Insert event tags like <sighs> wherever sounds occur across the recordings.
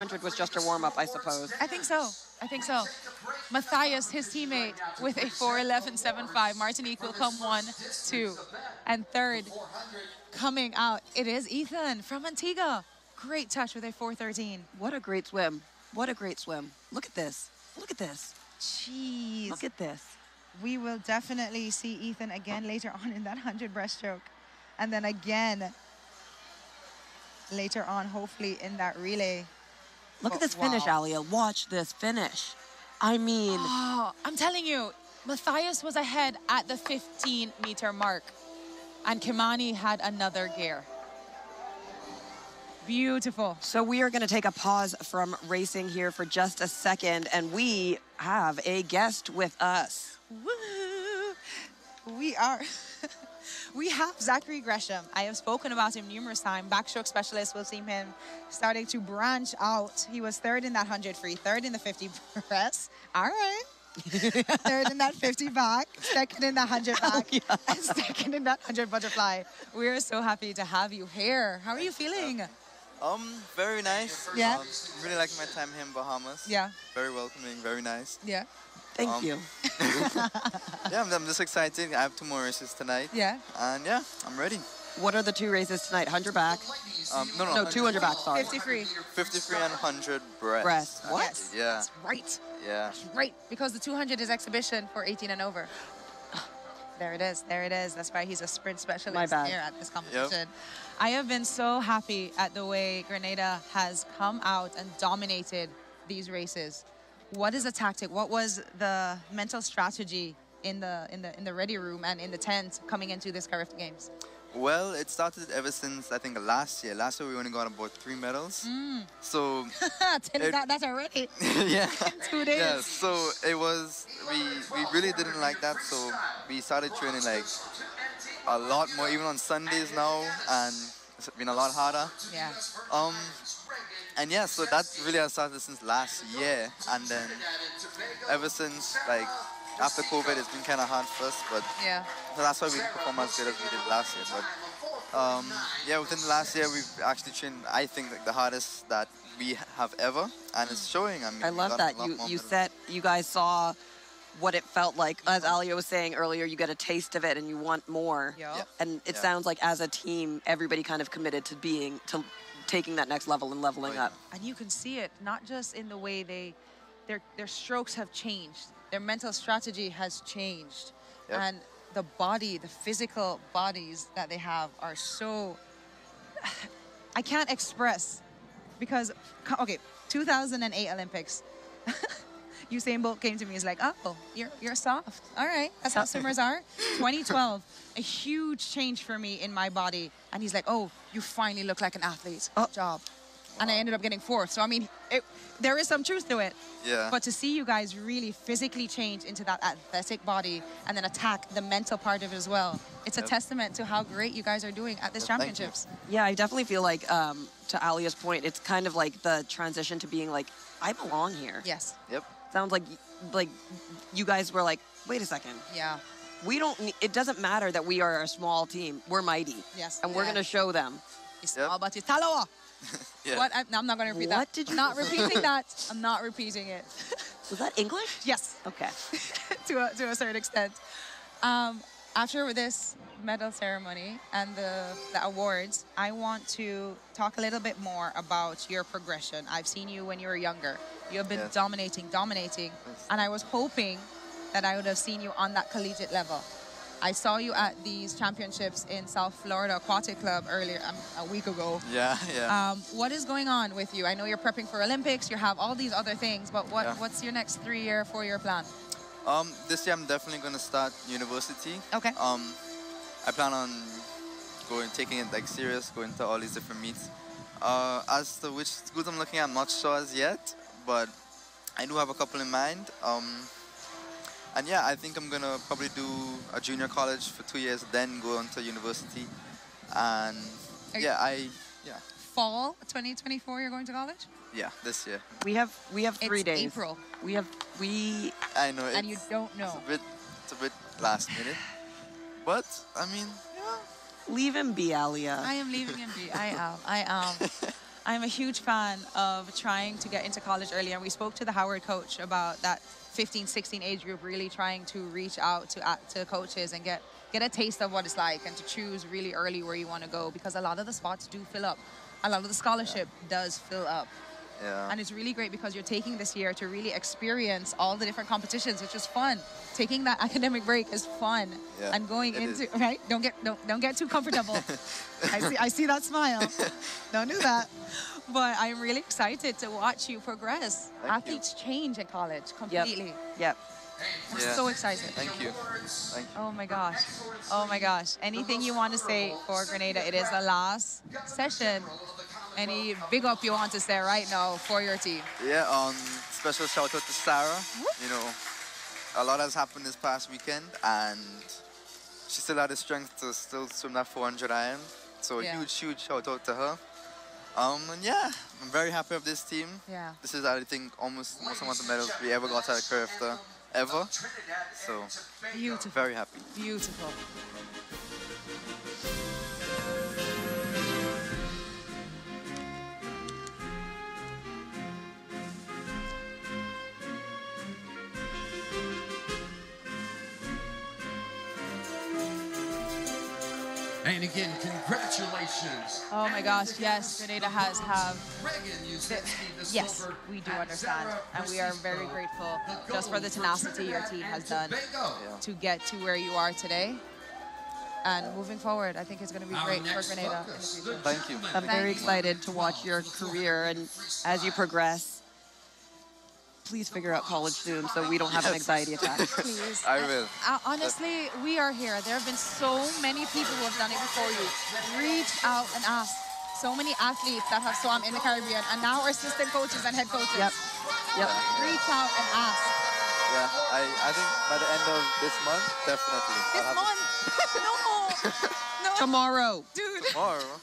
100 was just a warm up, I suppose. I think so. I think so. Matthias, his teammate, with a 4.11.75. Martinique will come one, two, and third coming out. It is Ethan from Antigua. Great touch with a 4.13. What a great swim. What a great swim. Look at this. Look at this. Jeez. Look at this. We will definitely see Ethan again later on in that 100 breaststroke. And then again later on, hopefully, in that relay. Look at oh, this finish, wow. Alia. Watch this finish. I mean, Oh, <gasps> I'm telling you, Matthias was ahead at the 15 meter mark, and Kimani had another gear. Beautiful. so we are going to take a pause from racing here for just a second, and we have a guest with us. Woo! We are. <laughs> we have Zachary Gresham. I have spoken about him numerous times. Backstroke specialist. We'll see him starting to branch out. He was third in that 100 free, third in the 50 press. All right. <laughs> third in that 50 back, second in that 100 back, <laughs> and second in that 100 butterfly. We're so happy to have you here. How are you feeling? Um, very nice. Yeah. Um, really like my time here in Bahamas. Yeah. Very welcoming, very nice. Yeah. Thank Um, you. <laughs> Yeah, I'm, I'm just excited. I have two more races tonight. Yeah. And yeah, I'm ready. What are the two races tonight? 100 back? Um, no, no, No, 200 back, sorry. 50 free. 53 and 100 breast. Breast. What? Yes. Yeah, That's right. yeah. Right, because the 200 is exhibition for 18 and over. <sighs> There it is. There it is. That's why he's a sprint specialist here at this competition. I have been so happy at the way Grenada has come out and dominated these races. What is the tactic? What was the mental strategy in the in the in the ready room and in the tent coming into this Carifta Games? Well, it started ever since I think last year. Last year we only got about three medals. Mm. So <laughs> It- that, that's already <laughs> yeah. <laughs> two days. Yeah, so it was we we really didn't like that, so we started training like a lot more, even on Sundays now, and it's been a lot harder. Yeah. Um, and yeah, so that really has started since last year, and then ever since like after COVID, it's been kind of hard for us, but Yeah. so that's why we didn't perform as good as we did last year. But um, yeah, within the last year, we've actually trained, I think, like the hardest that we have ever, and it's showing. I mean, I love that you you said you guys saw what it felt like. As Alia was saying earlier, you get a taste of it and you want more. Yup. Yeah. And it Yeah. sounds like as a team, everybody kind of committed to being to taking that next level and leveling Oh, yeah. up. and you can see it not just in the way they their their strokes have changed their mental strategy has changed Yep. and the body the physical bodies that they have are so <sighs> i can't express because okay 2008 olympics <laughs> Usain Bolt came to me. He's like, "Oh, you're you're soft. All right, that's how swimmers are." <laughs> 2012, a huge change for me in my body, and he's like, "Oh, you finally look like an athlete. Good job." And I ended up getting fourth. So I mean, it, there is some truth to it. Yeah. But to see you guys really physically change into that athletic body and then attack the mental part of it as well, it's a testament to how great you guys are doing at this Yeah, championships. Yeah, I definitely feel like um, to Alia's point, it's kind of like the transition to being like, I belong here. Yes. Yep. Sounds like like you guys were like, wait a second. Yeah. We don't. ne- It doesn't matter that we are a small team. We're mighty. Yes. And we're Yeah. gonna show them. It's Yep. all about you. Taloa. <laughs> Yeah. What? I, I'm not going to repeat that. What did you Not repeating <laughs> that. I'm not repeating it. Was that English? Yes. Okay. <laughs> to a, to a certain extent. Um, after this medal ceremony and the, the awards, I want to talk a little bit more about your progression. I've seen you when you were younger. You have been Yes. dominating, dominating, and I was hoping that I would have seen you on that collegiate level. I saw you at these championships in South Florida Aquatic Club earlier, um, a week ago. Yeah, yeah. Um, what is going on with you? I know you're prepping for Olympics. You have all these other things, but what, Yeah. what's your next three-year, four-year plan? Um, this year I'm definitely gonna start university. Okay. Um, I plan on going, taking it like serious, going to all these different meets. Uh, as to which schools I'm looking at, I'm not sure as yet, but I do have a couple in mind. Um, and yeah, I think I'm gonna probably do a junior college for two years, then go on to university. And Are you- yeah, I yeah fall 2024 you're going to college yeah this year. We have we have three it's days. april We have we I know and you don't know It's a bit, it's a bit last minute, but I mean, yeah. leave him be, Alia. i am leaving him be i am i am <laughs> I'm a huge fan of trying to get into college early, and we spoke to the Howard coach about that 15, 16 age group, really trying to reach out to uh, to coaches and get get a taste of what it's like, and to choose really early where you want to go because a lot of the spots do fill up. A lot of the scholarship does fill up. Yeah. And it's really great because you're taking this year to really experience all the different competitions, which is fun. Taking that <laughs> academic break is fun. Yeah, and going it into is. <laughs> right, don't get don't don't get too comfortable. <laughs> I see I see that smile. Don't do that. But I'm really excited to watch you progress. Thank you. Athletes change in college Yep. completely. Yep. I'm Yeah. so excited. Thank you. Thank you. Oh my gosh. Oh my gosh. Anything you want to say for Grenada? It is the last session. Any big up you want to say right now for your team? Yeah, um, special shout out to Sarah. You know, a lot has happened this past weekend, and she still had the strength to still swim that 400 iron. So a Yeah. huge, huge shout out to her. Um, and yeah, I'm very happy with this team. Yeah. This is, I think, almost most amount of medals we ever got at a curve ever. So Beautiful. very happy. Beautiful. And again, congratulations. Oh my gosh, yes, Grenada has have. Reagan Uzinski, the Yes, silver, we do and understand, Sarah and we are very grateful just for the gold tenacity your team has and done Yeah. to get to where you are today. And moving forward, I think it's going to be Our great for Grenada in the focus, future. Thank you. I'm very you. excited to watch your career and as you progress. Please figure out college soon so we don't have an anxiety attack. <laughs> Please. I will. Uh, honestly, we are here. There have been so many people who have done it before you. Reach out and ask. So many athletes that have swum in the Caribbean and now are assistant coaches and head coaches. Yep. Yep. Reach out and ask. Yeah, I, I think by the end of this month, definitely. This month. <laughs> no. No. Tomorrow. Dude. tomorrow.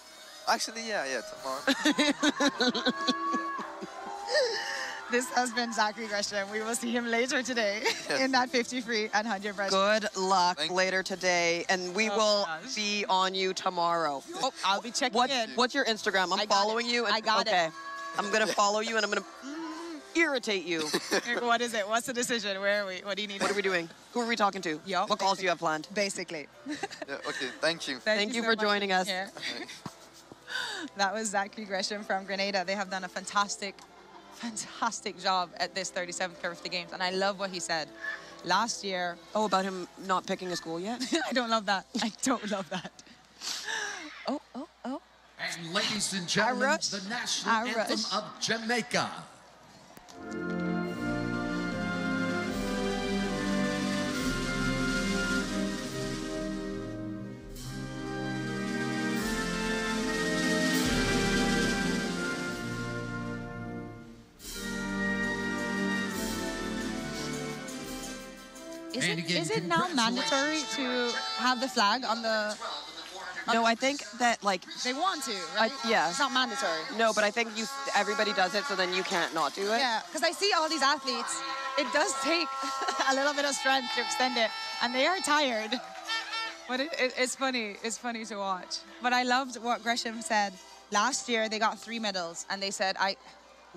Actually, yeah, yeah, tomorrow. <laughs> This has been Zachary Gresham. We will see him later today Yes. in that 50 free and 100 breast. Good luck Thank you. later today, and we Oh, will gosh. be on you tomorrow. Oh, I'll be checking What, in. what's your Instagram? I'm following it. you. And, I got it. okay. I'm gonna follow you, and I'm gonna mm. irritate you. <laughs> what is it? What's the decision? Where are we? What do you need? What are we doing? Who are we talking to? Yup. What calls do you have planned? Basically. <laughs> Yeah, okay, thank you. Thank you so for joining us. here. <laughs> That was Zachary Gresham from Grenada. They have done a fantastic, fantastic job at this 37th Curve Games, and I love what he said. Last year, Oh, about him not picking a school yet? <laughs> I don't love that. I don't love that. Oh, oh, oh. And ladies and gentlemen, the national I anthem rush. of Jamaica. Is it, is it now mandatory to have the flag on the? no, I think that like They want to, right? yeah. It's not mandatory. no, but I think you everybody does it, so then you can't not do it. Yeah, because I see all these athletes. It does take <laughs> a little bit of strength to extend it, and they are tired. But it, it, it's funny. It's funny to watch. But I loved what Gresham said. Last year they got three medals, and they said, "I,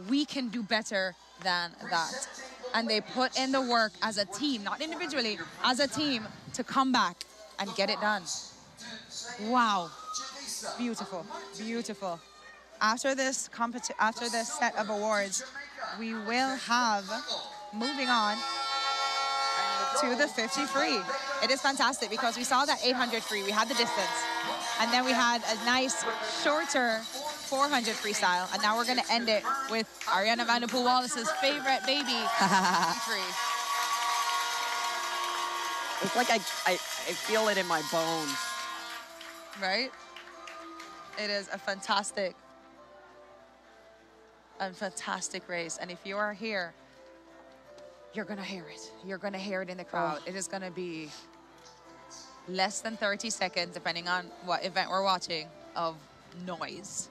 we can do better than that." And they put in the work as a team, not individually, as a team, to come back and get it done. Wow, beautiful, beautiful after this after this set of awards, we will have moving on to the 50 free. It is fantastic because we saw that 800 free, we had the distance, and then we had a nice shorter 400 freestyle, and now we're going to end it with Arianna Vanderpool Wallace's favorite baby, free. <laughs> It's like I, I I feel it in my bones. right? It is a fantastic, a fantastic race. And if you are here, you're gonna hear it. You're gonna hear it in the crowd. Oh. It is gonna be less than 30 seconds, depending on what event we're watching, of noise.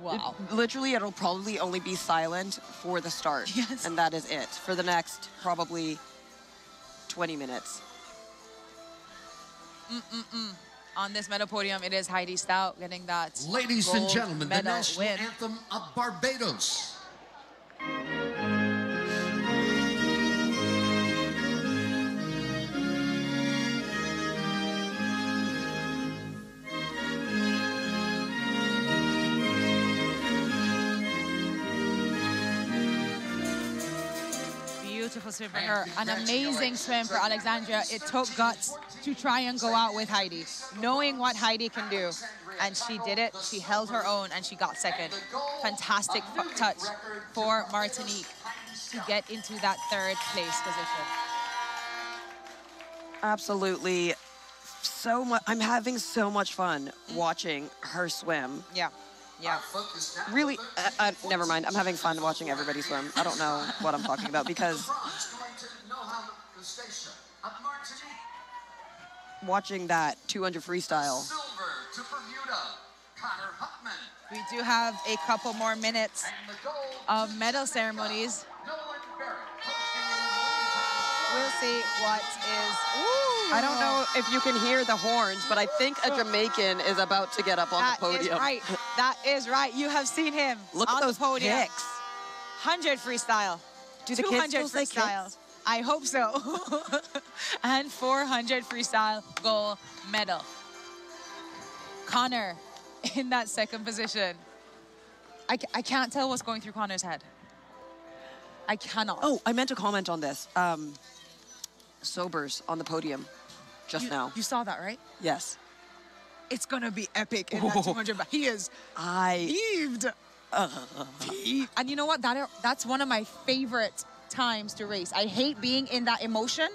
Wow. Literally, it'll probably only be silent for the start. <laughs> Yes. And that is it for the next probably 20 minutes. on this medal podium, it is Heidi Stoute getting that Ladies and gentlemen, the national win. anthem of Barbados. Swim for her. An amazing swim for Alexandria. It took guts to try and go out with Heidi, knowing what Heidi can do. And she did it. She held her own and she got second. Fantastic touch for Martinique to get into that third place position. Absolutely. So much. I'm having so much fun mm. watching her swim. Yeah. Yeah. Really, uh, uh, never mind. I'm having fun watching everybody swim. I don't know <laughs> what I'm talking about because watching that 200 freestyle. Silver to Bermuda, Connor Huckman. We do have a couple more minutes And the gold of medal ceremonies. We'll see what is. I don't know if you can hear the horns, but I think a Jamaican is about to get up on That the is podium. right. That is right. You have seen him Look on at those the podium. kicks. 100 freestyle. Do the kids 200 still say freestyle. kicks? I hope so. <laughs> and 400 freestyle gold medal. Connor in that second position. I, I can't tell what's going through Connor's head. I cannot. Oh, I meant to comment on this. Um, Sobers on the podium just you, now. You saw that, right? Yes. It's gonna be epic in that Oh. 200. But he is I. heaved. Uh. Heaved. And you know what? That are, that's one of my favorite times to race. I hate being in that emotion,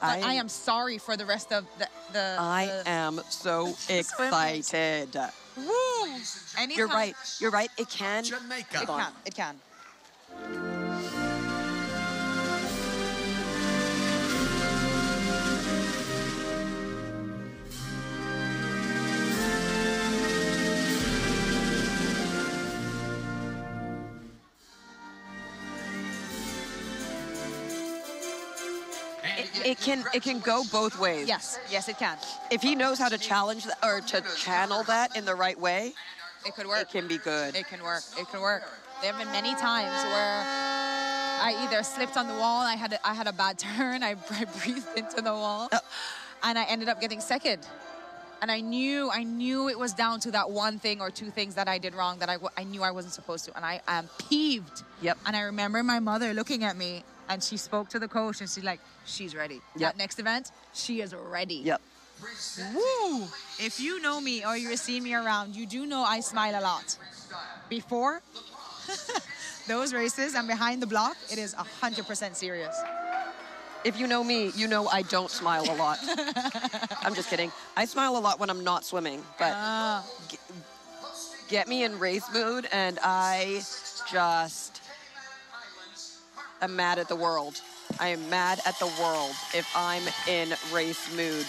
but I, I- am sorry for the rest of the. the I the- am so <laughs> excited. Woo! Anytime, You're right. You're right. It can. Jamaica. It can. It can. It, can. It can go both ways. Yes. Yes, it can. If he knows how to challenge that, or to channel that in the right way, It could work. it can be good. It can work. It can work. There have been many times where I either slipped on the wall, I had a, I had a bad <laughs> turn, I, I breathed into the wall, Uh. and I ended up getting second. And I knew I knew it was down to that one thing or two things that I did wrong that I, I knew I wasn't supposed to, and I am peeved. Yep. And I remember my mother looking at me, and she spoke to the coach, and she's like, "She's ready. Yep. That next event, she is ready." Yep. Woo! If you know me or you see me around, you do know I smile a lot. Before <laughs> those races and behind the block, it is 100% serious. If you know me, you know I don't smile a lot. <laughs> I'm just kidding. I smile a lot when I'm not swimming, but Ah, get me in race mood and I just am mad at the world. I am mad at the world if I'm in race mood.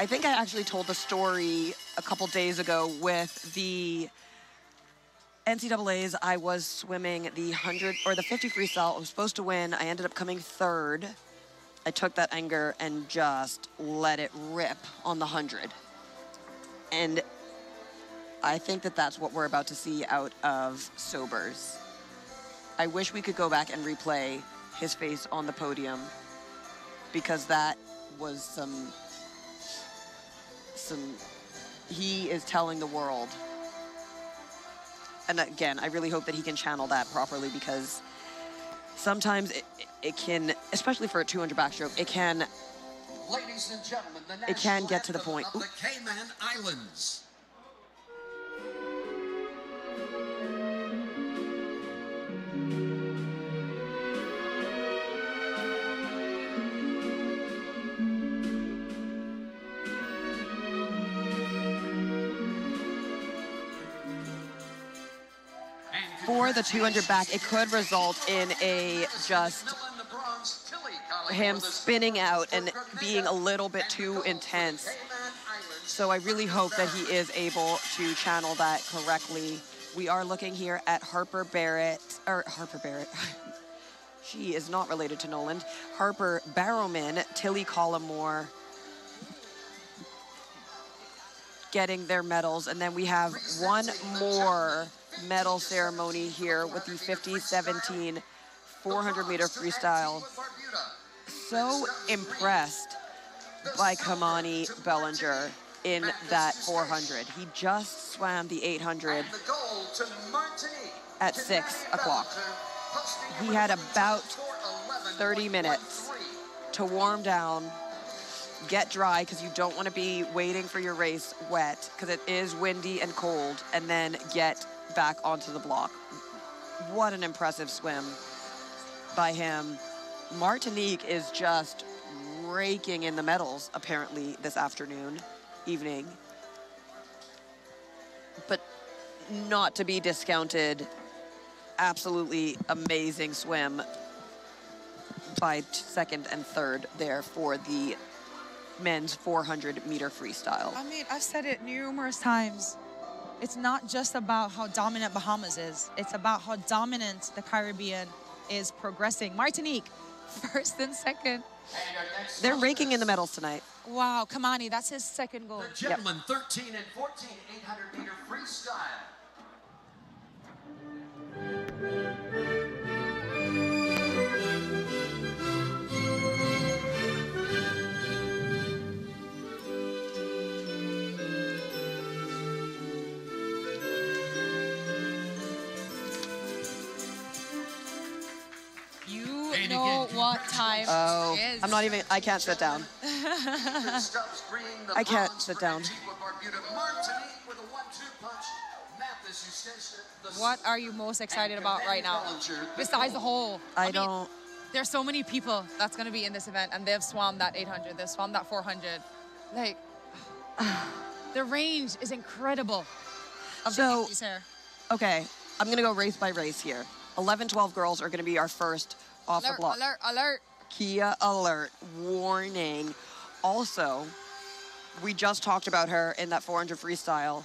I think I actually told the story a couple days ago with the NCAA's. I was swimming the 100 or the 50 freestyle. I was supposed to win. I ended up coming third. I took that anger and just let it rip on the 100. And I think that that's what we're about to see out of Sobers. I wish we could go back and replay his face on the podium because that was some some he is telling the world and again i really hope that he can channel that properly because sometimes it, it can especially for a 200 backstroke it can Ladies and gentlemen, the It can get to the point. The Cayman Islands. For the 200 back it could result in a just him spinning out and being a little bit too intense So I really hope that he is able to channel that correctly. We are looking here at Harper Barrett, or Harper Barrett. <laughs> she is not related to Nolan. Harper Barrowman, Tilly Collymore. getting their medals. And then we have one more medal ceremony here with the 50 17 400 meter freestyle. So impressed by Kamani Bellinger in that 400. He just swam the 800 at 6 o'clock. He had about 30 minutes to warm down, get dry because you don't want to be waiting for your race wet because it is windy and cold, and then get back onto the block. What an impressive swim by him. Martinique is just raking in the medals apparently this afternoon, evening. But not to be discounted, absolutely amazing swim by second and third there for the men's 400 meter freestyle. I mean, I've said it numerous times. It's not just about how dominant Bahamas is, it's about how dominant the Caribbean is progressing. Martinique, <laughs> first and second. They're raking in the medals tonight. Wow, Kamani, that's his second goal. The gentlemen 13 and 14 800 meter freestyle. And what time Oh, it is. I'm not even, I can't sit down. <laughs> I can't sit down. What are you most excited about right now? Besides the whole. I mean, don't, There's so many people that's going to be in this event, and they've swum that 800, they've swum that 400. Like, <sighs> the range is incredible. Of So- the here. okay, I'm gonna go race by race here. 11, 12 girls are gonna be our first off the Alert, block. alert, alert. Kia alert, warning. Also, we just talked about her in that 400 freestyle.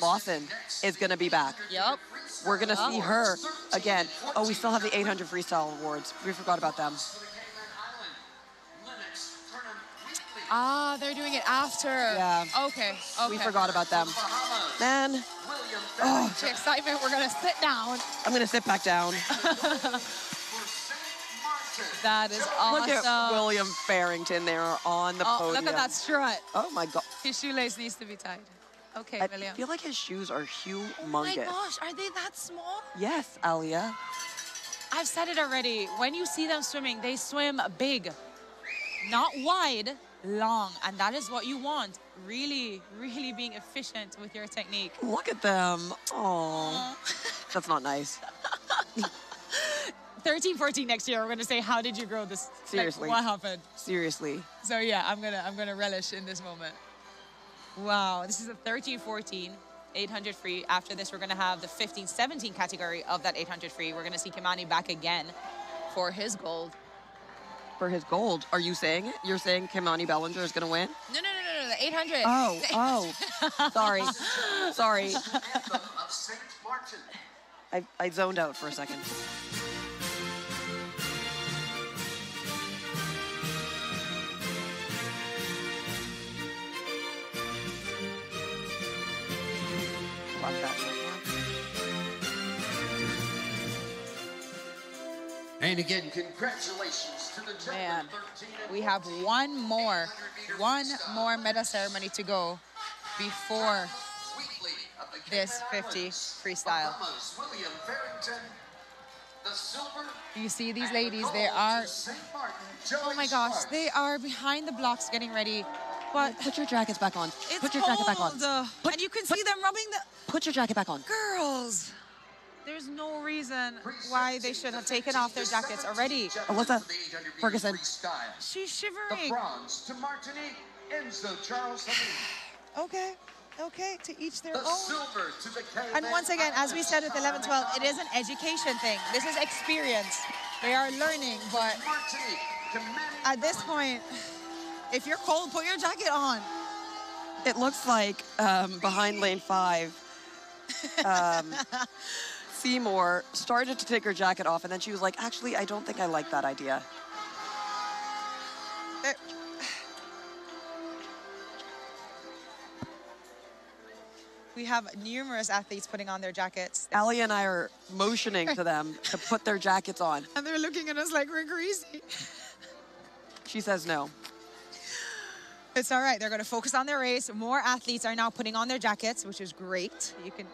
Lawson is going to be back. Yep. We're going to see Oh. her again. Oh, we still have the 800 freestyle awards. We forgot about them. Ah, they're doing it after. Yeah. Okay. Okay. We forgot about them. Man, The excitement. We're gonna sit down. I'm going to sit back down. <laughs> That is awesome. Look at William Farrington there on the Oh, podium. look at that strut. Oh my God. His shoelace needs to be tied. Okay, I William. feel like his shoes are humongous. oh my gosh, are they that small? Yes, Alia. I've said it already. When you see them swimming, they swim big, not wide, long, and that is what you want. Really, really being efficient with your technique. Look at them. Oh, that's not nice. <laughs> 13, 14 next year, we're gonna say, how did you grow this? Like, Seriously. what happened? Seriously. So yeah, I'm gonna I'm gonna relish in this moment. Wow, this is a 13 14 800 free. After this, we're gonna have the 15 17 category of that 800 free. We're gonna see Kimani back again for his gold. For his gold, are you saying it? You're saying Kimani Bellinger is going to win? No, no, no, no, no, the 800. Oh, <laughs> oh. Sorry. Sorry. Anthem of St. Martin. I, I zoned out for a second. And again, congratulations to the Man, 13 and we have one more, one freestyle. more medal ceremony to go before Wheatley this 50 Islands. freestyle. Bahamas, the silver. You see these ladies, the they are. Martin, oh my gosh, Sparks. they are behind the blocks getting ready. But Put your jackets back on. it's Put your jacket back on. Put- and you can put- see them rubbing the Put your jacket back on. girls. There's no reason why they should have taken off their jackets already. Alyssa For the 800 meter Ferguson. freestyle. She's The shivering. bronze to Martinique, Enzo Charles <sighs> Okay, okay, to each their The own. silver to the And once again, as we said with Islands. 11 12, it is an education thing. This is experience. They are learning, but at this point, <laughs> if you're cold, put your jacket on. It looks like um, behind lane five, <laughs> um, Seymour started to take her jacket off, and then she was like, "Actually, I don't think I like that idea." Eh, We have numerous athletes putting on their jackets. Allie and I are motioning to them to put their jackets on. <laughs> And they're looking at us like we're crazy. She says no. It's all right. They're going to focus on their race. More athletes are now putting on their jackets, which is great. You can,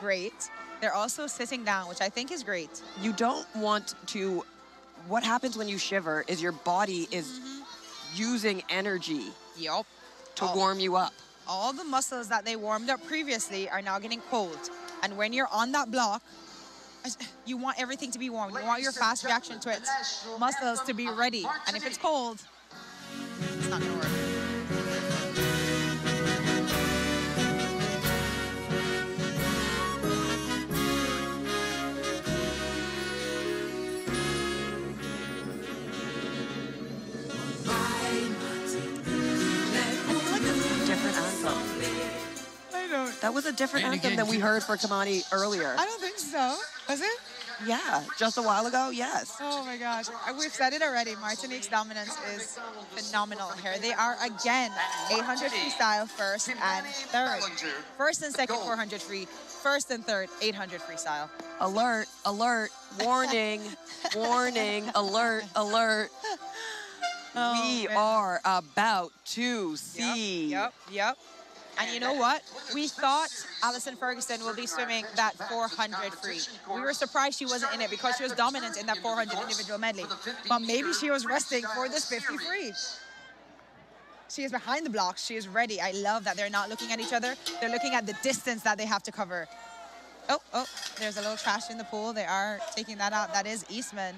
great. They're also sitting down, which I think is great. You don't want to. What happens when you shiver is your body is Mm-hmm. using energy Yup. to Oh. warm you up. All the muscles that they warmed up previously are now getting cold. And when you're on that block, you want everything to be warm. You want your fast reaction to it, muscles to be ready. And if it's cold, it's not going to work. That was a different And anthem again, than we heard for Kamani earlier. I don't think so. Was it? Yeah, just a while ago, yes. Oh my gosh. Uh, We've said it already. Martinique's dominance is phenomenal here. They are again 800 freestyle first and third. First and second 400 free. First and third 800 freestyle. Alert, alert, warning, <laughs> warning, alert, alert. Oh, we man. are about to see. Yep, yep. And you know what? We thought Alison Ferguson will be swimming that 400 free. We were surprised she wasn't in it because she was dominant in that 400 individual medley. But maybe she was resting for this 50 free. She is behind the blocks. She is ready. I love that they're not looking at each other. They're looking at the distance that they have to cover. Oh, oh, there's a little trash in the pool. They are taking that out. That is Eastman.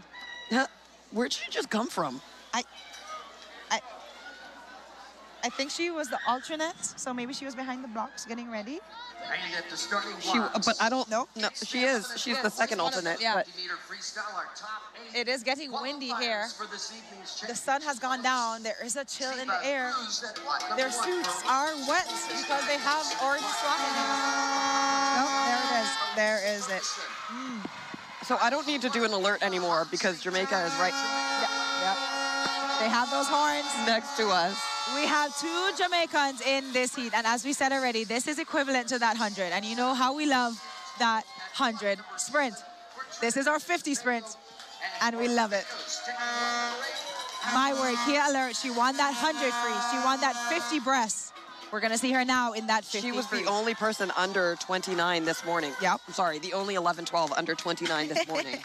Where'd you just come from? I, I, I think she was the alternate, so maybe she was behind the blocks getting ready. And at the starting She, uh, but I don't know. No, she is. She's the second alternate. Yeah. But freestyle, our top eight It is getting windy here. qualifiers for this evening's The sun has gone down. There is a chill in the air. Their suits are wet because they have orange swam in them. Oh, there it is. There is it. Mm. so I don't need to do an alert anymore because Jamaica is right Yep. They have those horns. next to us. We have two Jamaicans in this heat, and as we said already, this is equivalent to that 100. And you know how we love that 100 sprint. This is our 50 sprint, and we love it. My word, Kia Alert, she won that 100 free. She won that 50 breasts. We're gonna see her now in that 50 She was free. the only person under 29 this morning. Yep. I'm sorry, the only 11, 12 under 29 this morning.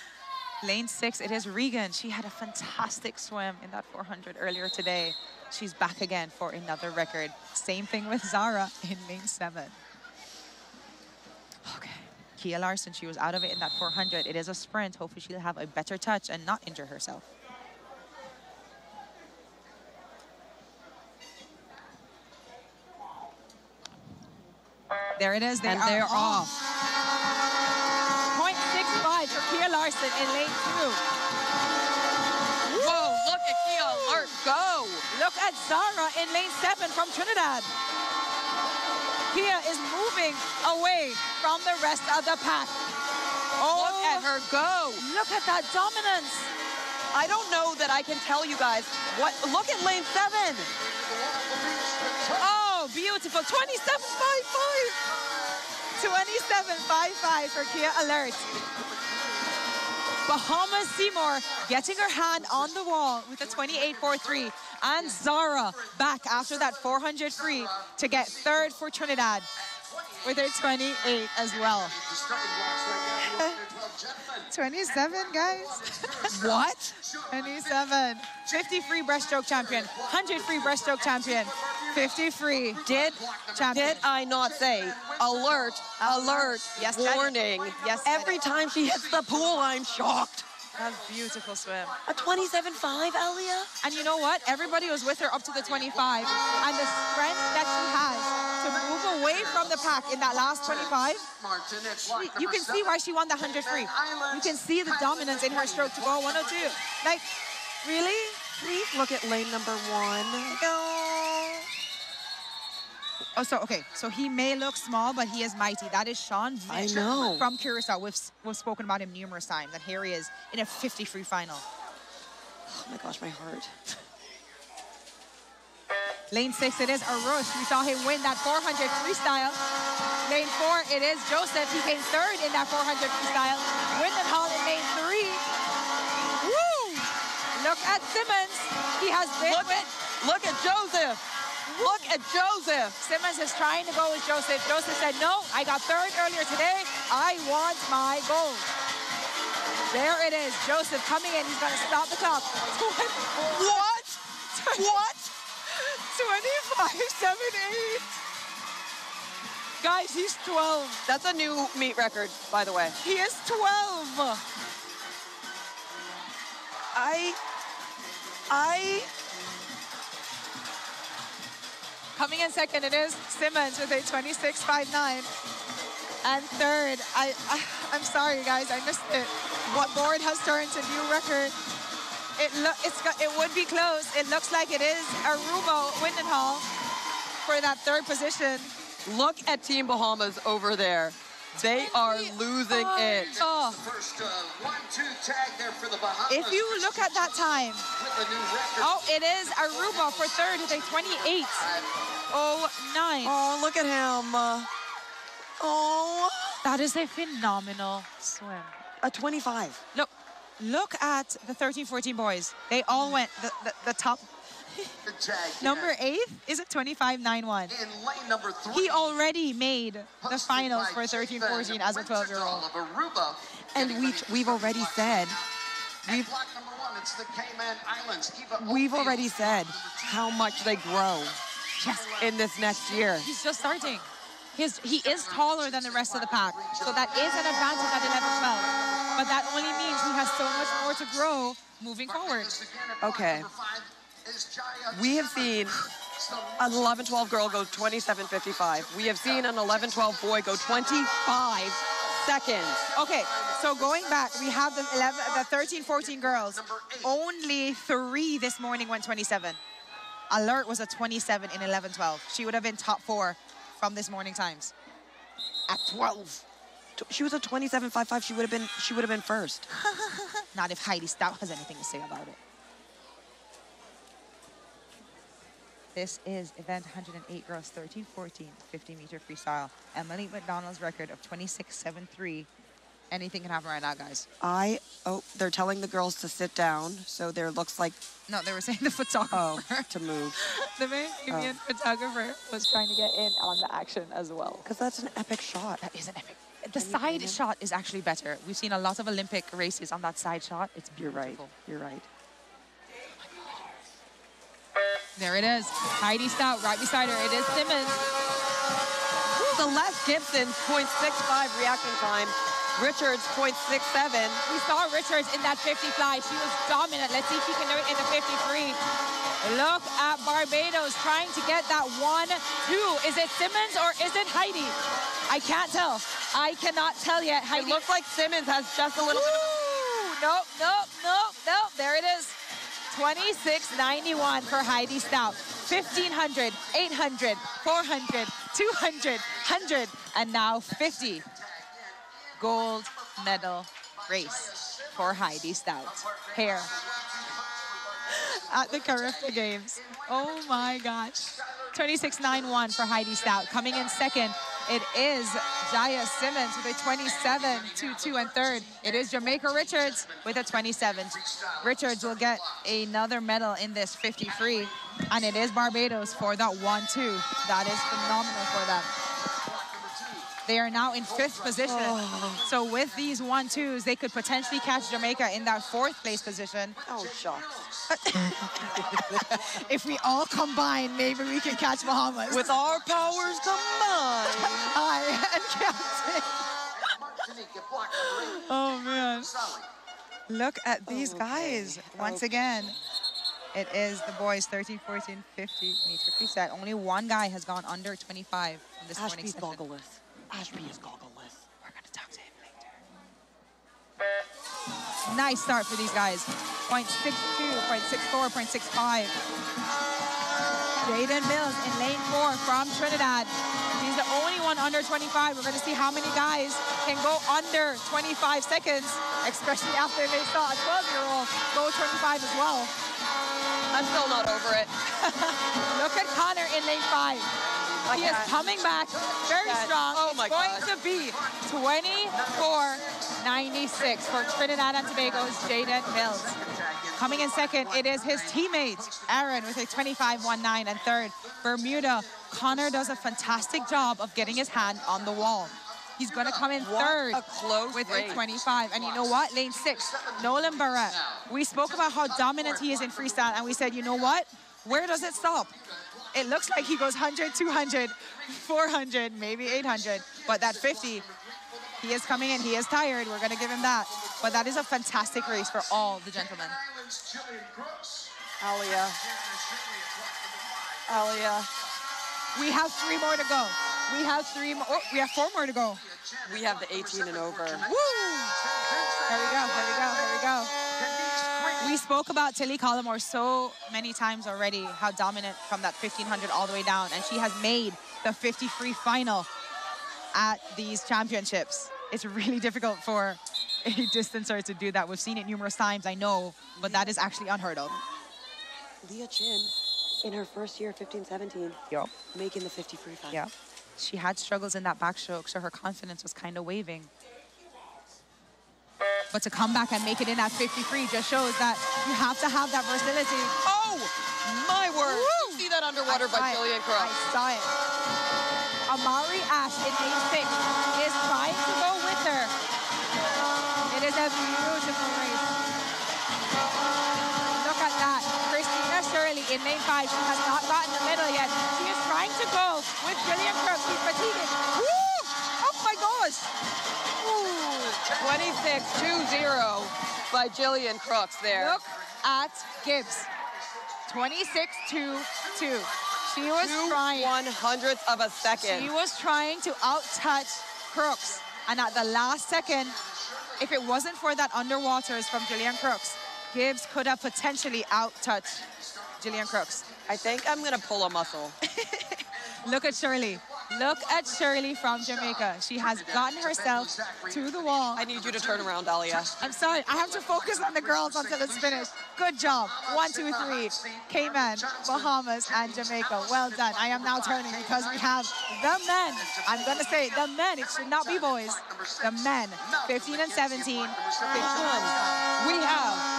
<laughs> Lane six, it is Regan. She had a fantastic swim in that 400 earlier today. She's back again for another record. Same thing with Zara in lane seven. Okay. Kia Larson, she was out of it in that 400. It is a sprint. Hopefully she'll have a better touch and not injure herself. There it is. They and are they're off. off. 0.65 for Kia Larson in lane two. Look at Zara in lane seven from Trinidad. Kia is moving away from the rest of the pack. Oh, Look at oh. her go. Look at that dominance. I don't know that I can tell you guys what. Look at lane seven. Oh, beautiful. 27.55. 27.55 for Kia Alert. Bahamas Seymour getting her hand on the wall with a 28.43. And Zara back after that 400 free to get third for Trinidad with her 28 as well. 27, guys. <laughs> What? 27. 50 free breaststroke champion, 100 free breaststroke champion, 50 free Did champion. did I not say alert, alert, Yes, warning? Yes, Every time she hits the pool, I'm shocked. That's beautiful swim. A 27.5, Elia? And you know what? Everybody was with her up to the 25. And the strength that she has to move away from the pack in that last 25, she- you can see why she won the 100 free. You can see the dominance in her stroke to go 102. Like, really? Please look at lane number one. Oh, so okay. So he may look small, but he is mighty. That is Sean I know. from Curacao. We've, we've spoken about him numerous times, and here he is in a 50 free final. Oh my gosh, my heart. Lane six, it is Arush. We saw him win that 400 freestyle. Lane four, it is Joseph. He came third in that 400 freestyle. Windenhall in lane three. Woo! Look at Simmons. He has been Look with at look at Joseph. Look at Joseph. Simmons is trying to go with Joseph. Joseph said, no, I got third earlier today. I want my gold. There it is. Joseph coming in. He's going to stop the clock. <laughs> What? <laughs> What? 25, 7, 8. Guys, he's 12. That's a new meet record, by the way. He is 12. I I Coming in second, it is Simmons with a 26.59. And third, I, I I'm sorry guys, I missed it. What board has turned to new record? It look it's got, it would be close. It looks like it is Aruba Windenhall for that third position. look at Team Bahamas over there. They are losing it. Oh, First uh, one-two tag there for the Bahamas. if you look at that time, with the new record. oh, it is Aruba for third with a 28.09. Oh, look at him. Oh, That is a phenomenal swim. a 25. Look, look at the 13, 14 boys. They all went the, the, the top. <laughs> Number eight is a 25.91. in lane number three. He already made the finals for 13-14 as a 12 year old. Of Aruba. And we ready for we've already said we've one, it's the Cayman Islands. We've already said how much they grow Yes, in this next year. he's just starting. His, he is taller than the rest of the pack, so that is an advantage at 11, 12. But that only means he has so much more to grow moving forward. This again at block Okay. number five is Jaya We have seen an 11 12 girl go 27.55. We have seen an 11 12 boy go 25 seconds. Okay, so going back, we have the 11, the 13, 14 girls. Only three this morning went 27. Alert was a 27 in 11, 12. She would have been top four from this morning times. At 12. She was a 27.55. She would have been she would have been first. <laughs> Not if Heidi Stoute has anything to say about it. This is event 108 girls 13 14 50 meter freestyle. Emily McDonald's record of 26.73. Anything can happen right now, guys. I oh they're telling the girls to sit down, so there looks like No, they were saying the photographer. oh to move <laughs> the Bahamian oh. photographer was trying to get in on the action as well. because that's an epic shot. That is an epic. The side shot is actually better. We've seen a lot of Olympic races on that side shot. It's You're right. You're right. There it is. Heidi Stoute right beside her. It is Simmons. The Celeste Gibson's 0.65 reaction time. Richards 0.67. We saw Richards in that 50 fly. She was dominant. Let's see if she can do it in the 53. Look at Barbados trying to get that one, two. Is it Simmons or is it Heidi? I can't tell. I cannot tell yet. It looks like Simmons has just a little bit of! Nope, nope, nope, nope. There it is. 26.91 for Heidi Stoute. 1500, 800, 400, 200, 100, and now 50. Gold medal race for Heidi Stoute. Here at the Carifta Games. Oh my gosh. 26.91 for Heidi Stoute. Coming in second, it is Jaya Simmons with a 27.22 and third. It is Jamaica Richards with a 27. Richards will get another medal in this 50 free, and it is Barbados for that 1-2. That is phenomenal for them. They are now in fifth position. Oh. So with these one twos, they could potentially catch Jamaica in that fourth place position. Oh, shucks. <laughs> If we all combine, maybe we can catch Bahamas. With our powers combined. <laughs> I and Captain. Martinique at block number eight. <laughs> Oh man. Look at these Okay, guys. Once okay. again, it is the boys 13, 14, 50 meter freestyle. Only one guy has gone under 25 in this morning Ashby's session. Ashby is goggleless. We're gonna talk to him later. Nice start for these guys. 0.62, 0.64, 0.65. Jaden Mills in lane four from Trinidad. He's the only one under 25. We're gonna see how many guys can go under 25 seconds, especially after they saw a 12-year-old go 25 as well. I'm still not over it. <laughs> Look at Connor in lane five. He is coming back very strong. Oh it's going God. to be 24.96 for Trinidad and Tobago's Jaden Mills. Coming in second, it is his teammate, Aaron, with a 25.19. And third, Bermuda. Connor does a fantastic job of getting his hand on the wall. He's going to come in What third a with a 25. And you know what? Lane six, Nolan Barrett. We spoke about how dominant he is in freestyle, and we said, you know what? Where does it stop? It looks like he goes 100, 200, 400, maybe 800. But that 50, he is coming in. He is tired. We're going to give him that. But that is a fantastic race for all the gentlemen. Alia. Alia. We have three more to go. We have three more. Oh, we have four more to go. We have the 18 and over. Woo! Here we go. Here we go. Here we go. We spoke about Tilly Collymore so many times already, how dominant from that 1500 all the way down, and she has made the 50 free final at these championships. It's really difficult for a distancer to do that. We've seen it numerous times, I know, but that is actually unheard of. Leah Chin, in her first year, 15, 17, Yep. making the 50 free final. Yeah. She had struggles in that backstroke, so her confidence was kind of waving. But to come back and make it in at 53 just shows that you have to have that versatility. Oh, my word. Woo! You see that underwater by. Jillian I saw it. Amari Ash in lane six is trying to go with her. It is a beautiful race. Look at that. Christina Shirley in lane five. She has not gotten the middle yet. She is trying to go with Jillian Crook. She's fatigued. Woo! Oh my gosh. Ooh. 26 2-0 by Jillian Crooks there. Look at Gibbs. 26-2-2. She was Two trying. one hundredths of a second. She was trying to out-touch Crooks. And at the last second, if it wasn't for that underwaters from Jillian Crooks, Gibbs could have potentially out-touched Jillian Crooks. I think I'm gonna pull a muscle. <laughs> Look at Shirley. Look at Shirley from Jamaica. She has gotten herself to the wall. I need you to turn around, Alia. I'm sorry, I have to focus on the girls until it's finished. Good job. One, two, three. Cayman, Bahamas, and Jamaica. Well done. I am now turning because we have the men. I'm going to say the men. It should not be boys. The men, 15 and 17. We have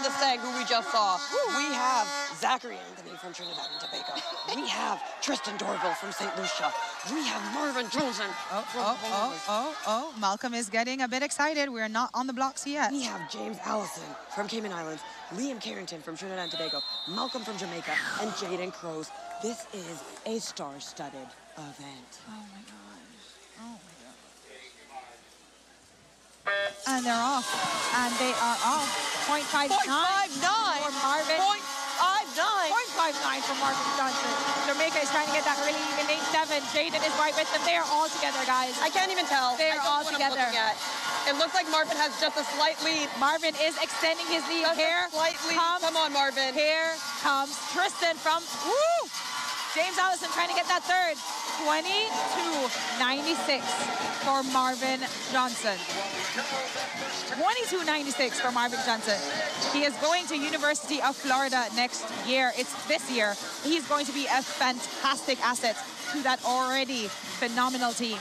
Destang, who we just saw. We have Zachary Anthony from Trinidad and Tobago. We have Tristan Dorville from St. Lucia. We have Marvin Johnson Oh, oh, oh, oh, oh. Malcolm is getting a bit excited. We're not on the blocks yet. We have James Allison from Cayman Islands, Liam Carrington from Trinidad and Tobago, Malcolm from Jamaica, and Jaden Crows. This is a star-studded event. Oh my gosh. Oh my god. And they're off. And they are off. 0.59 Point five nine. for Marvin. Point five nine. 0.59 for Marvin Johnson. Jamaica is trying to get that really even. Lane seven. Jaden is right with them. They are all together, guys. I can't even tell. They're I don't all together. It looks like Marvin has just a slight lead. Marvin is extending his lead. Just Here a slight lead. comes, Come on, Marvin. here comes Tristan from woo. James Allison trying to get that third. 22.96 for Marvin Johnson. 22.96 for Marvin Johnson. He is going to University of Florida next year. It's this year. He's going to be a fantastic asset to that already phenomenal team.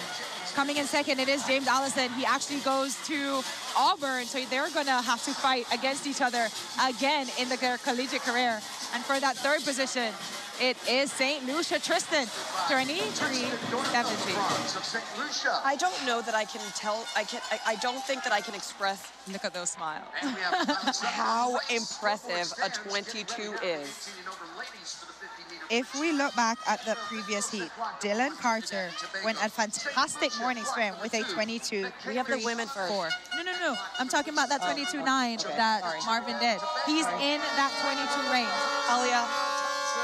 Coming in second, it is James Allison. He actually goes to Auburn, so they're gonna have to fight against each other again in their collegiate career. And for that third position, it is St. Lucia Tristan, 23.70. I don't know that I can tell. I can. I, I don't think that I can express Look at those smiles. <laughs> how impressive a 22 is. If we look back at the previous heat, Dylan Carter went a fantastic morning swim with a 22. We have the women first. four. No, no, no. I'm talking about that Oh, 22.9 okay, that sorry. Marvin did. He's in that 22 range. Elia,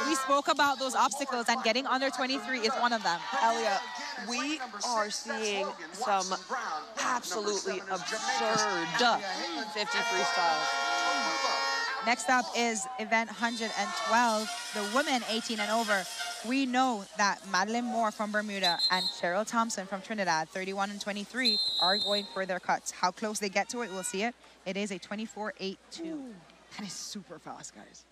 We spoke about those obstacles, and getting under 23 is one of them. Elia, we are seeing some absolutely absurd 50 freestyles. Next up is event 112, the women 18 and over. We know that Madeline Moore from Bermuda and Cheryl Thompson from Trinidad, 31 and 23, are going for their cuts. How close they get to it, we'll see it. It is a 24-8-2. That is super fast, guys.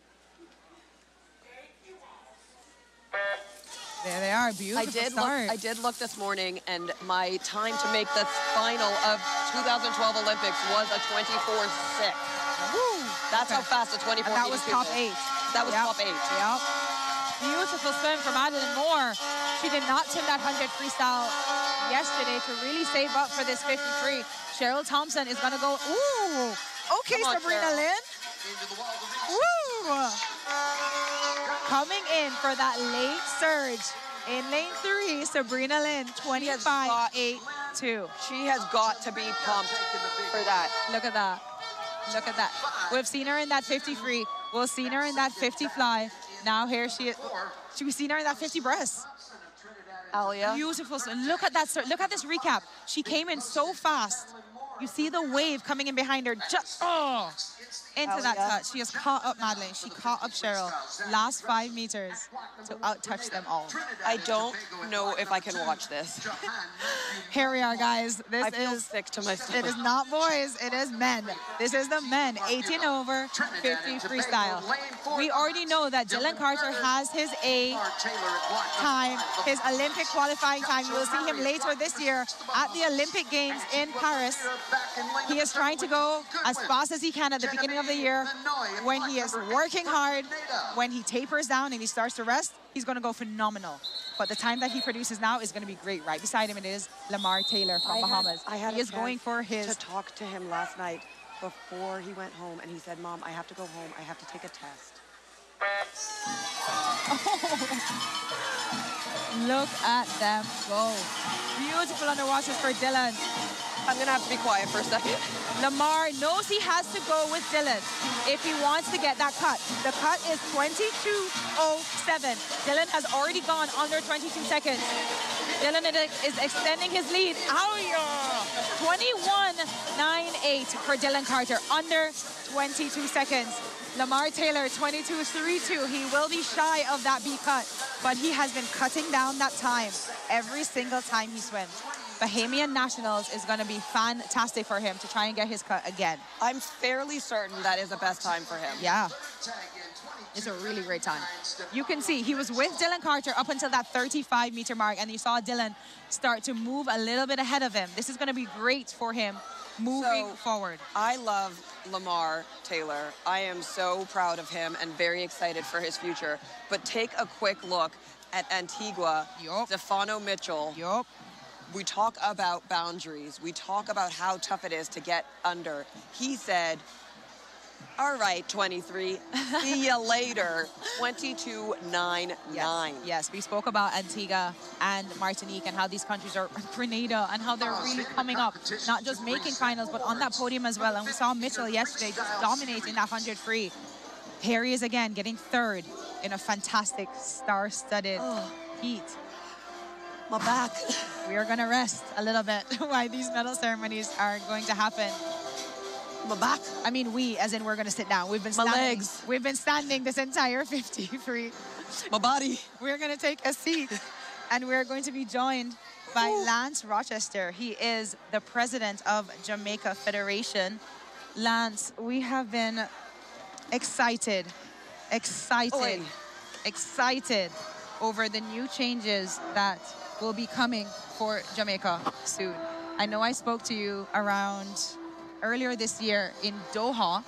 There they are. beautiful I did start. look. I did look this morning, and my time to make the final of 2012 Olympics was a 24.6. Woo. That's how fast a 24 And that was top eight. That was Yep. top eight. Yep. Beautiful swim from Adeline Moore. She did not swim that 100 freestyle yesterday to really save up for this 53. Cheryl Thompson is going to go. Ooh. Okay, on, Sabrina Cheryl. Lynn. Woo. Coming in for that late surge. In lane three, Sabrina Lynn, 25-8-2. She has got to be pumped for that. Look at that. Look at that. We've seen her in that 50 free. We've seen her in that 50 fly. Now here she is. We've seen her in that 50 breast. Alia. Beautiful. Look at that. Look at this recap. She came in so fast. You see the wave coming in behind her. Just oh, into that touch. She has caught up Madeline. She caught up Cheryl. Last five meters to out touch them all. I don't know if I can watch this. <laughs> Here we are, guys. This I feel is sick to my stomach. It is not boys, it is men. This is the men, 18 over, 50 freestyle. We already know that Dylan Carter has his A time, his Olympic qualifying time. You will see him later this year at the Olympic Games in Paris. He is trying to go as fast as he can at the beginning of the year. When he is working hard, when he tapers down and he starts to rest, he's going to go phenomenal. But the time that he produces now is going to be great. Right beside him, it is Lamar Taylor from I had- Bahamas. I had he is going for his to talk to him last night before he went home, and he said, "Mom, I have to go home. I have to take a test." <laughs> Look at them go. Beautiful underwaters for Dylan. I'm gonna have to be quiet for a second. Lamar knows he has to go with Dylan if he wants to get that cut. The cut is 22.07. Dylan has already gone under 22 seconds. Dylan is extending his lead. Ow, yeah. 21.98 for Dylan Carter, under 22 seconds. Lamar Taylor, 22.32. He will be shy of that B cut, but he has been cutting down that time every single time he swims. Bahamian Nationals is going to be fantastic for him to try and get his cut again. I'm fairly certain that is the best time for him. Yeah. It's a really great time. You can see he was with Dylan Carter up until that 35 meter mark, and you saw Dylan start to move a little bit ahead of him. This is going to be great for him moving So- forward. I love Lamar Taylor. I am so proud of him and very excited for his future. But take a quick look at Antigua, Yup. Stefano Mitchell. Yup. We talk about boundaries. We talk about how tough it is to get under. He said, all right, 23, see you later. 22.99. Yes. yes, we spoke about Antigua and Martinique and how these countries are <laughs> Grenada and how they're really coming up, not just making finals, but on that podium as well. And we saw Mitchell yesterday just dominating that 100 free. Here he is again, getting third in a fantastic star-studded oh. heat. My back. We are going to rest a little bit <laughs> while these medal ceremonies are going to happen. My back. I mean, we, as in we're going to sit down. We've been standing. My legs. We've been standing this entire <laughs> 50 free. My body. We're going to take a seat and we're going to be joined by Lance Rochester. He is the president of Jamaica Federation. Lance, we have been excited, excited, Oi. excited over the new changes that will be coming for Jamaica soon. I know I spoke to you around earlier this year in Doha.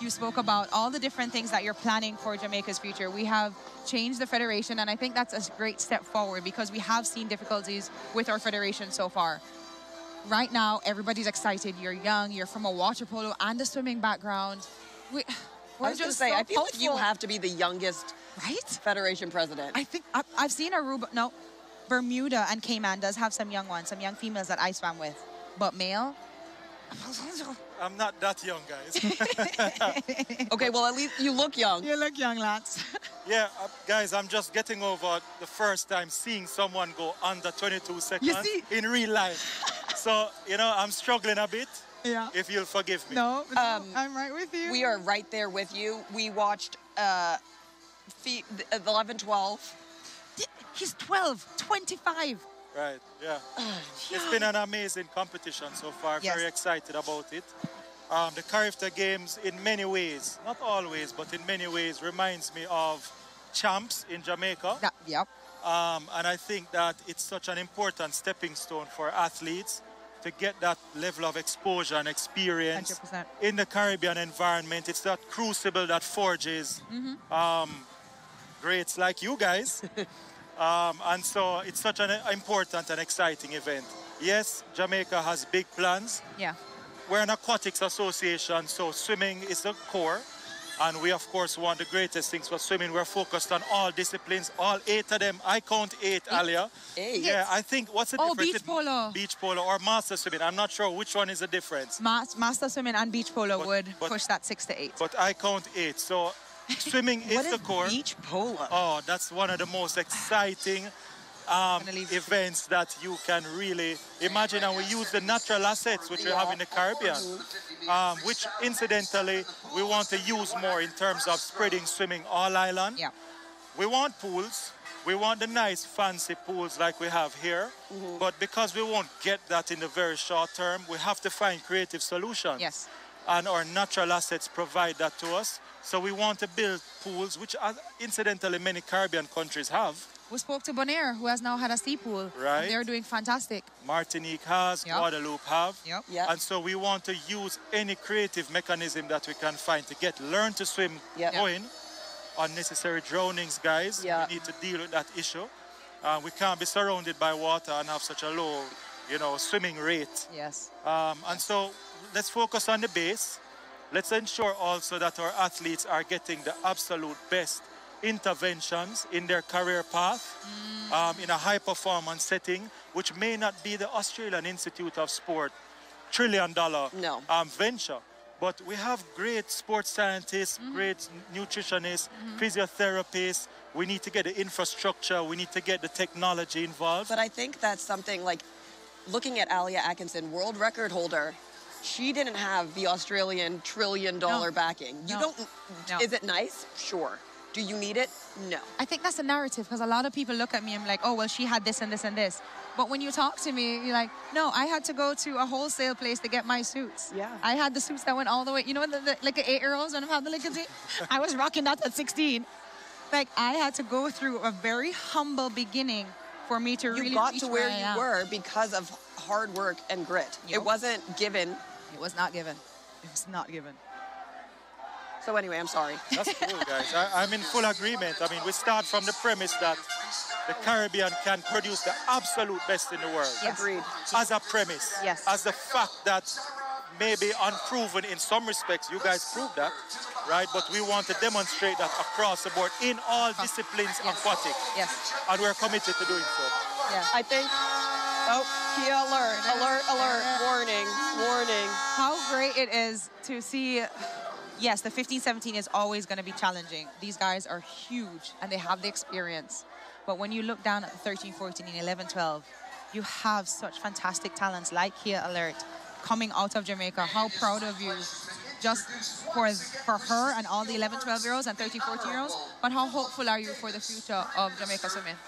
You spoke about all the different things that you're planning for Jamaica's future. We have changed the federation, and I think that's a great step forward because we have seen difficulties with our federation so far. Right now, everybody's excited. You're young, you're from a water polo and a swimming background. We, we're I was going to say, so I feel like you have to be the youngest Right? Federation president. I think I, I've seen Aruba. No, Bermuda and Cayman does have some young ones, some young females that I swam with. But male, <laughs> I'm not that young, guys. <laughs> okay, well, at least you look young. you look young, lads. yeah, uh, guys, I'm just getting over the first time seeing someone go under 22 seconds see? in real life. so, you know, I'm struggling a bit, yeah. if you'll forgive me. No, no, Um, I'm right with you. We are right there with you. We watched uh, feet, the 11 12. He's 12, 25. Right, yeah. It's been an amazing competition so far. Yes. Very excited about it. Um, the Carifta Games, in many ways, not always, but in many ways, reminds me of champs in Jamaica. That, yep. Um, and I think that it's such an important stepping stone for athletes to get that level of exposure and experience 100%. in the Caribbean environment. It's that crucible that forges um, greats like you guys. <laughs> um, and so it's such an important and exciting event. Yes, Jamaica has big plans. Yeah. We're an aquatics association, so swimming is the core. And we, of course, want the greatest things for swimming. We're focused on all disciplines, all eight of them. I count eight, Alia. Eight? Yeah, I think, what's the Oh, difference? beach polo. Beach polo or master swimming. I'm not sure which one is the difference. Mas- master swimming and beach polo But- would but- push that six to eight. But I count eight. So <laughs> swimming is the core. beach polo? Oh, that's one of the most exciting um, events that you can really imagine. And we use the natural assets which we have in the Caribbean, um, which incidentally we want to use more in terms of spreading swimming all island. Yeah. We want pools. We want the nice fancy pools like we have here. But because we won't get that in the very short term, we have to find creative solutions Yes. and our natural assets provide that to us. So we want to build pools, which uh, incidentally many Caribbean countries have. We spoke to Bonaire, who has now had a sea pool. Right. They're doing fantastic. Martinique has, Yep. Guadeloupe have. Yep. Yep. And so we want to use any creative mechanism that we can find to get learn to swim Yep. going. Unnecessary drownings, guys. Yeah. We need to deal with that issue. Uh, we can't be surrounded by water and have such a low, you know, swimming rate. Yes. Um, and so let's focus on the base. Let's ensure also that our athletes are getting the absolute best interventions in their career path um, in a high performance setting, which may not be the Australian Institute of Sport trillion dollar No. um, venture. But we have great sports scientists, great nutritionists, physiotherapists. We need to get the infrastructure, we need to get the technology involved. But I think that's something like looking at Alia Atkinson, world record holder. She didn't have the Australian trillion dollar backing. You No. don't. No. Is it nice? Sure. Do you need it? No. I think that's a narrative because a lot of people look at me and be like, oh, well, she had this and this and this. But when you talk to me, you're like, no, I had to go to a wholesale place to get my suits. Yeah. I had the suits that went all the way, you know, the, the, like the eight year olds when I'm having the suit? I was rocking that at 16. Like, I had to go through a very humble beginning for me to You really got to where I you were because of hard work and grit. Yep. It wasn't given. It was not given. It was not given. So anyway, I'm sorry. That's cool, guys. I, I'm in full agreement. I mean, we start from the premise that the Caribbean can produce the absolute best in the world. Yes. Agreed. As a premise. Yes. As the fact that may be unproven in some respects. You guys proved that, right? But we want to demonstrate that across the board in all disciplines Yes. aquatic. Yes. And we're committed to doing so. Yeah. I think. Oh, Kia alert! Alert! Alert! Warning! Warning! how great it is to see yes the 15 17 is always going to be challenging these guys are huge and they have the experience but when you look down at the 13 14 and 11 12 you have such fantastic talents like Kia Alert coming out of Jamaica how proud of you just for for her and all the 11 12 year olds and 13 14 year olds but how hopeful are you for the future of Jamaica swimming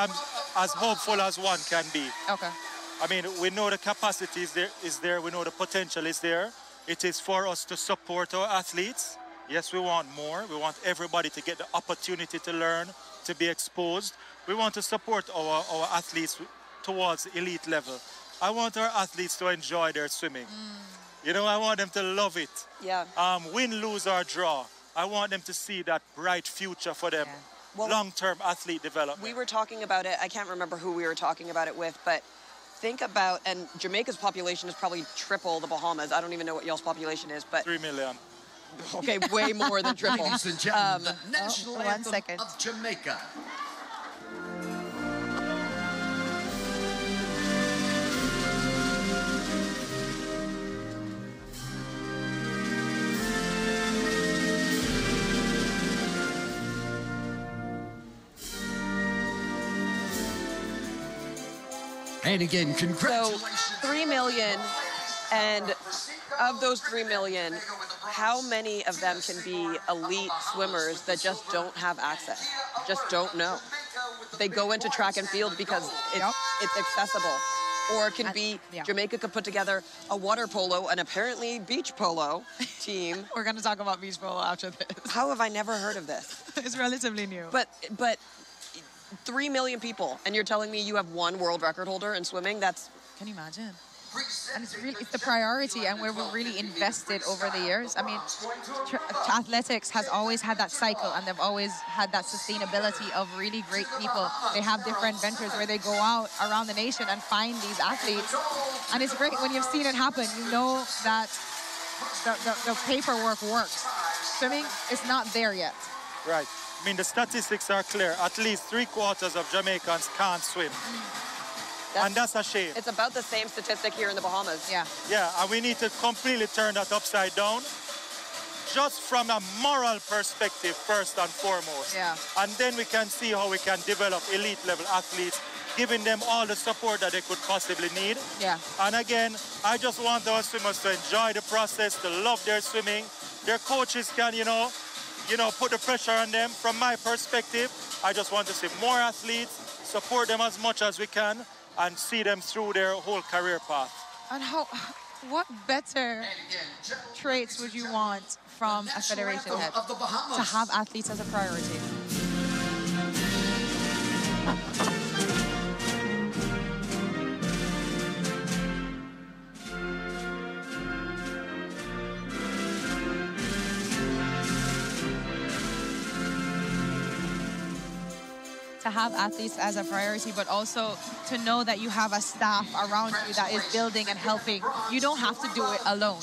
I'm as hopeful as one can be. okay I mean, we know the capacity is there, is there. We know the potential is there. It is for us to support our athletes. Yes, we want more. We want everybody to get the opportunity to learn, to be exposed. We want to support our, our athletes towards elite level. I want our athletes to enjoy their swimming. Mm. You know, I want them to love it. Yeah. Um, win, lose, or draw. I want them to see that bright future for them. Yeah. Well- Long-term athlete development. We were talking about it. I can't remember who we were talking about it with, but think about and Jamaica's population is probably triple the Bahamas. I don't even know what y'all's population is, but Three million. okay, way more than <laughs> triple. Ladies and gentlemen, Um, the national one anthem second. of Jamaica. And again, congratulations. So three million, and of those three million, how many of them can be elite swimmers that just don't have access, just don't know? They go into track and field because it's, Yep. it's accessible. Or it can be yeah. Jamaica could put together a water polo and apparently beach polo <laughs> team. we're going to talk about beach polo after this How have I never heard of this? <laughs> it's relatively new But but three million people, and you're telling me you have one world record holder in swimming? That's Can you imagine? And it's really it's the priority, and where we're really invested over the years. I mean, tr- athletics has always had that cycle, and they've always had that sustainability of really great people. They have different ventures where they go out around the nation and find these athletes, and it's great when you've seen it happen. You know that the, the, the paperwork works. Swimming is not there yet. Right. I mean, the statistics are clear. At least three quarters of Jamaicans can't swim. and that's a shame. it's about the same statistic here in the Bahamas. Yeah. Yeah, and we need to completely turn that upside down. Just from a moral perspective, first and foremost. Yeah. And then we can see how we can develop elite level athletes, giving them all the support that they could possibly need. Yeah. And again, I just want our swimmers to enjoy the process, to love their swimming. Their coaches can, you know, you know, put the pressure on them. From my perspective, I just want to see more athletes, support them as much as we can, and see them through their whole career path. And how, what better traits would you want from a federation head to have athletes as a priority? To have athletes as a priority, but also to know that you have a staff around you that is building and helping. You don't have to do it alone.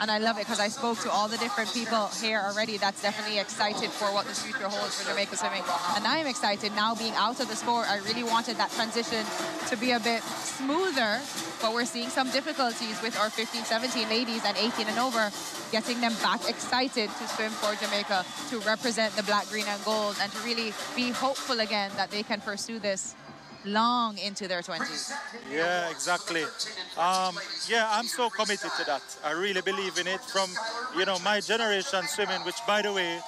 And I love it because I spoke to all the different people here already that's definitely excited for what the future holds for Jamaica swimming. And I'm excited now being out of the sport. I really wanted that transition to be a bit smoother, but we're seeing some difficulties with our 15, 17 ladies and 18 and over, getting them back excited to swim for Jamaica, to represent the black, green, and gold, and to really be hopeful again that they can pursue this long into their 20s. Yeah, exactly. Um, yeah, I'm so committed to that. I really believe in it. From you know my generation swimming, which by the way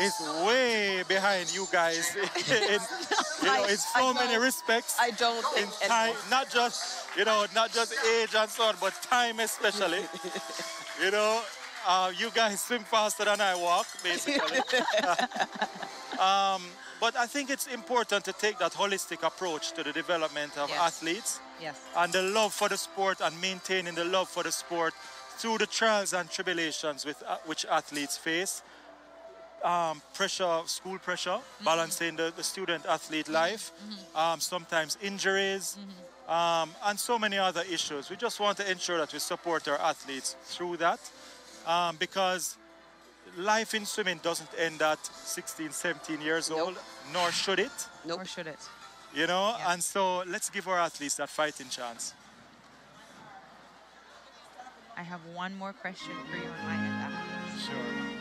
is way behind you guys <laughs> in, <laughs> you know, in so many respects. I don't in time, not just you know, not just age and so on, but time especially. <laughs> you know, uh, you guys swim faster than I walk, basically. um, but I think it's important to take that holistic approach to the development of Yes. athletes Yes. and the love for the sport and maintaining the love for the sport through the trials and tribulations with, uh, which athletes face. Um, pressure, school pressure, balancing the, the student athlete life, um, sometimes injuries, um, and so many other issues. We just want to ensure that we support our athletes through that um, because life in swimming doesn't end at 16, 17 years Nope. old, nor should it Nope. Or should it? you know Yeah. and so let's give our athletes that fighting chance I have one more question for you on my end sure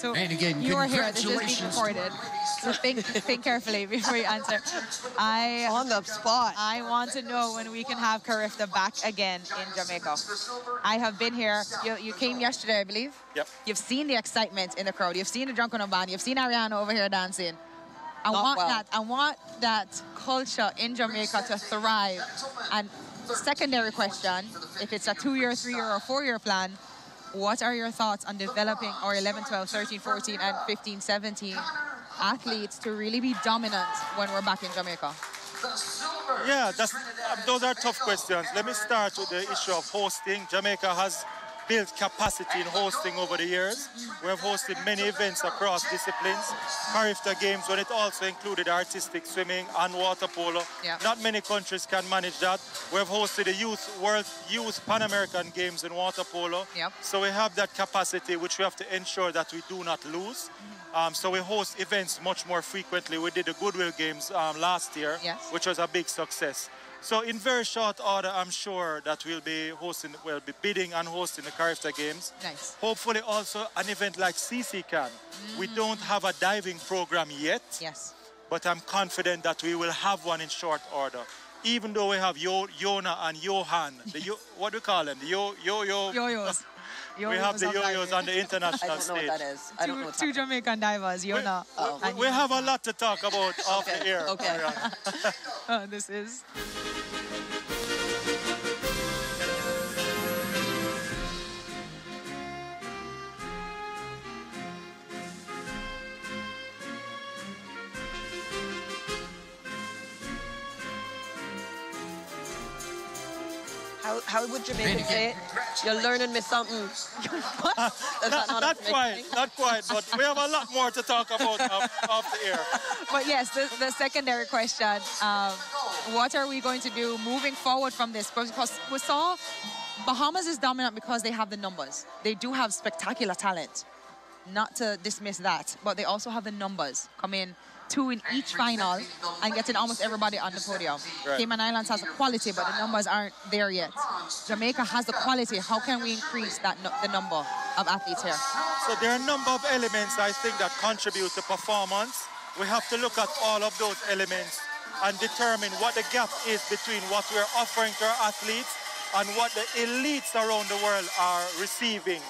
So And again, you are here. This is being recorded. So think think carefully before you answer. I On the spot. I want to know when we can have Carifta back again in Jamaica. I have been here. You, you came yesterday, I believe. Yep. You've seen the excitement in the crowd. You've seen the drunken band. You've seen Arianna over here dancing. I Not want well. that. I want that culture in Jamaica to thrive. And secondary question: If it's a two-year, three-year, or four-year plan, what are your thoughts on developing our 11, 12, 13, 14, and 15, 17 athletes to really be dominant when we're back in Jamaica? yeah that's um, those are tough questions let me start with the issue of hosting jamaica has built capacity in hosting over the years we have hosted many events across disciplines carifta games when it also included artistic swimming and water polo Yeah. not many countries can manage that we have hosted the youth world youth pan american games in water polo Yep. So we have that capacity, which we have to ensure that we do not lose. Um, so we host events much more frequently. We did the Goodwill Games um, last year, Yes. which was a big success. So in very short order, I'm sure that we'll be hosting, we'll be bidding and hosting the Carifta Games. Nice. Hopefully also an event like CCCAN. We mm. don't have a diving program yet, Yes. but I'm confident that we will have one in short order. even though we have Yo, Yona and Yohan, the yo, what do we call them? The Yo Yo Yo. Yo-yos. We have the yo-yos on the <laughs> I international don't know stage. what that is. I don't know Two, two. Jamaican divers, Yona. We, and we have a lot to talk about off Okay, the air. okay. Mariana. <laughs> Uh, this is. How, would Jamaican say it? You're learning me something. <laughs> what? <laughs> Not, Not quite, thing? not quite, but we have a lot more to talk about off, off the air. <laughs> But yes, the, the secondary question um, what are we going to do moving forward from this? Because we saw Bahamas is dominant because they have the numbers. They do have spectacular talent. Not to dismiss that, but they also have the numbers. Come in two in each final and getting almost everybody on the podium. Right. Cayman Islands has the quality, but the numbers aren't there yet. Jamaica has the quality. How can we increase that the number of athletes here? So there are a number of elements I think that contribute to performance. We have to look at all of those elements and determine what the gap is between what we're offering to our athletes and what the elites around the world are receiving.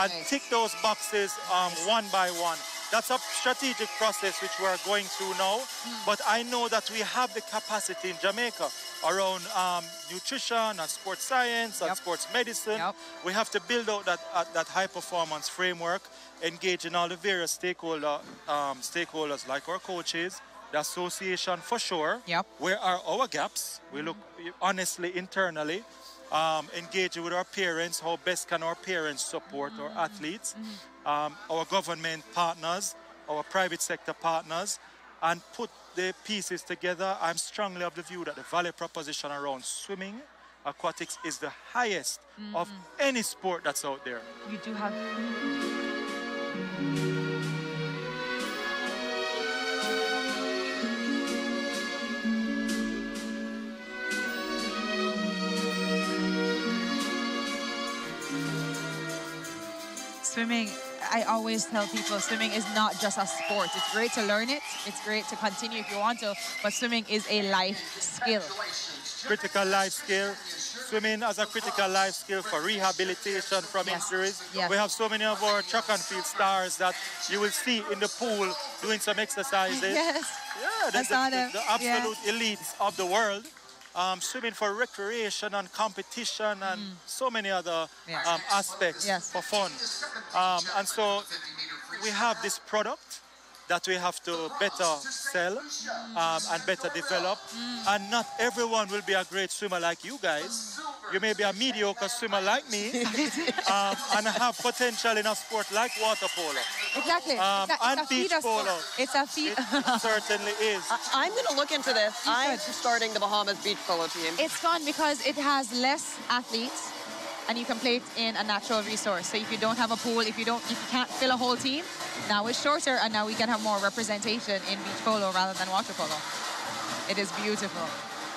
And tick those boxes um, one by one. That's a strategic process which we're going through now. But I know that we have the capacity in Jamaica around um, nutrition and sports science and Yep. sports medicine. Yep. We have to build out that, uh, that high performance framework, engaging all the various stakeholder, um, stakeholders like our coaches, the association for sure. Yep. Where are our gaps? We look honestly internally, um, engaging with our parents. How best can our parents support our athletes? Um, our government partners, our private sector partners, and put the pieces together. I'm strongly of the view that the value proposition around swimming, aquatics is the highest of any sport that's out there. You do have. Swimming, I always tell people swimming is not just a sport. It's great to learn it, it's great to continue if you want to, but swimming is a life skill. critical life skill. Swimming as a critical life skill for rehabilitation from Yes. injuries. Yes. We have so many of our track and field stars that you will see in the pool doing some exercises. Yes. Yeah, the, the, the absolute elites of the world. Um, swimming for recreation and competition and so many other Mm. Yes. um, aspects Yes. for fun. Um, and so we have this product that we have to better sell um, and better develop. Mm. And not everyone will be a great swimmer like you guys. You may be a mediocre swimmer like me <laughs> um, and have potential in a sport like water polo. Exactly. Um, It's a- it's and a beach sport. polo. It's a feed. It certainly is. <laughs> I'm going to look into this. I'm should. starting the Bahamas beach polo team. It's fun because it has less athletes and you can play it in a natural resource. So if you don't have a pool, if you don't if you can't fill a whole team, now it's shorter and now we can have more representation in beach polo rather than water polo. It is beautiful.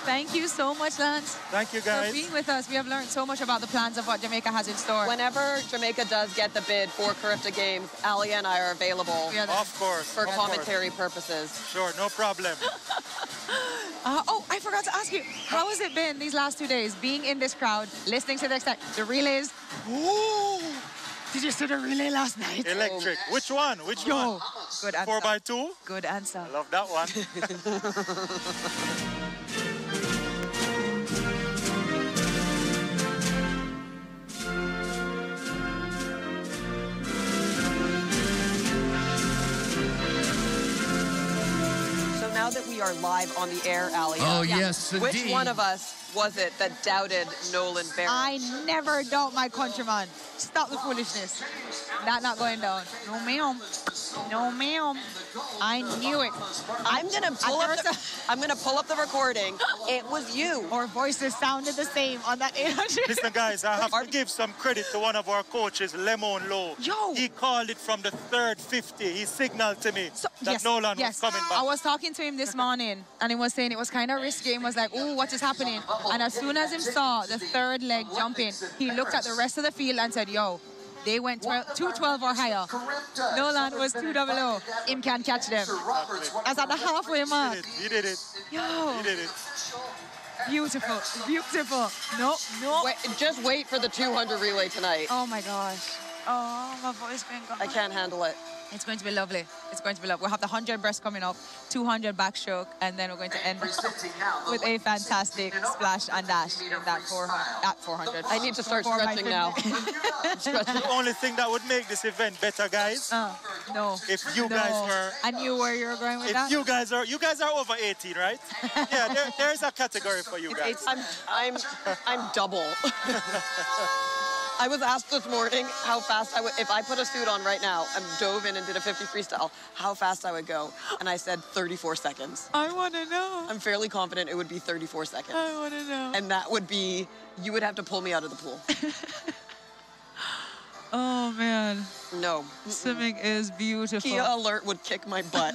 Thank you so much, Lance, Thank you guys. for being with us. We have learned so much about the plans of what Jamaica has in store. Whenever Jamaica does get the bid for Carifta Games, Ali and I are available We are the- Of course. for of course. commentary purposes. Sure, no problem. <laughs> Uh, oh, I forgot to ask you, how has it been these last two days, being in this crowd, listening to the, the relays? Ooh, did you see the relay last night? Electric. Oh, which one? Which Yo, one? good answer. Four by two? Good answer. Love that one. So now that we are live on the air, Alia, Oh, yes, which one of us was it that doubted Nolan Barrett? I never doubt my countryman. Stop the foolishness. That not going down. No, ma'am. No, ma'am. I knew it. I'm gonna pull up. The, I'm gonna pull up the recording. It was you. Our voices sounded the same on that 800. <laughs> Listen, guys, I have to give some credit to one of our coaches, Lemon Low. Yo. He called it from the third 50. He signaled to me So, that Nolan yes. was coming back. I was talking to him this morning and he was saying it was kind of risky. He was like, oh, what is happening? And as soon as him saw the third leg jumping, he looked at the rest of the field and said, yo, they went 12, 212 or higher. Nolan was 200. Him can't catch them. As at the halfway mark. did. He did it. Yo. He did it. beautiful, beautiful. No, no. Wait, just wait for the 200 relay tonight. Oh my gosh. Oh, my voice been gone. I can't handle it. It's going to be lovely. It's going to be lovely. We'll have the 100 breast coming up, 200 backstroke, and then we're going to end with a fantastic splash and dash in that 400, at 400. I need to start For stretching now. Stretching. <laughs> The only thing that would make this event better, guys, Uh, no. if you no. guys were I knew where you were going with if that. you guys are you guys are over 18, right? <laughs> yeah, there, there is a category for you guys. It's- I'm I'm I'm double. <laughs> I was asked this morning how fast I would if I put a suit on right now and dove in and did a 50 freestyle, how fast I would go. And I said 34 seconds. I want to know. I'm fairly confident it would be 34 seconds. I want to know. And that would be you would have to pull me out of the pool. <laughs> Oh man, No. swimming is beautiful. Kia alert would kick my butt.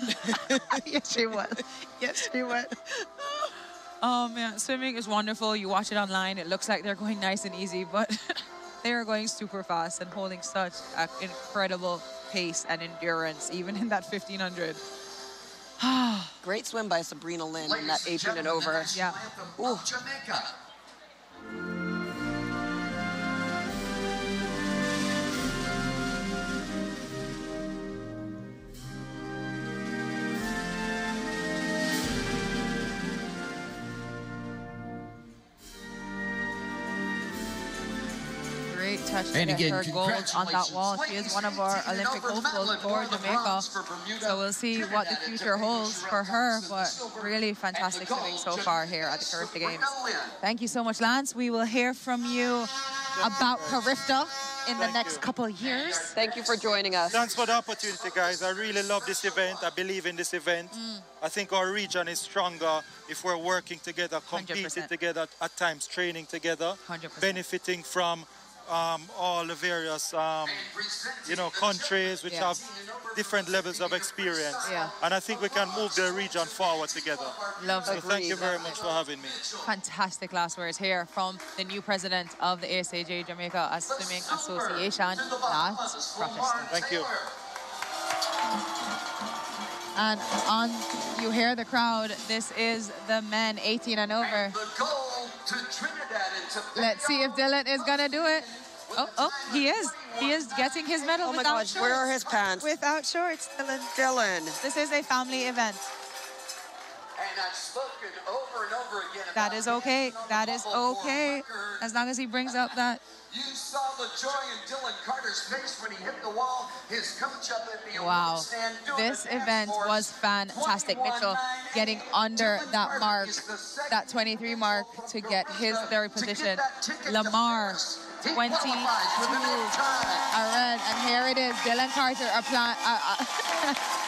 <laughs> yes, she would. Yes, she would. <laughs> Oh man, swimming is wonderful. You watch it online, it looks like they're going nice and easy, but they are going super fast and holding such an incredible pace and endurance, even in that 1500. <sighs> Great swim by Sabrina Lynn in that Ladies 18 and gentlemen, over. Yeah. anthem of Jamaica. And again, her gold on that wall. She is one of our Olympic 18 hopefuls for Jamaica. bronze for Bermuda, So we'll see what the future holds for her, but really fantastic and swimming so far here at the Carifta Games. Thank you so much, Lance. We will hear from you about Carifta in the Thank next you. couple of years. Thank you for joining us. Thanks for the opportunity, guys. I really love this event. I believe in this event. Mm. I think our region is stronger if we're working together, competing 100%. together, at times training together, 100%. benefiting from um, all the various, um, you know, countries which Yeah. have different levels of experience. Yeah. And I think we can move the region forward together. Love So it. thank you very much for having me. Fantastic last words here from the new president of the ASAJ Jamaica Swimming Association, Lance Rochester. Thank you. And on, you hear the crowd. This is the men 18 and over. The gold and Tobago. Let's see if Dylan is gonna do it. Oh, oh, he is. He is getting his medal Oh my without gosh, shorts. where are his pants? Without shorts, Dylan. Dylan. This is a family event. And I've spoken over and over again That is okay. That is okay. As long as he brings up that. You saw the joy in Dylan Carter's face when he hit the wall. His coach up at the Wow. Stand This event was fantastic. Mitchell getting under Dylan that mark, is the second that 23 mark to get his third position. that ticket to Lamar, Paris. He 22 qualifies for the next time. a red. And here it is. Dylan Carter apply, uh, <laughs> uh,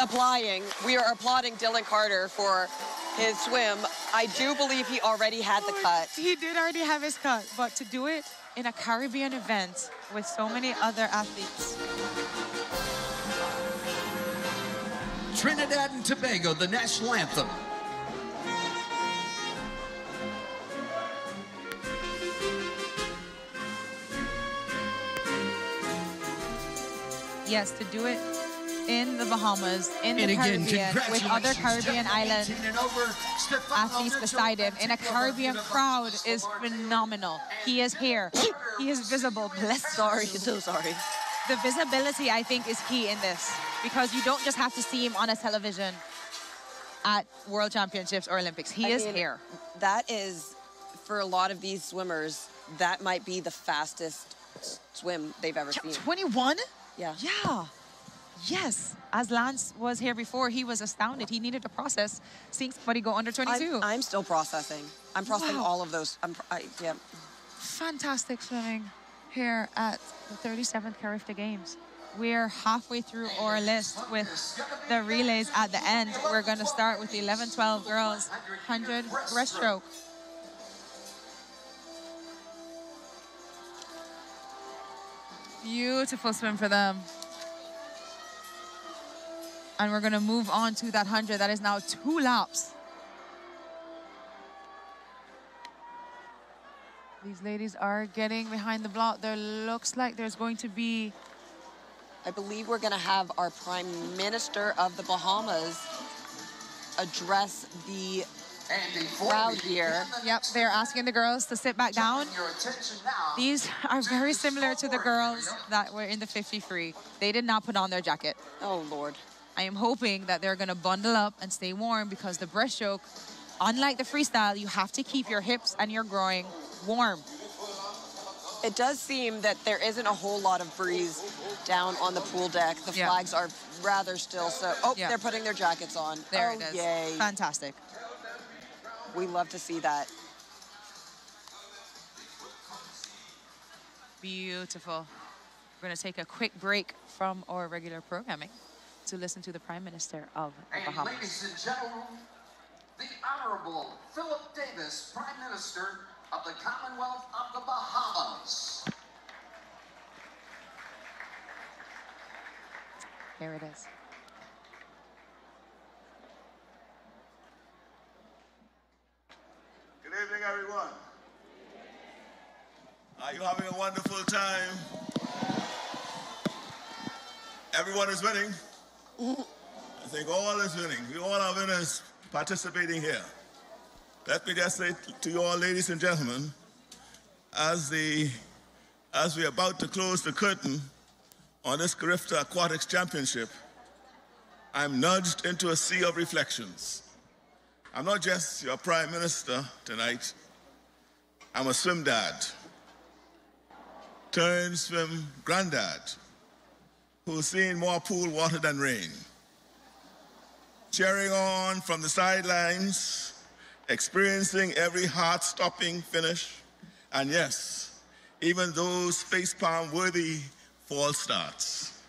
applying. We are applauding Dylan Carter for his swim. I do believe he already had the cut. He did already have his cut, but to do it in a Caribbean event with so many other athletes. Trinidad and Tobago, the national anthem. Yes, to do it in the Bahamas, in the And again, Caribbean, with other Caribbean gentlemen, islands. 18 and over, Stefano athletes beside him in a Caribbean crowd is phenomenal. He is here. He is visible. Bless Sorry, so sorry. The visibility, I think, is key in this because you don't just have to see him on a television at World Championships or Olympics. He I is mean, here. That is, for a lot of these swimmers, that might be the fastest swim they've ever seen. 21? Yeah. Yeah. Yes. As Lance was here before, he was astounded. He needed to process seeing somebody go under 22. I'm, I'm still processing. I'm processing Wow. all of those. I'm, I, yeah. fantastic swimming here at the 37th Carifta Games. We're halfway through our list with the relays at the end. We're going to start with the 11 12 girls 100 breaststroke. Beautiful swim for them. And we're going to move on to that 100. That is now two laps. These ladies are getting behind the block. There looks like there's going to be I believe we're going to have our Prime Minister of the Bahamas address the Crowd here. Yep, they're asking the girls to sit back down. Your attention now. These are very similar to the girls that were in the 50 free. They did not put on their jacket. Oh, Lord. I am hoping that they're gonna bundle up and stay warm because the breaststroke, unlike the freestyle, you have to keep your hips and your groin warm. It does seem that there isn't a whole lot of breeze down on the pool deck. The Yeah. flags are rather still, so oh, Yeah. they're putting their jackets on. There oh, it is. Yay. Fantastic. We love to see that. Beautiful. We're gonna take a quick break from our regular programming to listen to the Prime Minister of the And Bahamas. ladies and gentlemen, the Honorable Philip Davis, Prime Minister of the Commonwealth of the Bahamas. There it is. Good evening, everyone. Are you having a wonderful time? Everyone is winning. I think all is winning. We all are winners participating here. Let me just say to you all, ladies and gentlemen, as the as we're about to close the curtain on this Carifta Aquatics Championship, I'm nudged into a sea of reflections. I'm not just your prime minister tonight. I'm a swim dad, turned swim granddad, who's seen more pool water than rain. Cheering on from the sidelines, experiencing every heart stopping finish, and yes, even those face palm worthy false starts.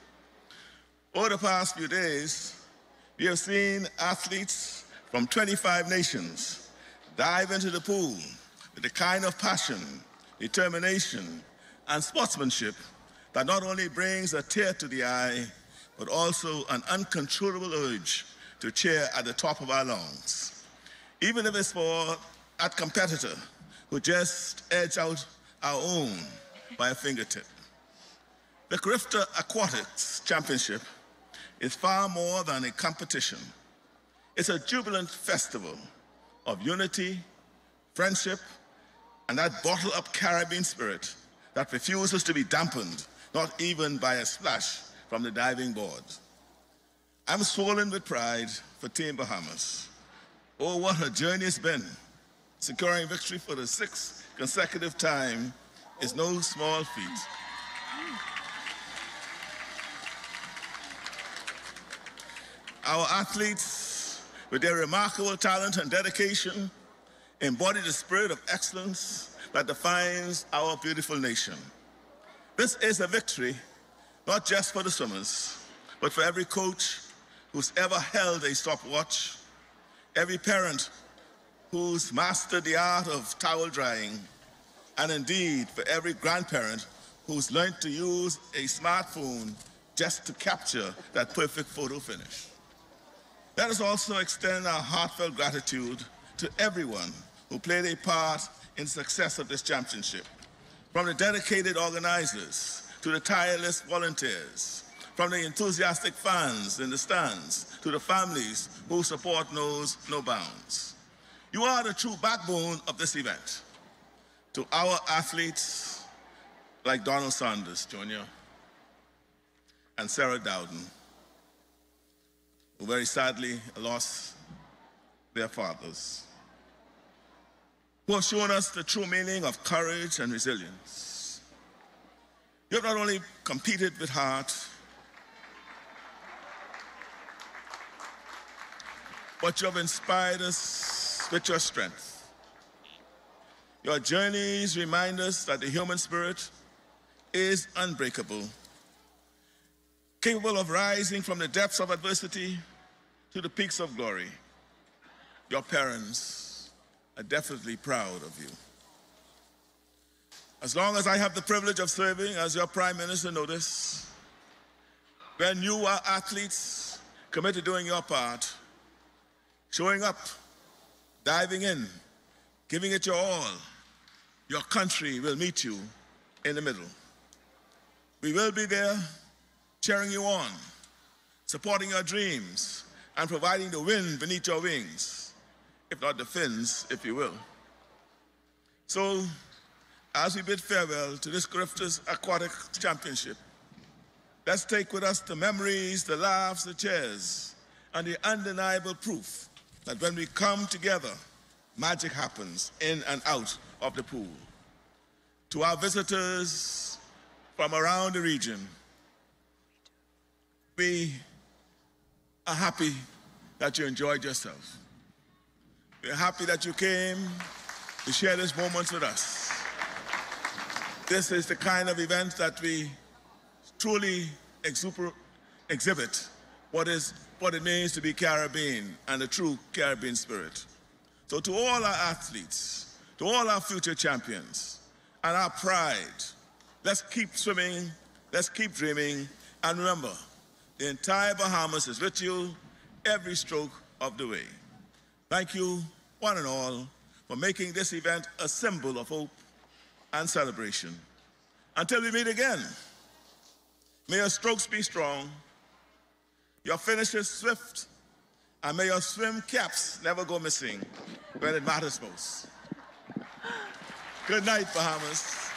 Over the past few days, we have seen athletes from 25 nations dive into the pool with the kind of passion, determination, and sportsmanship that not only brings a tear to the eye, but also an uncontrollable urge to cheer at the top of our lungs. Even if it's for that competitor who just edged out our own by a fingertip. The Carifta Aquatics Championship is far more than a competition. It's a jubilant festival of unity, friendship, and that bottle up Caribbean spirit that refuses to be dampened, not even by a splash from the diving board. I'm swollen with pride for Team Bahamas. Oh, what a journey it's been. Securing victory for the sixth consecutive time is no small feat. Our athletes, with their remarkable talent and dedication, embody the spirit of excellence that defines our beautiful nation. This is a victory, not just for the swimmers, but for every coach who's ever held a stopwatch, every parent who's mastered the art of towel drying, and indeed for every grandparent who's learned to use a smartphone just to capture that perfect photo finish. Let us also extend our heartfelt gratitude to everyone who played a part in the success of this championship, from the dedicated organizers to the tireless volunteers, from the enthusiastic fans in the stands to the families whose support knows no bounds. You are the true backbone of this event. To our athletes like Donald Sanders Jr. and Sarah Dowden, who very sadly lost their fathers, who have shown us the true meaning of courage and resilience. You have not only competed with heart, but you have inspired us with your strength. Your journeys remind us that the human spirit is unbreakable, capable of rising from the depths of adversity to the peaks of glory. Your parents are definitely proud of you. As long as I have the privilege of serving as your prime minister, notice when you are athletes committed to doing your part, showing up, diving in, giving it your all, your country will meet you in the middle. We will be there cheering you on, supporting your dreams, and providing the wind beneath your wings. If not the fins, if you will. So, as we bid farewell to this Carifta's Aquatic Championship, let's take with us the memories, the laughs, the cheers, and the undeniable proof that when we come together, magic happens in and out of the pool. To our visitors from around the region, we are happy that you enjoyed yourself. We're happy that you came to share this moment with us. This is the kind of event that we truly exhibit what is what it means to be Caribbean and the true Caribbean spirit. So to all our athletes, to all our future champions, and our pride, let's keep swimming, let's keep dreaming, and remember, the entire Bahamas is with you every stroke of the way. Thank you, one and all, for making this event a symbol of hope and celebration. Until we meet again, may your strokes be strong, your finishes swift, and may your swim caps never go missing when it matters most. Good night, Bahamas.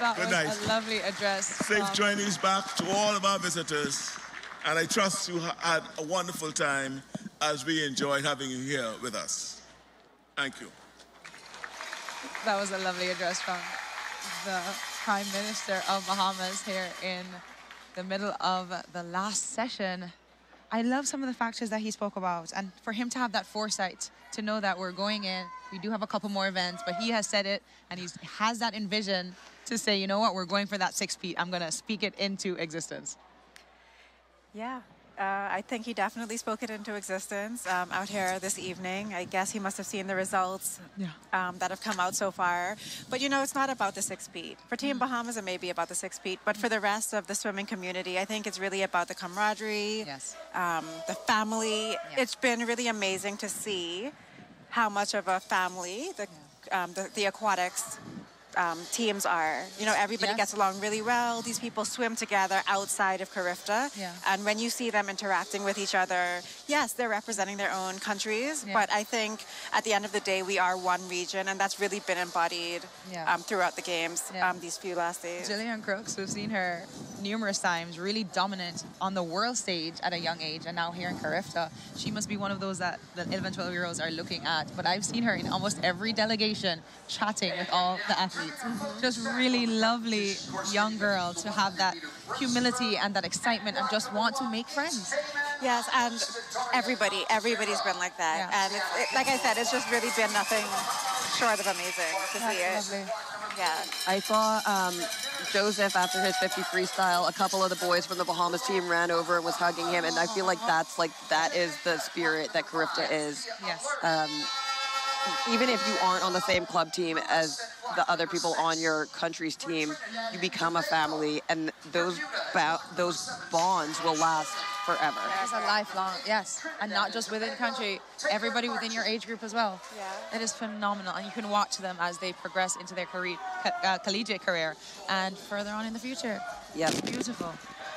That Good was night. a lovely address. Safe from- journeys back to all of our visitors, and I trust you had a wonderful time as we enjoyed having you here with us. Thank you. That was a lovely address from the Prime Minister of Bahamas here in the middle of the last session. I love some of the factors that he spoke about, and for him to have that foresight to know that we're going in, we do have a couple more events, but he has said it, and he has that envision to say, you know what, we're going for that six feet. I'm going to speak it into existence. Yeah, uh, I think he definitely spoke it into existence um, out here this evening. I guess he must have seen the results Yeah. um, that have come out so far. But you know, it's not about the six feet. For Team Bahamas, it may be about the six feet, but for the rest of the swimming community, I think it's really about the camaraderie, Yes. um, the family. It's been really amazing to see how much of a family the, um, the, the aquatics um, teams are. You know, everybody Yes. gets along really well. These people swim together outside of Carifta. Yeah. And when you see them interacting with each other, yes, they're representing their own countries, Yeah. but I think at the end of the day, we are one region, and that's really been embodied Yeah. um, throughout the games Yeah. um, these few last days. Jillian Crooks, we've seen her numerous times, really dominant on the world stage at a young age, and now here in Carifta, she must be one of those that the 11, 12 year olds are looking at. But I've seen her in almost every delegation chatting with all the athletes. Just really lovely young girl to have that humility and that excitement and just want to make friends. Yes, and everybody, everybody's been like that. Yeah. And it's, it, like I said, it's just really been nothing short of amazing to see it. Lovely. Yeah. I saw um, Joseph after his 50 freestyle. A couple of the boys from the Bahamas team ran over and was hugging him, and I feel like that's like that is the spirit that Carifta is. Yes. Even if you aren't on the same club team as the other people on your country's team, you become a family, and those ba- those bonds will last forever. It's a lifelong, yes, and not just within country, everybody within your age group as well. Yeah. It is phenomenal, and you can watch them as they progress into their career, co- uh, collegiate career and further on in the future. Yep. Beautiful,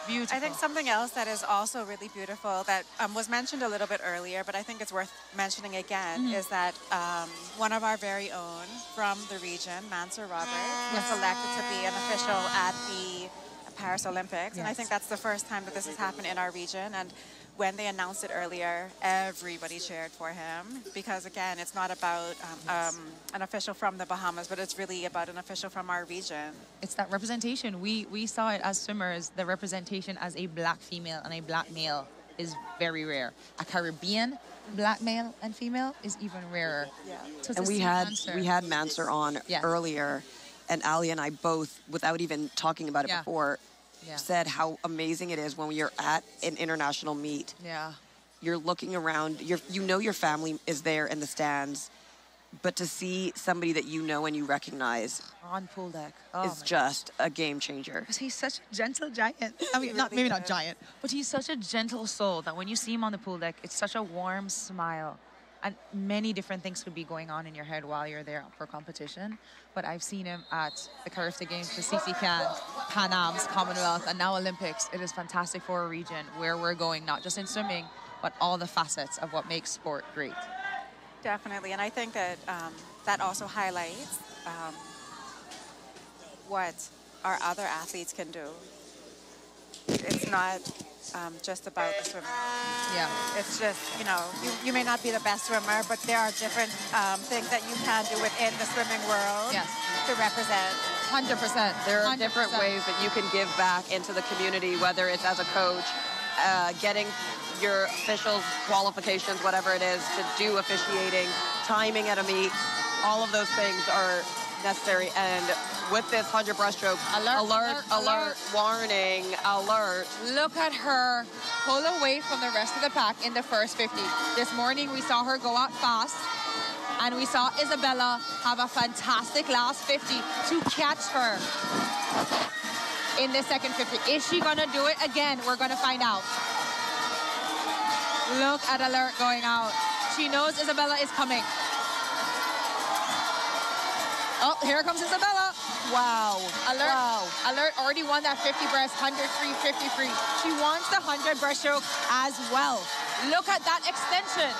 beautiful. I think something else that is also really beautiful that um, was mentioned a little bit earlier, but I think it's worth mentioning again, is that um, one of our very own from the region, Mansur Roberts, was elected to be an official at the Paris Olympics. And I think that's the first time that this has happened in our region. And when they announced it earlier, everybody cheered for him because, again, it's not about um, um, an official from the Bahamas, but it's really about an official from our region. it's that representation. We we saw it as swimmers. The representation as a black female and a black male is very rare. A Caribbean black male and female is even rarer. Yeah. So and we had Mansur- we had Mansur on Yeah. earlier, and Ali and I both, without even talking about it Yeah. before, Yeah. said how amazing it is when you're at an international meet. yeah. You're looking around. You're, you know your family is there in the stands, but to see somebody that you know and you recognize on pool deck. Oh is just a game changer. Because he's such a gentle giant. I <laughs> mean, not maybe not giant, but he's such a gentle soul that when you see him on the pool deck, it's such a warm smile. And many different things could be going on in your head while you're there for competition. But I've seen him at the Carifta Games, the CCCAN, Pan Am's, Commonwealth, and now Olympics. It is fantastic for a region where we're going, not just in swimming, but all the facets of what makes sport great. Definitely, and I think that um, that also highlights um, what our other athletes can do. It's not um, just about the swimming. Yeah. It's just, you know, you, you may not be the best swimmer, but there are different um, things that you can do within the swimming world Yes. to represent. 100%. There are different 100%. ways that you can give back into the community, whether it's as a coach, uh, getting your officials qualifications, whatever it is, to do officiating, timing at a meet. All of those things are necessary. And with this 100 breaststroke, Alert, alert, alert, alert, warning, alert. Look at her pull away from the rest of the pack in the first 50. This morning we saw her go out fast and we saw Isabella have a fantastic last 50 to catch her in the second 50. Is she gonna do it again? We're gonna find out. Look at Alert going out. She knows Isabella is coming. Oh, here comes Isabella. Wow. Alert, Wow. Alert already won that 50 breast, 100 free, 50 free. She wants the 100 breaststroke as well. Look at that extension.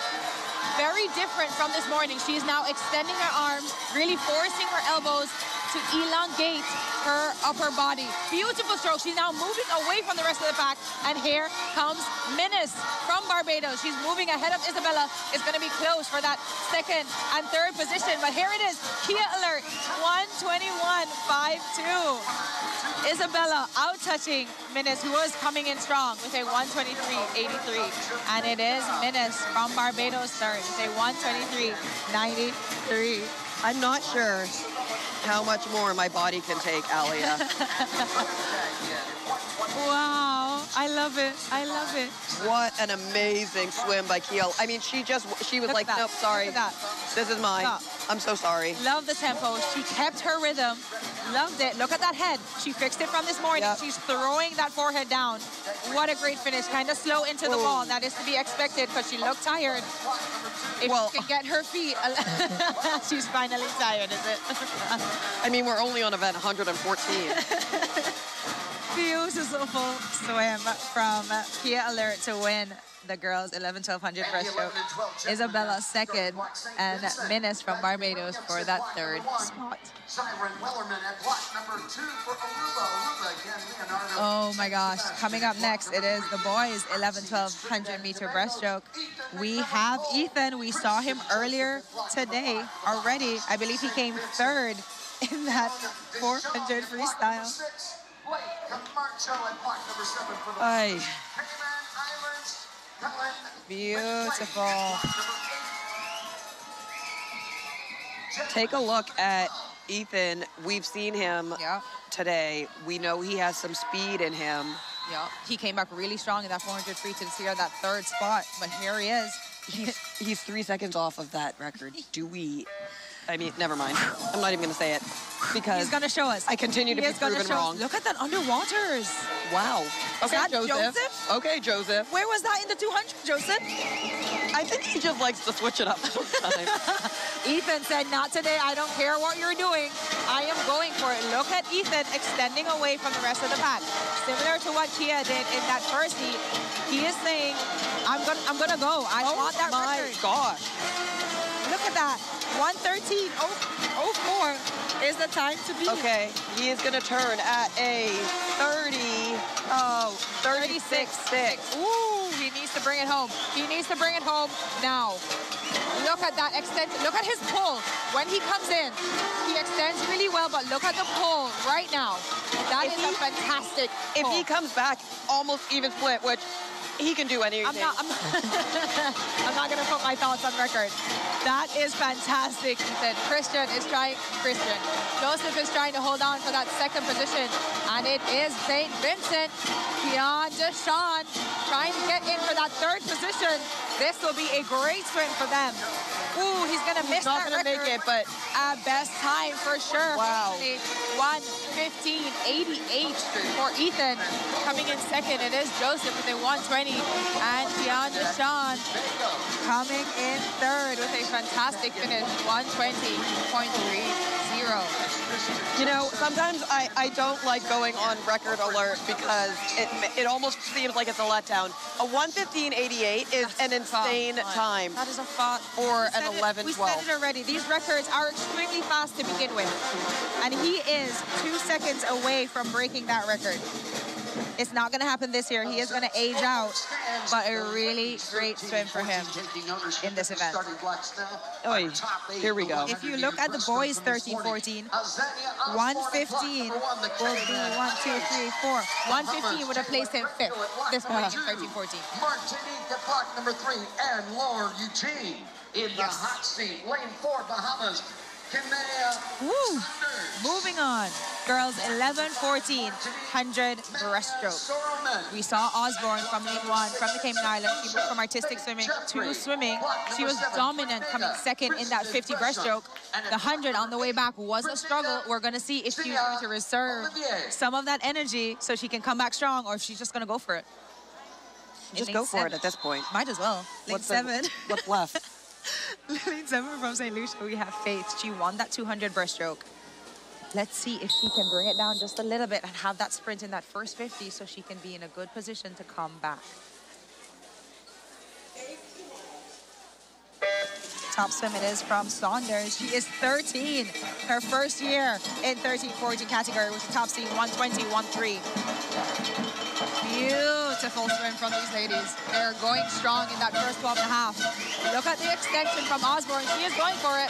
Very different from this morning. She is now extending her arms, really forcing her elbows to elongate her upper body. Beautiful stroke. She's now moving away from the rest of the pack. And here comes Minis from Barbados. She's moving ahead of Isabella. It's going to be close for that second and third position. But here it is. Kia Alert, 121.52. Isabella out touching Minis, who was coming in strong with a 123.83. And it is Minis from Barbados third with a 123.93. I'm not sure how much more my body can take, Alia. <laughs> Wow, I love it. I love it. what an amazing swim by Keel. I mean, she just, she was Look like, nope, sorry. Look at that. This is mine. Stop. I'm so sorry. Love the tempo. She kept her rhythm. Loved it. Look at that head. She fixed it from this morning. Yep. She's throwing that forehead down. What a great finish. Kind of slow into the Ooh. wall. That is to be expected because she looked tired. If Well- she can get her feet, <laughs> she's finally tired, is it? I mean, we're only on event 114. <laughs> Beautiful swim from Kia Alert to win the girls 11 1200 breaststroke. Isabella second and Minis from Barbados for that third spot. Oh my gosh. Coming up next, it is the boys 11 1200 meter breaststroke. We have Ethan. We saw him earlier today already. I believe he came third <laughs> in that 400 freestyle. Six, Blake Camacho at block number seven for the Ay, Cayman Islands. Helen Beautiful. take a look at Ethan. We've seen him Yeah. today. We know he has some speed in him. Yeah, he came back really strong in that 400 free to secure that third spot, but here he is. He's, he's three seconds off of that record. <laughs> Do we? I mean, never mind. I'm not even going to say it because He's gonna show us. I continue to He be proven show us. wrong. Look at that underwaters. Wow. Okay, that Joseph. Joseph? Okay, Joseph. Where was that in the 200, Joseph? I think he just likes to switch it up. <laughs> Ethan said, not today. I don't care what you're doing. I am going for it. Look at Ethan extending away from the rest of the pack. Similar to what Kia did in that first heat. He is saying, I'm gonna, I'm gonna go. I oh want that my record. gosh. Look at that. 113, 04 is the time to be. Okay, he is going to turn at a 30, oh, 36 6. Ooh, he needs to bring it home. He needs to bring it home now. Look at that extent. Look at his pull. When he comes in, he extends really well, but look at the pull right now. That If is he- a fantastic If he comes back almost even split, which he can do anything. I'm not, I'm, <laughs> I'm not gonna put my thoughts on record. That is fantastic, Ethan. Christian is trying, Christian. Joseph is trying to hold on for that second position. And it is St. Vincent, Keon Deshawn, trying to get in for that third position. This will be a great swim for them. Ooh, he's gonna miss not that going to make it, but Uh, best time for sure. Wow. 115.88 for Ethan. Coming in second, it is Joseph with a 120. And Keon Deshawn coming in third with a fantastic finish, 120.30. You know, sometimes I, I don't like going on record alert because it it almost seems like it's a letdown. A 115.88 is an insane time That is a fast. for We an said it- 11 We 12. said it already. These records are extremely fast to begin with. And he is two seconds away from breaking that record. It's not going to happen this year. He is going to age out, but a really great swim for him in this event. Oy, here we go. If you look at the boys 13-14, 115 will be one, two, three, four. 115 would have placed him fifth this morning in 13-14. Martinique at block number three, and Laura Eugene in the hot seat. Lane four, Bahamas. Woo! Moving on. Girls 11, 14, 100 breaststroke. We saw Osborne from lane one from the Cayman Islands. She moved from artistic swimming to swimming. She was dominant coming second in that 50 breaststroke. The 100 on the way back was a struggle. We're going to see if she's going to reserve some of that energy so she can come back strong or if she's just going to go for it. Just go for it at this point. Might as well. Lane What's the- seven. what's left? <laughs> <laughs> Lane seven from St. Lucia, we have Faith. She won that 200 breaststroke. Let's see if she can bring it down just a little bit and have that sprint in that first 50 so she can be in a good position to come back. Top swim it is from Saunders. She is 13. Her first year in 13-14 category with the top seed 120, 1-3. Beautiful swim from these ladies. They're going strong in that first 12 and a half. Look at the extension from Osborne. She is going for it.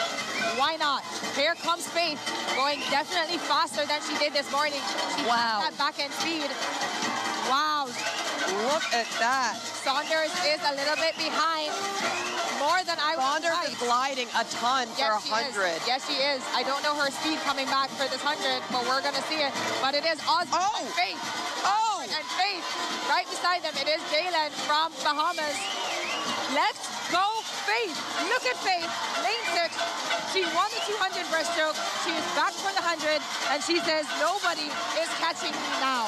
Why not? Here comes Faith, going definitely faster than she did this morning. She Wow. that back end speed. Wow. Look at that. Saunders is a little bit behind. More than I would Saunders like. is gliding a ton for Yes, she 100. is. Yes, she is. I don't know her speed coming back for this 100, but we're going to see it. But it is Osborne Oh. and Faith. Oh! And Faith right beside them. It is Jalen from Bahamas. Let's go, Faith. Look at Faith. Lane six. She won the 200 breaststroke. She is back for the 100, and she says, nobody is catching me now.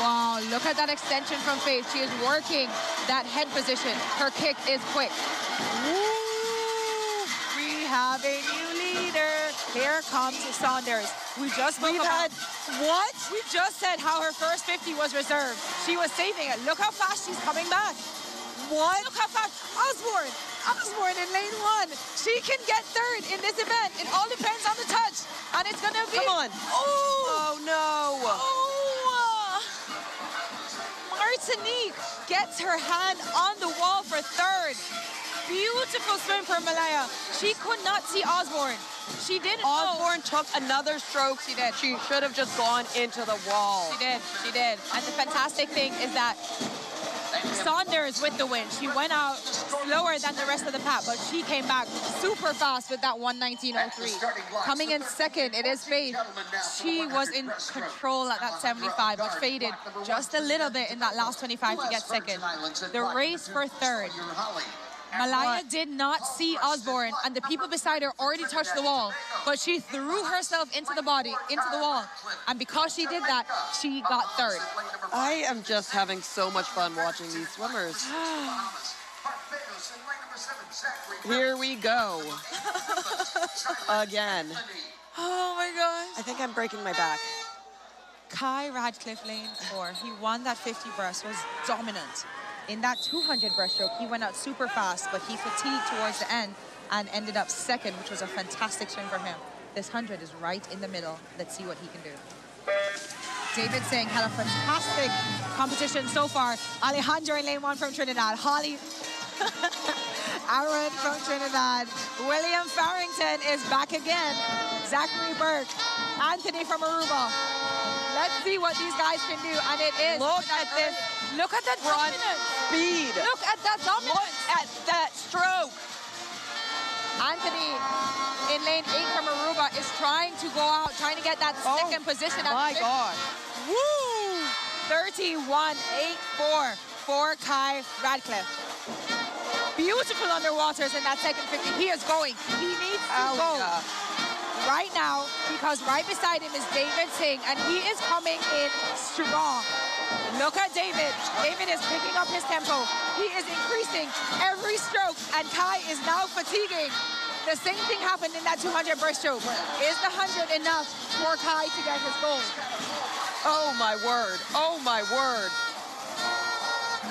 Wow, look at that extension from Faith. She is working that head position. Her kick is quick. Woo! We have a new leader. Here comes Saunders. We just spoke We've about had what? we just said how her first 50 was reserved. She was saving it. Look how fast she's coming back. What? Look how fast. Osborne. Osborne in lane one. She can get third in this event. It all depends on the touch. And it's going to be. Come on. Oh. Oh no. Oh. Martinique gets her hand on the wall for third. Beautiful swim for Malaya. She could not see Osborne. She didn't know. Osborne took another stroke. She did. She should have just gone into the wall. She did. She did. And the fantastic thing is that Saunders with the win. She went out slower than the rest of the pack, but she came back super fast with that 119.03. Coming in second, it is Faith. She was in control at that 75, but faded just a little bit in that last 25 to get second. The race for third. Malaya did not see Osborne, and the people beside her already touched the wall, but she threw herself into the body, into the wall, and because she did that, she got third. I am just having so much fun watching these swimmers. <sighs> Here we go. Again. Oh my gosh. I think I'm breaking my back. Kai Radcliffe lane four. He won that 50 breast, was dominant. In that 200 breaststroke, he went out super fast, but he fatigued towards the end and ended up second, which was a fantastic swim for him. This 100 is right in the middle. Let's see what he can do. David Singh had a fantastic competition so far. Alejandro in lane one from Trinidad. Holly <laughs> Aaron from Trinidad. William Farrington is back again. Zachary Burke. Anthony from Aruba. Let's see what these guys can do. And it is. Look at this Look at that front dominance. speed. Look at that dominance. Look at that stroke. Anthony in lane eight from Aruba is trying to go out, trying to get that Oh, second position. at My 50. God. Woo! 31-8-4 for Kai Radcliffe. Beautiful underwaters in that second 50. He is going. He needs to Oh, go yeah. Right now because right beside him is David Singh and he is coming in strong. Look at David. David is picking up his tempo. He is increasing every stroke and Kai is now fatiguing. the same thing happened in that 200 breaststroke. Is the 100 enough for Kai to get his goal? Oh my word. Oh my word.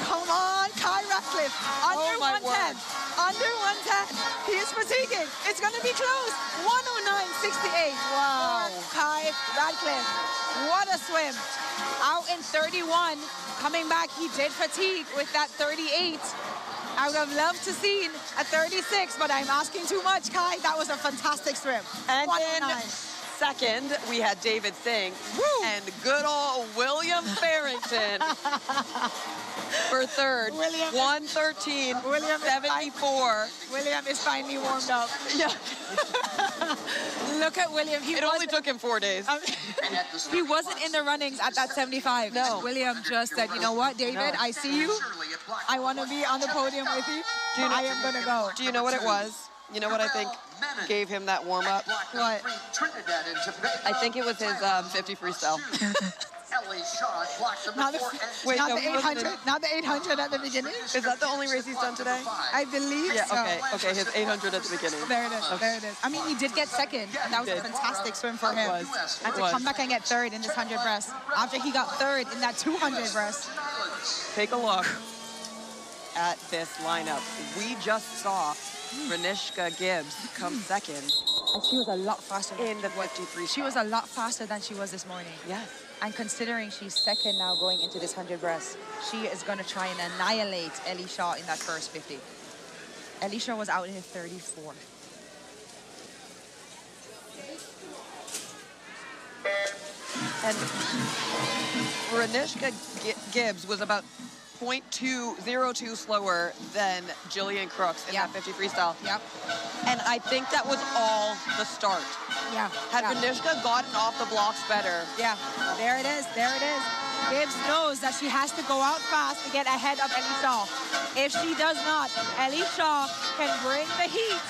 Come on, Kai Radcliffe. Under Oh, my 110. word. Under 110. He is fatiguing. It's going to be close. 109.68. Wow. Kai Radcliffe. What a swim. Out in 31. Coming back, he did fatigue with that 38. I would have loved to seen a 36, but I'm asking too much, Kai. That was a fantastic swim. And then oh second, we had David Singh and good old William Farrington <laughs> for third. William- 113, William is 74. William is finally warmed up. Yeah. <laughs> Look at William. He It only took him four days. Um, And at the he wasn't in the runnings at that 75. No. William just said, you know what, David, No. I see you. Shirley at block I want to be on the podium with you. Do you know- I am going to go. Do you know what it was? You know what I think gave him that warm up? What? three, Trinidad and Tobago. I think it was his um, 50 freestyle. <laughs> Ellie Shaw at number Not the, four. Wait, not no, the he wasn't 800, not the 800 at the beginning. Is that the only race he's done today? I believe Yeah, so. okay, okay, his 800 at the beginning. There it is. There it is. I mean, he did get second. and That was a fantastic swim for him. was. And to was. come back and get third in this 100 breast after he got third in that 200 breast. Take a look at this lineup. We just saw Rhanishka Gibbs come second And she was a lot faster. in the 53. She was a lot faster than she was this morning. Yes. And considering she's second now going into this 100 breast, she is going to try and annihilate Ellie Shaw in that first 50. Ellie Shaw was out in 34. And Rhanishka Gi- Gibbs was about 0.202 slower than Jillian Crooks in that 50 freestyle. Yep. And I think that was all the start. Yeah. Had yeah. Rhanishka gotten off the blocks better, Yeah, there it is, there it is. Gibbs knows that she has to go out fast to get ahead of Ellie Shaw. If she does not, Ellie Shaw can bring the heat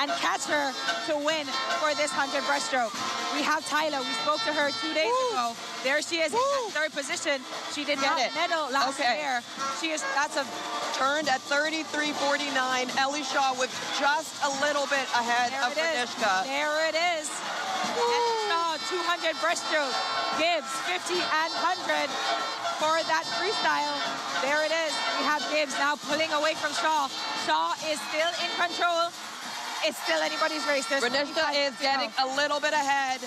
and catch her to win for this 100 breaststroke. We have Tyler. We spoke to her two days ago. There she is in third position. She did Get not it. medal last Okay. year. She is, that's a, turned at 33.49. Ellie Shaw with just a little bit ahead there of it is. There it is. Ellie Shaw, 200 breaststroke. Gibbs, 50 and 100 for that freestyle. There it is. We have Gibbs now pulling away from Shaw. Shaw is still in control. It's still anybody's race. There's Rhanishka is getting a little bit ahead.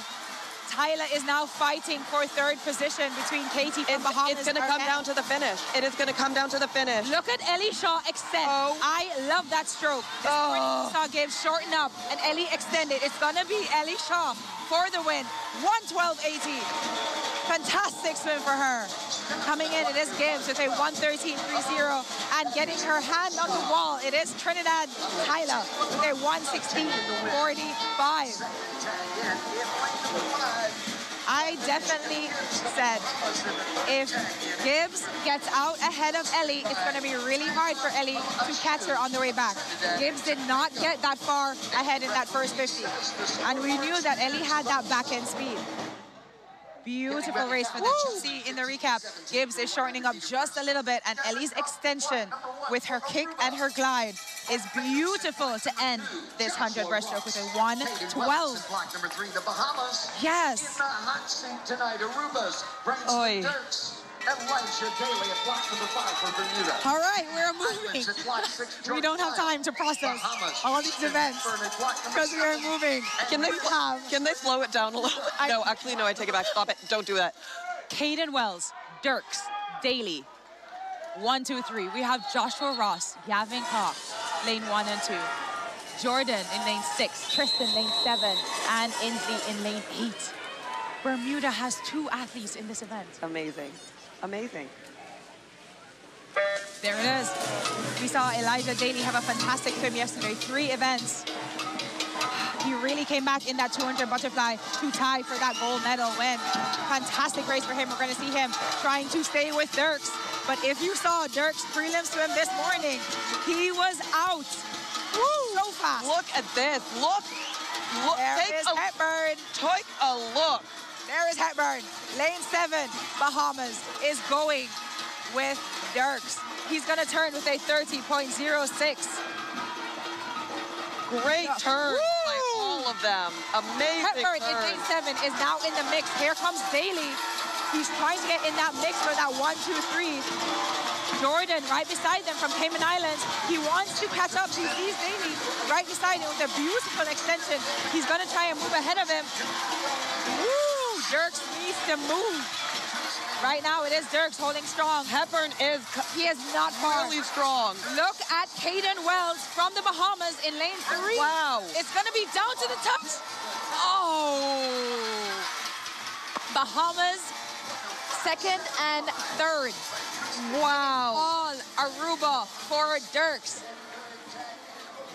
Tyler is now fighting for third position between Katie from It's, Bahamas. it's going to come Arnett. down to the finish. It is going to come down to the finish. Look at Ellie Shaw extend. Oh. I love that stroke. This Oh. saw Gibbs shorten up and Ellie extended. It's gonna be Ellie Shaw for the win. 112.80. Fantastic swim for her. Coming in, it is Gibbs with a 113.30 and getting her hand on the wall. It is Trinidad Tyler with a 116.45. I definitely said if Gibbs gets out ahead of Ellie, it's going to be really hard for Ellie to catch her on the way back. Gibbs did not get that far ahead in that first 50. And we knew that Ellie had that back end speed. Beautiful race for them. You see in the recap, Gibbs is shortening up just a little bit, and Ellie's extension with her kick and her glide is beautiful to end this 100 breaststroke with a 112. Block number three, the Bahamas. Yes. In the hot seat tonight, Aruba's Branson Dirks. Elijah Daly at block number five for Bermuda. All right, we're moving. Islands at block six, <laughs> We don't have time to process Bahamas. all these events Fern at block number because we are moving. Can they, We can they slow it down a little? <laughs> I- no, actually, no, I take it back. Stop it. Don't do that. Caden Wells, Dirks, Daly. One, two, three. We have Joshua Ross, Gavin Cox, lane one and two. Jordan in lane six, Tristan lane seven, and Inslee in lane eight. Bermuda has two athletes in this event. Amazing. Amazing. There it is. We saw Elijah Daly have a fantastic swim yesterday. Three events. He really came back in that 200 butterfly to tie for that gold medal win. Fantastic race for him. We're going to see him trying to stay with Dirks. But if you saw Dirks' prelim swim this morning, he was out. Woo! So fast. Look at this. Look. Look. There take is a, Hepburn. take a look. There is Hepburn. Lane seven, Bahamas, is going with Dirks. He's going to turn with a 30.06. Great turn by all of them. Amazing Hepburn in lane seven is now in the mix. Here comes Daly. He's trying to get in that mix for that one, two, three. Jordan right beside them from Cayman Islands. He wants to catch up. He sees Daly right beside him with a beautiful extension. He's going to try and move ahead of him. Woo! Dirks needs to move. Right now, it is Dirks holding strong. Hepburn is He is not far. really strong. Look at Caden Wells from the Bahamas in lane three. Wow. It's going to be down to the touch. Oh. Bahamas second and third. Wow. All Aruba for Dirks.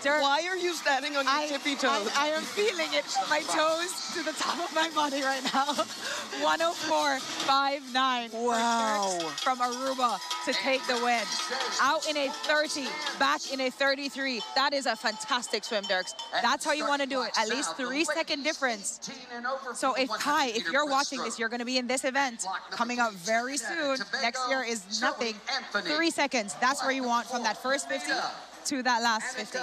Dirks. Why are you standing on your I, tippy toes? I, I am feeling it. My toes to the top of my body right now. <laughs> 104.59 Wow. from Aruba to take the win. Out in a 30, back in a 33. That is a fantastic swim, Dirks. That's how you want to do it. At least three second difference. 18 and over So if Kai, if you're watching this, you're going to be in this event coming up very soon. Next year is nothing. Three seconds. That's where you want from that first 50 to that last 50.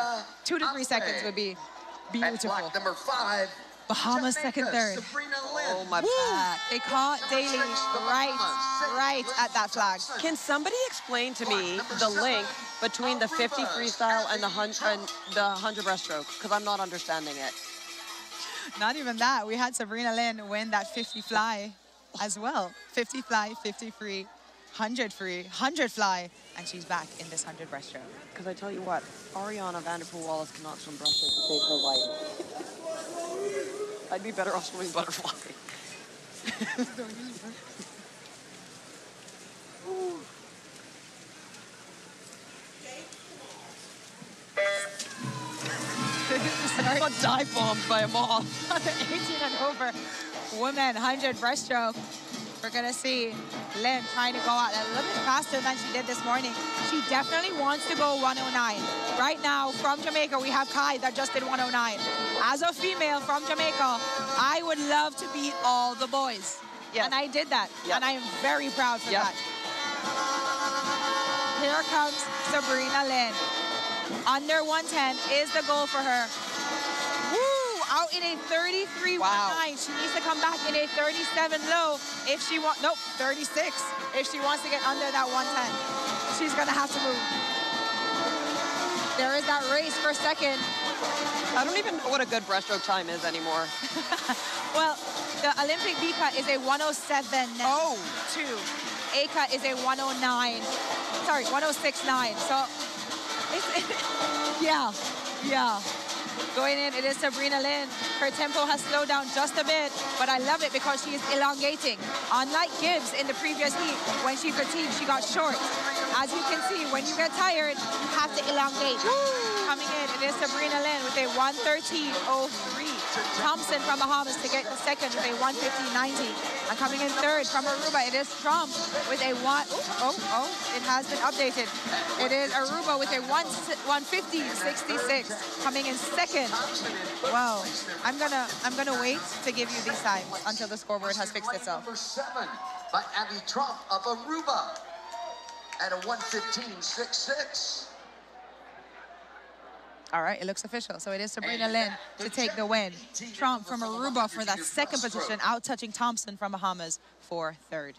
Two to three seconds would be At beautiful. block number five, Bahamas Jamaica, second, third. Sabrina Lynn. Oh my Woo! back. They caught Daly right, right at that flag. Can somebody explain to me the link between the 50 freestyle and the 100 and the 100 breaststroke? Because I'm not understanding it. Not even that. We had Sabrina Lynn win that 50 fly as well. 50 fly, 50 free, 100 free, 100 fly, and she's back in this 100 breaststroke. Because I tell you what, Arianna Vanderpool Wallace cannot swim breaststroke to save her life. I'd be better off swimming butterfly. I got dive bombed by a moth. <laughs> 18 and over women 100 breaststroke. We're gonna see Lynn trying to go out a little bit faster than she did this morning. She definitely wants to go 109. Right now, from Jamaica, we have Kai that just did 109. As a female from Jamaica, I would love to beat all the boys. Yes. And I did that. Yep. And I am very proud for Yep. that. Here comes Sabrina Lynn. Under 110 is the goal for her. Out in a 33 Wow. 19. She needs to come back in a 37 low if she wants, nope, 36 if she wants to get under that 110. She's gonna have to move. There is that race for second. I don't even know what a good breaststroke time is anymore. <laughs> Well, the Olympic Vika is a 107 Oh. 2. ACA is a 109. Sorry, 106.9. So, it's, <laughs> yeah, yeah. Going in, it is Sabrina Lynn. Her tempo has slowed down just a bit, but I love it because she is elongating. Unlike Gibbs in the previous heat, when she fatigued, she got short. As you can see, when you get tired, you have to elongate. Coming in, it is Sabrina Lynn with a 113.03. Thompson from Bahamas to get the second with a 150.90. And coming in third from Aruba, it is Trump with a one, oh, oh, oh it has been updated. It is Aruba with a 1, 150.66. Coming in second. Wow. I'm gonna I'm gonna wait to give you these times until the scoreboard has fixed itself. Number seven by Abby Trump of Aruba at a 115.66. All right, it looks official. So it is Sabrina Lynn to take the win. Trump from Aruba for that second position, out touching Thompson from Bahamas for third.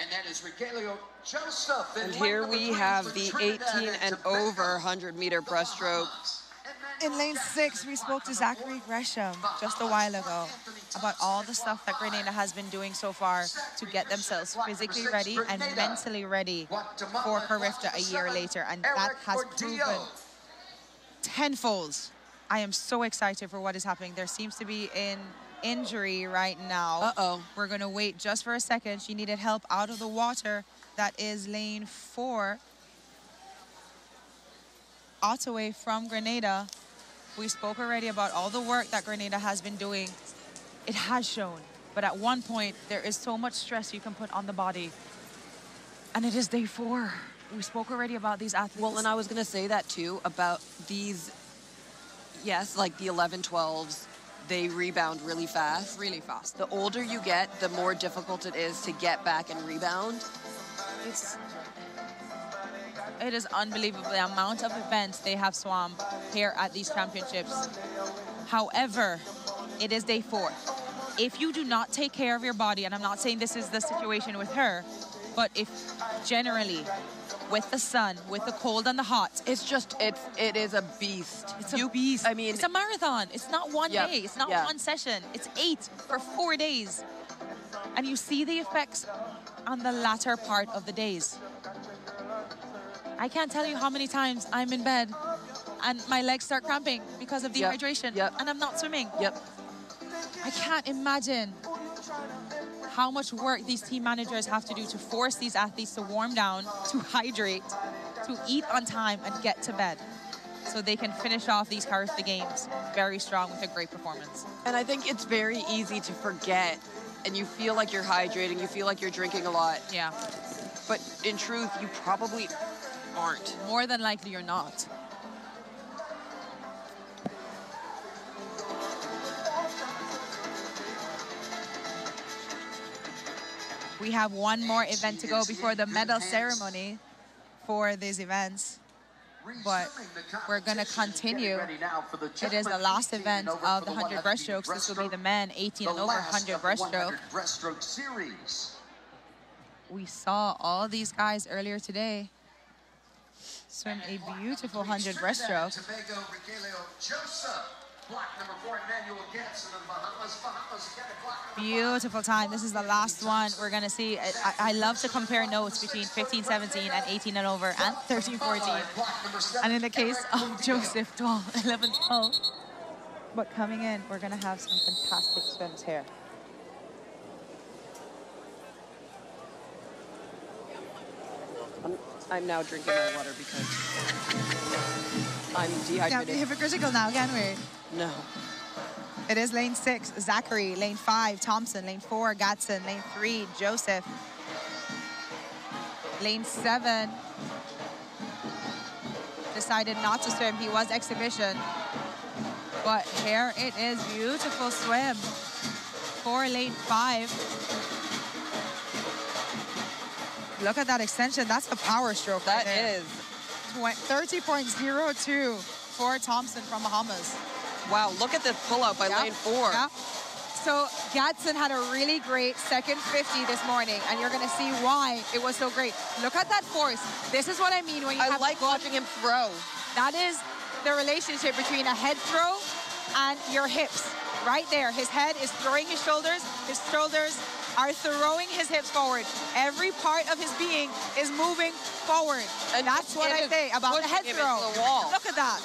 And that is Regalio Joseph. in And here we have the 18 and over 100 meter breaststroke. In lane six, we spoke to Zachary Gresham just a while ago about all the stuff that Grenada has been doing so far to get themselves physically ready and mentally ready for Carifta a year later. And that has proven tenfold. I am so excited for what is happening. There seems to be an injury right now. Uh-oh. We're going to wait just for a second. She needed help out of the water. That is lane four. Ottaway from Grenada. We spoke already about all the work that Grenada has been doing. It has shown. But at one point, there is so much stress you can put on the body. And it is day four. We spoke already about these athletes. Well, and I was going to say that too about these, yes, like the 11 12s, they rebound really fast. really fast. The older you get, the more difficult it is to get back and rebound. It's It is unbelievable the amount of events they have swum here at these championships. However, it is day four. If you do not take care of your body, and I'm not saying this is the situation with her, but if generally with the sun, with the cold and the hot, It's just it's it is a beast. it's a You- beast. I mean, it's a marathon. It's not one Yep, day. It's not yeah. one session. It's eight for four days. And you see the effects on the latter part of the days. I can't tell you how many times I'm in bed and my legs start cramping because of dehydration yep. and I'm not swimming. Yep. I can't imagine how much work these team managers have to do to force these athletes to warm down, to hydrate, to eat on time, and get to bed so they can finish off these Carifta Games very strong with a great performance. And I think it's very easy to forget and you feel like you're hydrating, you feel like you're drinking a lot, Yeah, but in truth you probably aren't. more than likely you're not. We have one more event to go before the medal ceremony for these events. But we're going to continue. It is the last event of the 100 breaststrokes. This will be the men 18 and over 100 breaststroke. We saw all these guys earlier today swim a beautiful 100 breaststroke. Tobago, Joseph. Block number four, Emmanuel Ganson of the Bahamas. Bahamas again at block number Beautiful time. This is the last one we're going to see. I, I love to compare notes between 15, 17, and 18 and over, and 13, 14. Block number seven. And in the case of Joseph, 12, <laughs> 11, 12. But coming in, we're going to have some fantastic swims here. I'm, now drinking my water because I'm dehydrated. Yeah, dehydrated. hypocritical now, can we? No. It is lane six, Zachary. Lane five, Thompson. Lane four, Gatson. Lane three, Joseph. Lane seven decided not to swim. He was exhibition. But here it is, beautiful swim for lane five. Look at that extension. That's a power stroke. That right is. Twen- 30.02 for Thompson from Bahamas. Wow, look at this pullout by Yeah, lane four. yeah. So Gatson had a really great second 50 this morning, and you're going to see why it was so great. Look at that force. This is what I mean when you I have like watching him throw. That is the relationship between a head throw and your hips. Right there. His head is throwing his shoulders. His shoulders are throwing his hips forward. Every part of his being is moving forward. And that's what I say about the head throw. the wall. Look at that.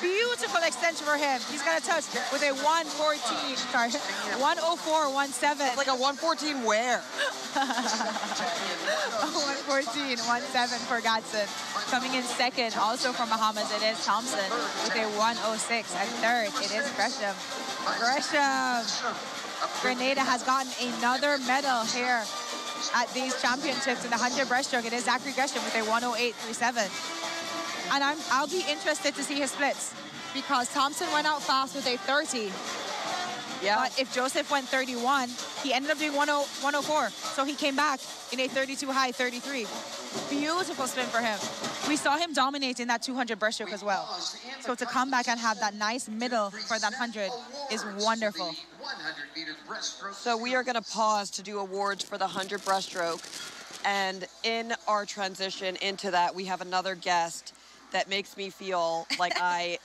Beautiful extension for him. He's going to touch with a 114, sorry, 104.17. It's like a 114 where? 114, 17 for Gatson. Coming in second, also from Bahamas, it is Thompson with a 106. And third, it is Gresham. Gresham. Grenada has gotten another medal here at these championships in the 100 breaststroke. It is Zachary Gresham with a 108.37. And I'm, I'll be interested to see his splits because Thompson went out fast with a 30. Yeah. But if Joseph went 31, he ended up doing 10 104. So he came back in a 32 high 33. Beautiful spin for him. We saw him dominate in that 200 breaststroke as well. So to come back and have that nice middle for that 100 is wonderful. 100 meter breaststroke. So we are going to pause to do awards for the 100 breaststroke. And in our transition into that, we have another guest that makes me feel like <laughs> I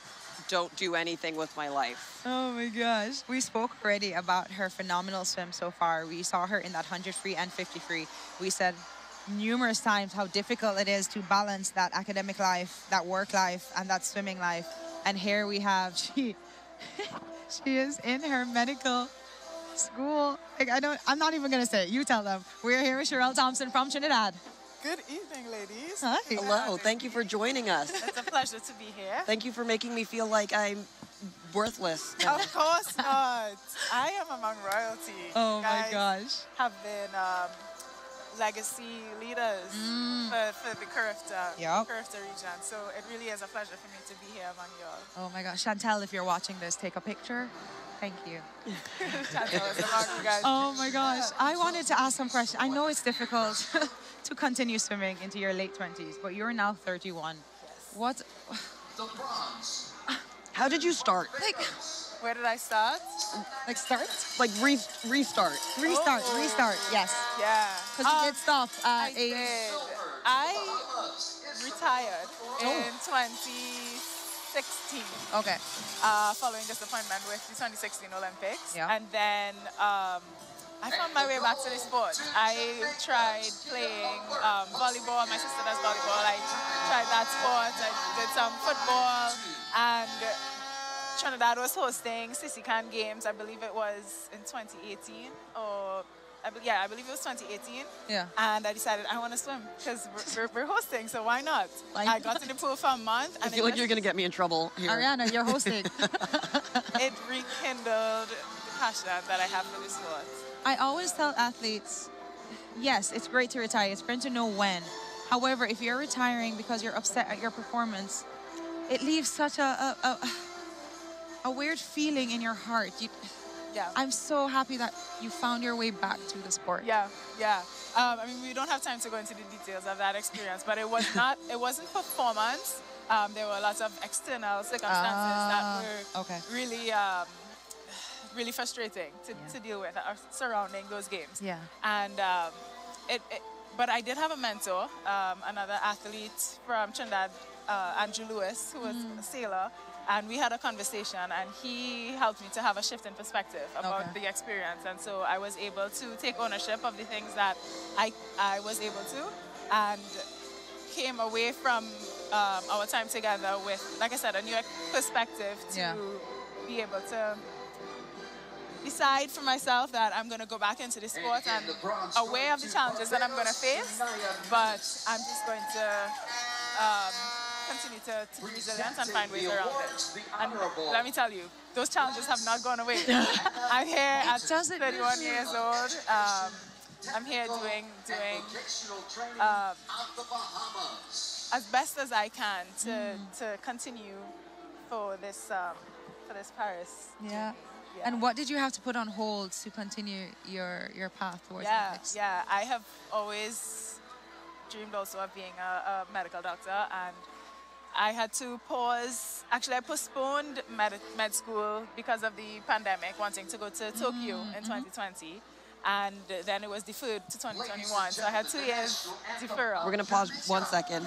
don't do anything with my life. Oh my gosh. We spoke already about her phenomenal swim so far. We saw her in that 100 free and 50 free. We said numerous times how difficult it is to balance that academic life, that work life, and that swimming life. And here we have she <laughs> she is in her medical school. Like I don't I'm not even gonna say it. You tell them. We're here with Cherelle Thompson from Trinidad. Good evening, ladies. Hi. Hello, thank you for joining us. It's a pleasure to be here. Thank you for making me feel like I'm worthless. now. Of course not. I am among royalty. Oh my Guys gosh. Have been um, legacy leaders Mm. for, for the Carifta, Yup. Carifta region. So it really is a pleasure for me to be here among you all. Oh my gosh, Chantel, if you're watching this, take a picture. Thank you. <laughs> Chantal is among you guys. <laughs> Oh my gosh, I wanted to ask some questions. I know it's difficult <laughs> to continue swimming into your late 20s, but you're now 31. Yes. What, The bronze. How did you start? like, Where did I start? like start? Like re- restart. Restart, Oh. restart, yes. Yeah. Because you Um, did stop I at age. did. I retired Oh. in 2016 Okay. uh, following disappointment with the 2016 Olympics. Yeah. And then um, I found my way back to the sport. I tried playing um, volleyball. My sister does volleyball. I tried that sport. I did some football. And Trinidad was hosting CCCAN Games. I believe it was in 2018 or I be- yeah, I believe it was 2018. Yeah. And I decided I want to swim because we're, <laughs> we're, we're hosting, so why not? Why I got in the pool for a month. <laughs> I feel it like you're gonna get me in trouble here. Arianna, you're hosting. <laughs> it rekindled the passion that I have for this sport. I always tell athletes, yes, it's great to retire. It's great to know when. However, if you're retiring because you're upset at your performance, it leaves such a a, a, a weird feeling in your heart. You, Yeah. I'm so happy that you found your way back to the sport. Yeah, yeah. Um, I mean, we don't have time to go into the details of that experience, but it was <laughs> not, it wasn't performance. Um, there were lots of external circumstances Ah, that were okay. really, um, really frustrating to, to deal with uh, surrounding those games. Yeah. And um, it, it, but I did have a mentor, um, another athlete from Trinidad, uh, Andrew Lewis, who was Mm. a sailor, and we had a conversation, and he helped me to have a shift in perspective about Okay. the experience, and so I was able to take ownership of the things that I I was able to, and came away from um, our time together with, like I said, a new perspective to Yeah. be able to decide for myself that I'm going to go back into the sport and aware of the challenges that I'm going to face, but I'm just going to um, continue to, to be resilient and find ways around it. And let me tell you, those challenges have not gone away. <laughs> <laughs> I'm here at just 31 years old. Um, I'm here doing doing um, as best as I can to, to continue for this um, for this Paris. Yeah. Yeah. And what did you have to put on hold to continue your your path towards yeah, Olympics? yeah. I have always dreamed also of being a, a medical doctor, and I had to pause. Actually, I postponed med, med school because of the pandemic, wanting to go to Tokyo mm-hmm, in mm-hmm. 2020. And then it was deferred to 2021. So I had two years deferral. We're gonna pause one second.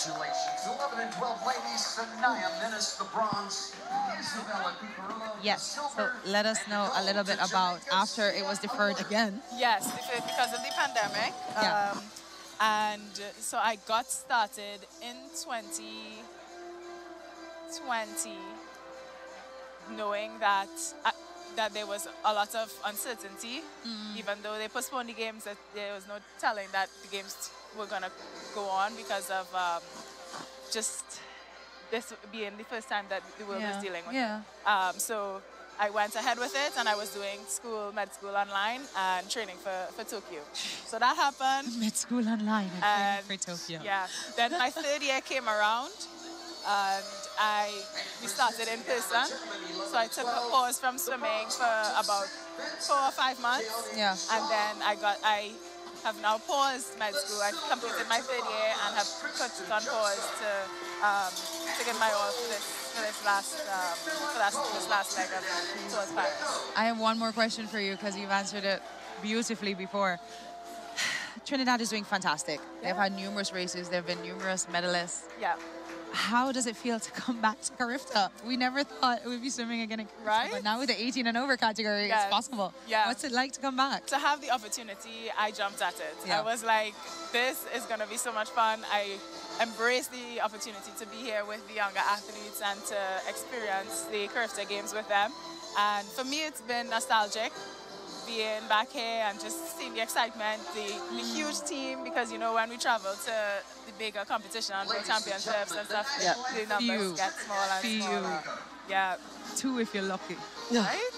Congratulations. 11 and 12 ladies, Sanaya Menace, the bronze, Isabella Piperillo, Yes. So let us know a little bit about after it was deferred again. Yes, because of the pandemic. Yeah. Um, and so I got started in 2020, knowing that uh, that there was a lot of uncertainty, even though they postponed the games. That there was no telling that the games were gonna go on because of um, just this being the first time that the world Yeah, was dealing with yeah. it. Um, so I went ahead with it and I was doing school, med school online and training for, for Tokyo. So that happened. <laughs> Med school online and And training for Tokyo. yeah, then my third year came around and I we started in person. So I took a pause from swimming for about four or five months. Yeah. And then I got I have now paused med school. I've completed my third year and have put it on pause to um, to get my all for this for this last um, for last, this last leg of towards Paris. I have one more question for you because you've answered it beautifully before. <sighs> Trinidad is doing fantastic. They've had numerous races. There have been numerous medalists. Yeah. How does it feel to come back to Carifta? We never thought we'd be swimming again in Carifta, Right? but now with the 18 and over category, Yes. it's possible. Yeah. What's it like to come back? to have the opportunity, I jumped at it. Yeah. I was like, this is going to be so much fun. I embraced the opportunity to be here with the younger athletes and to experience the Carifta Games with them. And for me, it's been nostalgic being back here and just seeing the excitement, the, the mm. huge team, because you know when we travel to the bigger competition, and world championships and stuff, Yeah. the numbers Few. get smaller and Few. smaller. Yeah. Two if you're lucky. Right?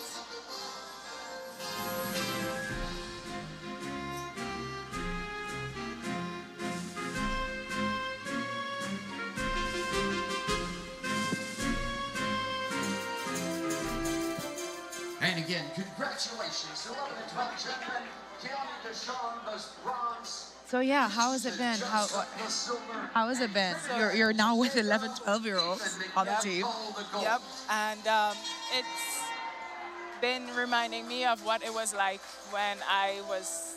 So yeah, how has it been? How what, The silver. how has it been? You're you're now with 11, 12 year olds on the team. Yep. And um, it's been reminding me of what it was like when I was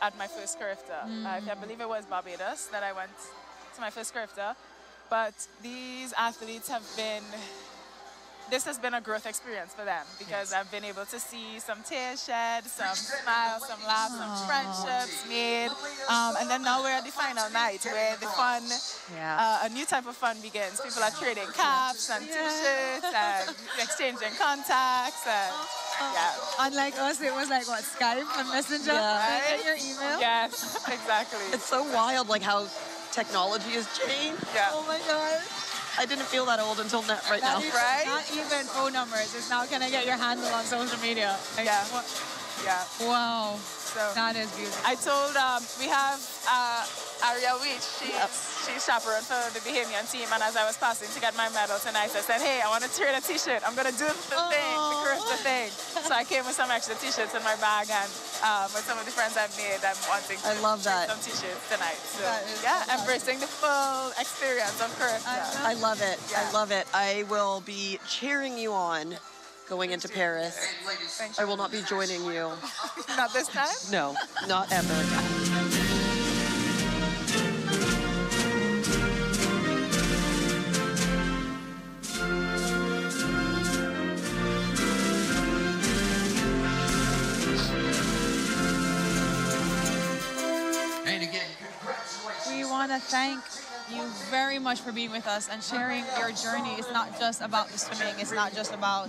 at my first Carifta. I I believe it was Barbados that I went to my first Carifta. But these athletes have been, this has been a growth experience for them because I've been able to see some tears shed, some smiles, some laughs, some friendships made. Um, and then now we're at the final night where the fun, Yeah. uh, a new type of fun begins. People are trading caps and t-shirts and <laughs> exchanging contacts and yeah. Unlike us, it was like what Skype and Messenger Yeah. and your email. Yes, <laughs> exactly. It's so wild, like how technology has changed. Yeah. Oh my god. I didn't feel that old until now, right now. Not even, Right? Not even phone numbers. It's now can I get your handle on social media? Like, Yeah. what- Yeah. Wow. So That is beautiful. I told um, we have uh, Aria Weech. She's she's chaperone for the Bahamian team, and as I was passing to get my medal tonight, I said, "Hey, I want to trade a T-shirt. I'm gonna do the thing, the Carifta thing." So I came with some extra T-shirts in my bag, and um, with some of the friends I've made, I'm wanting to I love that. some T-shirts tonight. So yeah, fantastic. embracing the full experience of Carifta. I love it. I love it. I will be cheering you on going into Paris. I will not be joining you. <laughs> Not this time. No, not ever. and again, We want to thank you very much for being with us and sharing your journey. It's not just about the swimming. It's not just about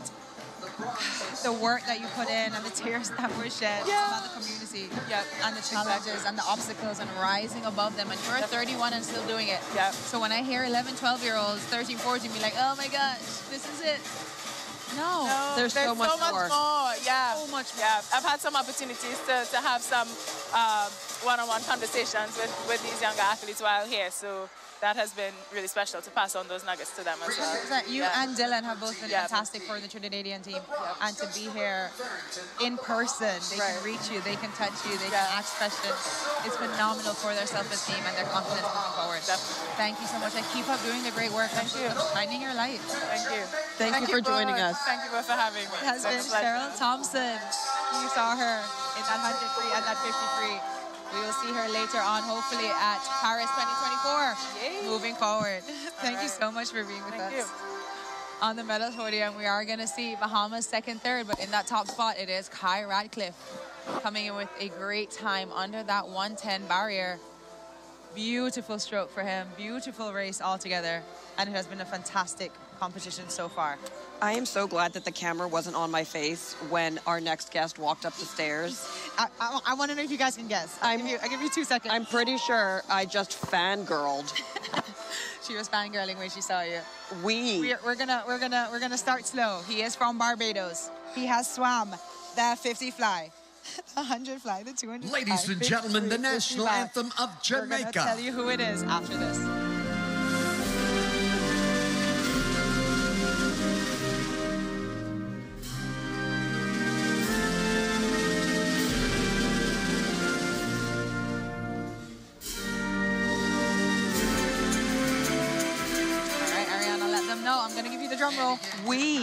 the work that you put in and the tears that were shed. Yeah. about the community Yep. and the challenges and the obstacles and rising above them. And you're 31 and still doing it. Yep. So when I hear 11, 12 year olds, 13, 14, be like, oh my gosh, this is it. No. No, There's so much more. Yeah. So much more. Yeah. I've had some opportunities to, to have some um, one-on-one conversations with, with these younger athletes while here. So that has been really special to pass on those nuggets to them as well. You Yeah. and Dylan have both been Yeah. fantastic for the Trinidadian team. And to be here in person, they can reach you, they can touch you, they Yeah. can ask questions. It's phenomenal for their self-esteem and their confidence moving forward. Definitely. Thank you so much and keep up doing the great work. Thank you. Shining your light. Thank you. Thank you for joining us. Thank you both for having me. Has It's been. Cherelle Thompson. You saw her in that 100 free and that 50 free. We will see her later on, hopefully at Paris 2024. Yay. Moving forward. <laughs> Thank you so much for being with Thank us. you. On the medal podium, we are going to see Bahamas second, third, but in that top spot, it is Kai Radcliffe coming in with a great time under that 110 barrier. Beautiful stroke for him, beautiful race altogether, and it has been a fantastic competition so far. I am so glad that the camera wasn't on my face when our next guest walked up the stairs. I, I, I want to know if you guys can guess. I'll, I'm- give, you, I'll give you two seconds. I'm pretty sure I just fangirled. <laughs> she was fangirling when she saw you. We. We're, we're gonna we're gonna we're gonna start slow. He is from Barbados. He has swam the 50 fly, <laughs> the 100 fly, the 200 ladies fly, and gentlemen, the national fly. anthem of Jamaica. We're gonna tell you who it is after this.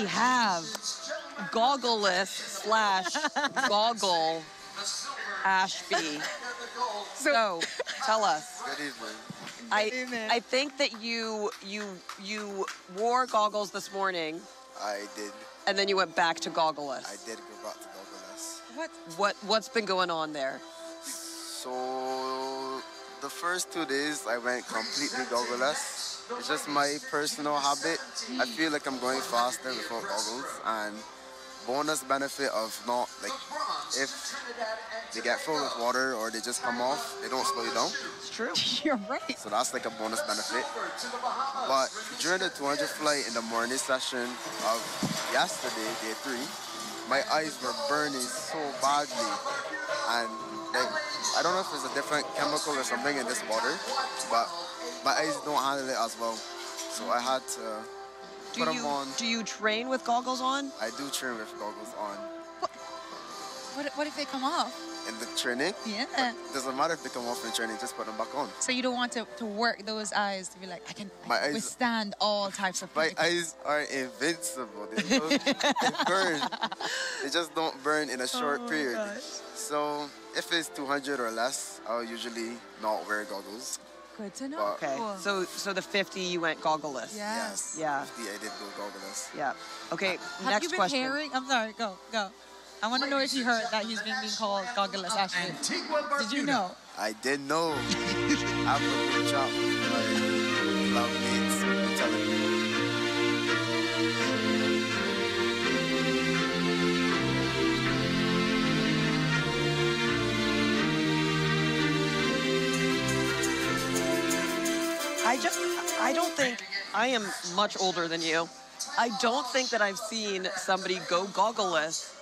We have goggleless slash goggle Ashby. So tell us. Good evening. I evening. I think that you you you wore goggles this morning I did. and then you went back to goggleless. I did go back to goggleless. What? What what's been going on there? So the first two days I went completely goggleless. It's just my personal habit. I feel like I'm going faster without goggles and bonus benefit of not like if they get filled with water or they just come off, they don't slow you down. It's true. <laughs> You're right. So that's like a bonus benefit. But during the 200 flight in the morning session of yesterday, day three, my eyes were burning so badly, and like, I don't know if it's a different chemical or something in this water, but my eyes don't handle it as well. So I had to Do put you them on. do you train with goggles on? I do train with goggles on. What, what if they come off? In the training, Yeah. doesn't matter if they come off in training, just put them back on. So you don't want to, to work those eyes to be like, I can My eyes- withstand all types of My physical- eyes are invincible. They, <laughs> don't, they burn. They just don't burn in a short Oh period. gosh. So if it's 200 or less, I'll usually not wear goggles. Good to know. But- Okay. So so the 50 you went goggleless. Yes. Yeah. 50, I did go goggleless. Yeah. Okay. Uh, have next you been question. hearing? I'm sorry. Go, go. I want to know if you heard that he's been being called goggleless. Actually, did you know? I did know. I have a I just I don't think I am much older than you. I don't think that I've seen somebody go goggleless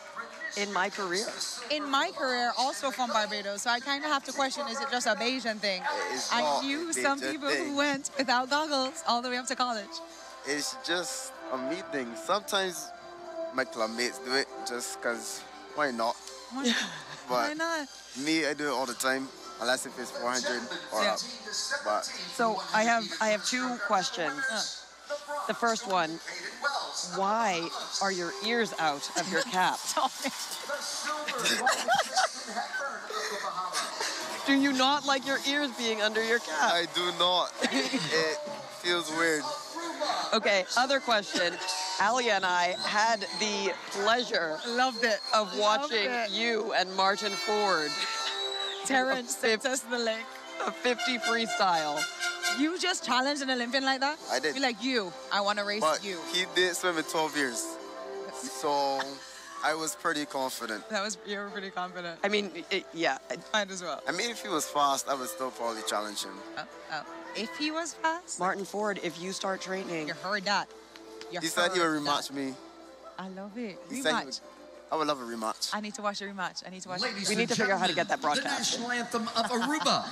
in my career. In my career, also from Barbados, so I kind of have to question: Is it just a Bajan thing? It's I knew some people thing. who went without goggles all the way up to college. It's just a me thing. Sometimes my club mates do it just because why not? Why? But Why not? me, I do it all the time, unless if it's 400 or Yeah. up. But So I have I have two questions. The first one, why are your ears out of your cap? <laughs> Do you not like your ears being under your cap? I do not. it feels weird. Okay, other question. Ali and I had the pleasure Loved it. of Loved watching it. you and Martin Ford Terrence sent us the link. a 50 freestyle. You just challenged an Olympian like that? I did. Be like you. I want to race But you. he did swim in 12 years. So <laughs> I was pretty confident. That was you were pretty confident. I mean, it, yeah. Might as well. I mean, if he was fast, I would still probably challenge him. Oh, oh. If he was fast, Martin Ford, if you start training, you heard that. You He said he would rematch that. me. I love it. He said he Rematch. Would. I would love a rematch. I need to watch a rematch. I need to watch. Ladies We need to figure out how to get that broadcast. The national anthem of Aruba.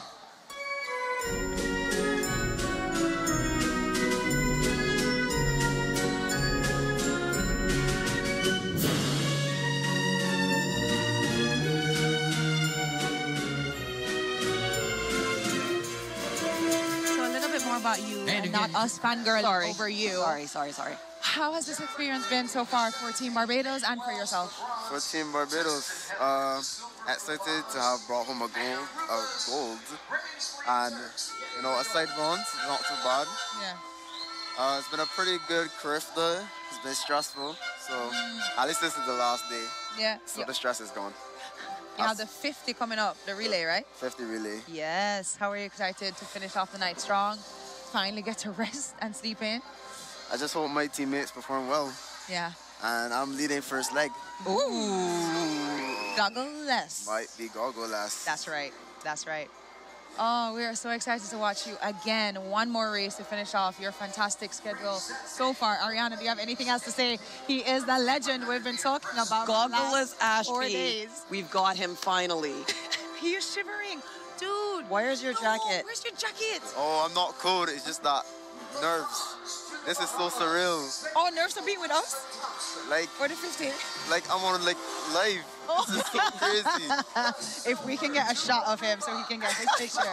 So a little bit more about you, And and not us fangirling over you. Sorry, sorry, sorry. How has this experience been so far for Team Barbados and for yourself? For Team Barbados, uh, excited to have brought home a gold, a gold, and you know, aside bronze, not too bad. Yeah. Uh, it's been a pretty good career though. It's been stressful, so at least this is the last day, Yeah. so the stress is gone. you have the 50 coming up, the relay, right? 50 relay. Yes. How are you excited to finish off the night strong? Finally get to <laughs> rest and sleep in? I just hope my teammates perform well, Yeah. and I'm leading first leg. Ooh. Goggle less. Might be goggle last. That's right. That's right. Oh, we are so excited to watch you again. One more race to finish off your fantastic schedule so far. Arianna, do you have anything else to say? He is the legend we've been talking about. for the Goggleless last Four Ashby. days. We've got him finally. <laughs> He is shivering. Dude. Where's your no, jacket? Where's your jacket? Oh, I'm not cold. It's just that nerves. This is so surreal. Oh, nerves are being with us Like, for the 50. like I'm on like live. Oh. This is so crazy. <laughs> if we can get a shot of him so he can get his picture,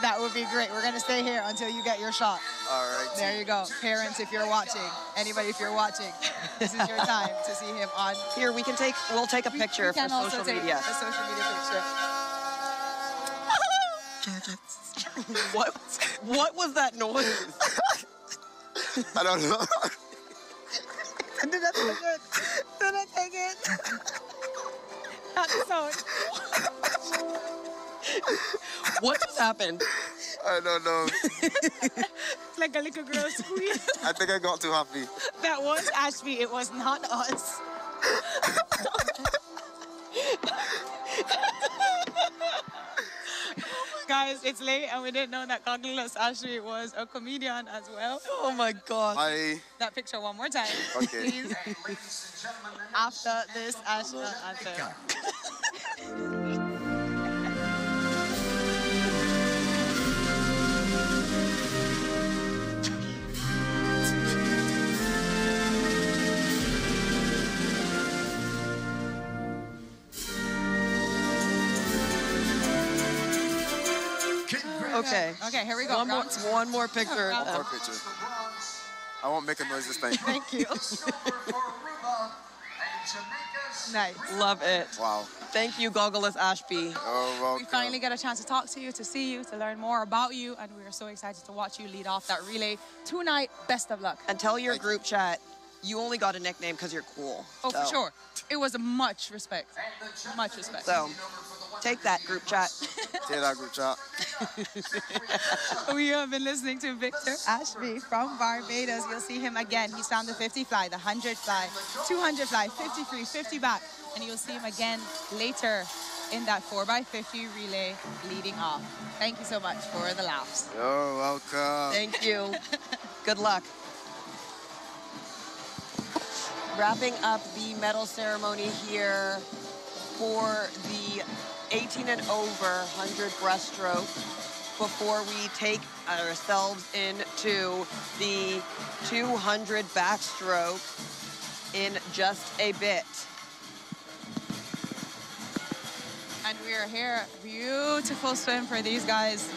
that would be great. We're gonna stay here until you get your shot. All right. There you go. Parents, if you're watching, anybody, if you're watching, this is your time to see him on. Here, we can take. We'll take a We- picture we can for also social take media. A social media picture. <laughs> what? What was that noise? I don't know. <laughs> Did that take it? Did I take it? Not the sound. what just happened? I don't know. It's <laughs> like a little girl squeal. I think I got too happy. That was Ashby. It was not us. Guys, it's late and we didn't know that Goggles Ashby was a comedian as well. Oh my god. Hi. That picture one more time, <laughs> Okay. please. After this Ashley anthem. <laughs> Okay. Okay, here we go. One more, Round- one more picture. Round- More picture. I won't make a noise this time. Thank you. nice. Love it. Wow. Thank you, Goggleless Ashby. Oh, welcome. We finally get a chance to talk to you, to see you, to learn more about you, and we are so excited to watch you lead off that relay tonight. Best of luck. And tell your group chat you only got a nickname because you're cool. Oh, So- for sure. It was much respect. Much respect. So take that group chat. <laughs> Take that group chat. <laughs> we have been listening to Victor Ashby from Barbados. You'll see him again. He's found the 50 fly, the 100 fly, 200 fly, 50 free, 50 back. And you'll see him again later in that 4x50 relay leading off. Thank you so much for the laughs. You're welcome. Thank you. <laughs> Good luck. Wrapping up the medal ceremony here for the 18 and over 100 breaststroke before we take ourselves into the 200 backstroke in just a bit. And we are here. Beautiful swim for these guys.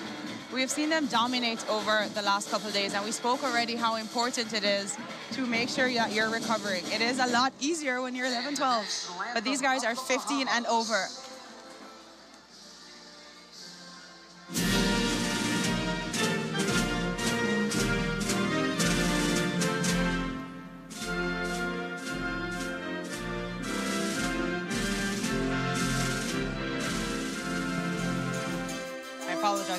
We have seen them dominate over the last couple of days, and we spoke already how important it is to make sure that you're recovering. It is a lot easier when you're 11, 12, but these guys are 15 and over.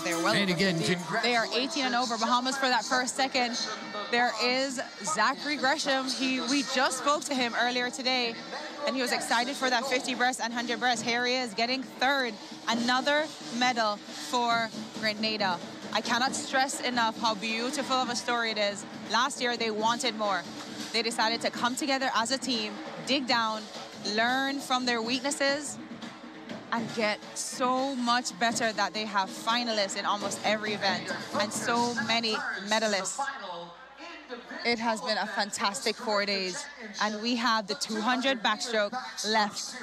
I. They are well And again, 50. They are 18 and over. Bahamas for that first second. There is Zachary Gresham. He we just spoke to him earlier today, and he was excited for that 50 breast and 100 breast. Here he is getting third. Another medal for Grenada. I cannot stress enough how beautiful of a story it is. Last year they wanted more. They decided to come together as a team, dig down, learn from their weaknesses, and get so much better that they have finalists in almost every event and so many medalists. It has been a fantastic four days, and we have the 200 backstroke left.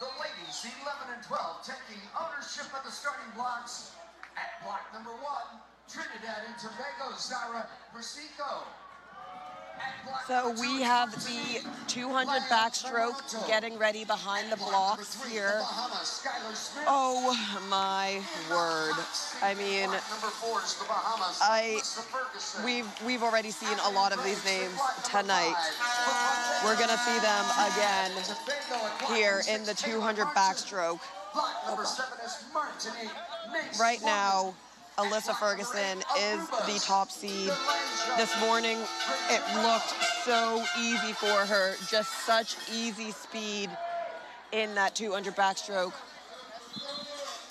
The ladies, 11 and 12, taking ownership of the starting blocks. At block number one, Trinidad and Tobago, Zara Persico. So we have the 200 backstroke getting ready behind the blocks here. Oh my word. I mean, I we've we've already seen a lot of these names tonight. We're gonna see them again here in the 200 backstroke. Right now, Alyssa Ferguson is the top seed. This morning, it looked so easy for her, just such easy speed in that 200 backstroke.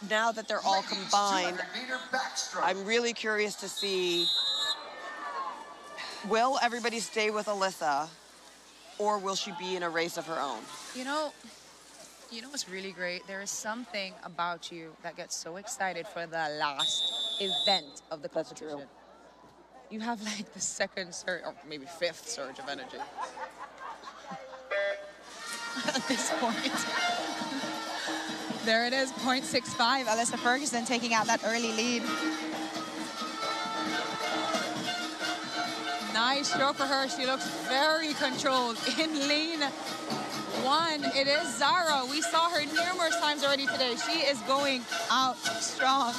Now that they're all combined, I'm really curious to see will everybody stay with Alyssa or will she be in a race of her own? You know, you know what's really great? There is something about you that gets so excited for the last event of the competition. You have like the second surge, or maybe fifth surge of energy. <laughs> At this point. There it is, 0.65. Alyssa Ferguson taking out that early lead. Nice stroke for her. She looks very controlled. In lane one, it is Zara. We saw her numerous times already today. She is going out strong.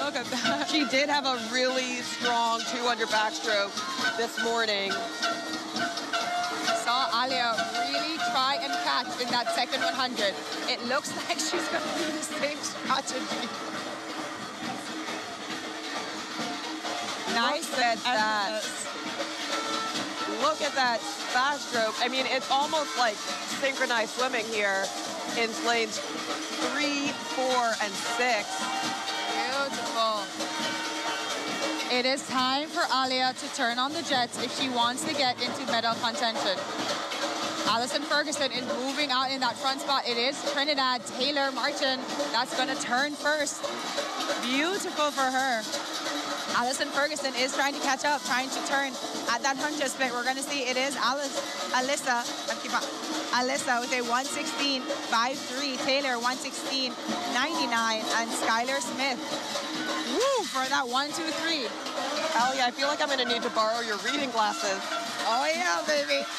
Look at that. She did have a really strong 200 backstroke this morning. Saw Alia really try and catch in that second 100. It looks <laughs> like she's going to do the same strategy. Nice at that. Look at that fast stroke. I mean, it's almost like synchronized swimming here in lanes three, four, and six. Beautiful. It is time for Alia to turn on the jets if she wants to get into medal contention. Allison Ferguson is moving out in that front spot. It is Trinidad Taylor Martin that's going to turn first. Beautiful for her. Allison Ferguson is trying to catch up, trying to turn at that 100 split. We're going to see it is Alice, Alyssa, I keep on, Alyssa with a 116.53, Taylor 116.99, and Skylar Smith. Woo, for that one, two, three. Allie, I feel like I'm going to need to borrow your reading glasses. Oh, yeah, baby. <laughs>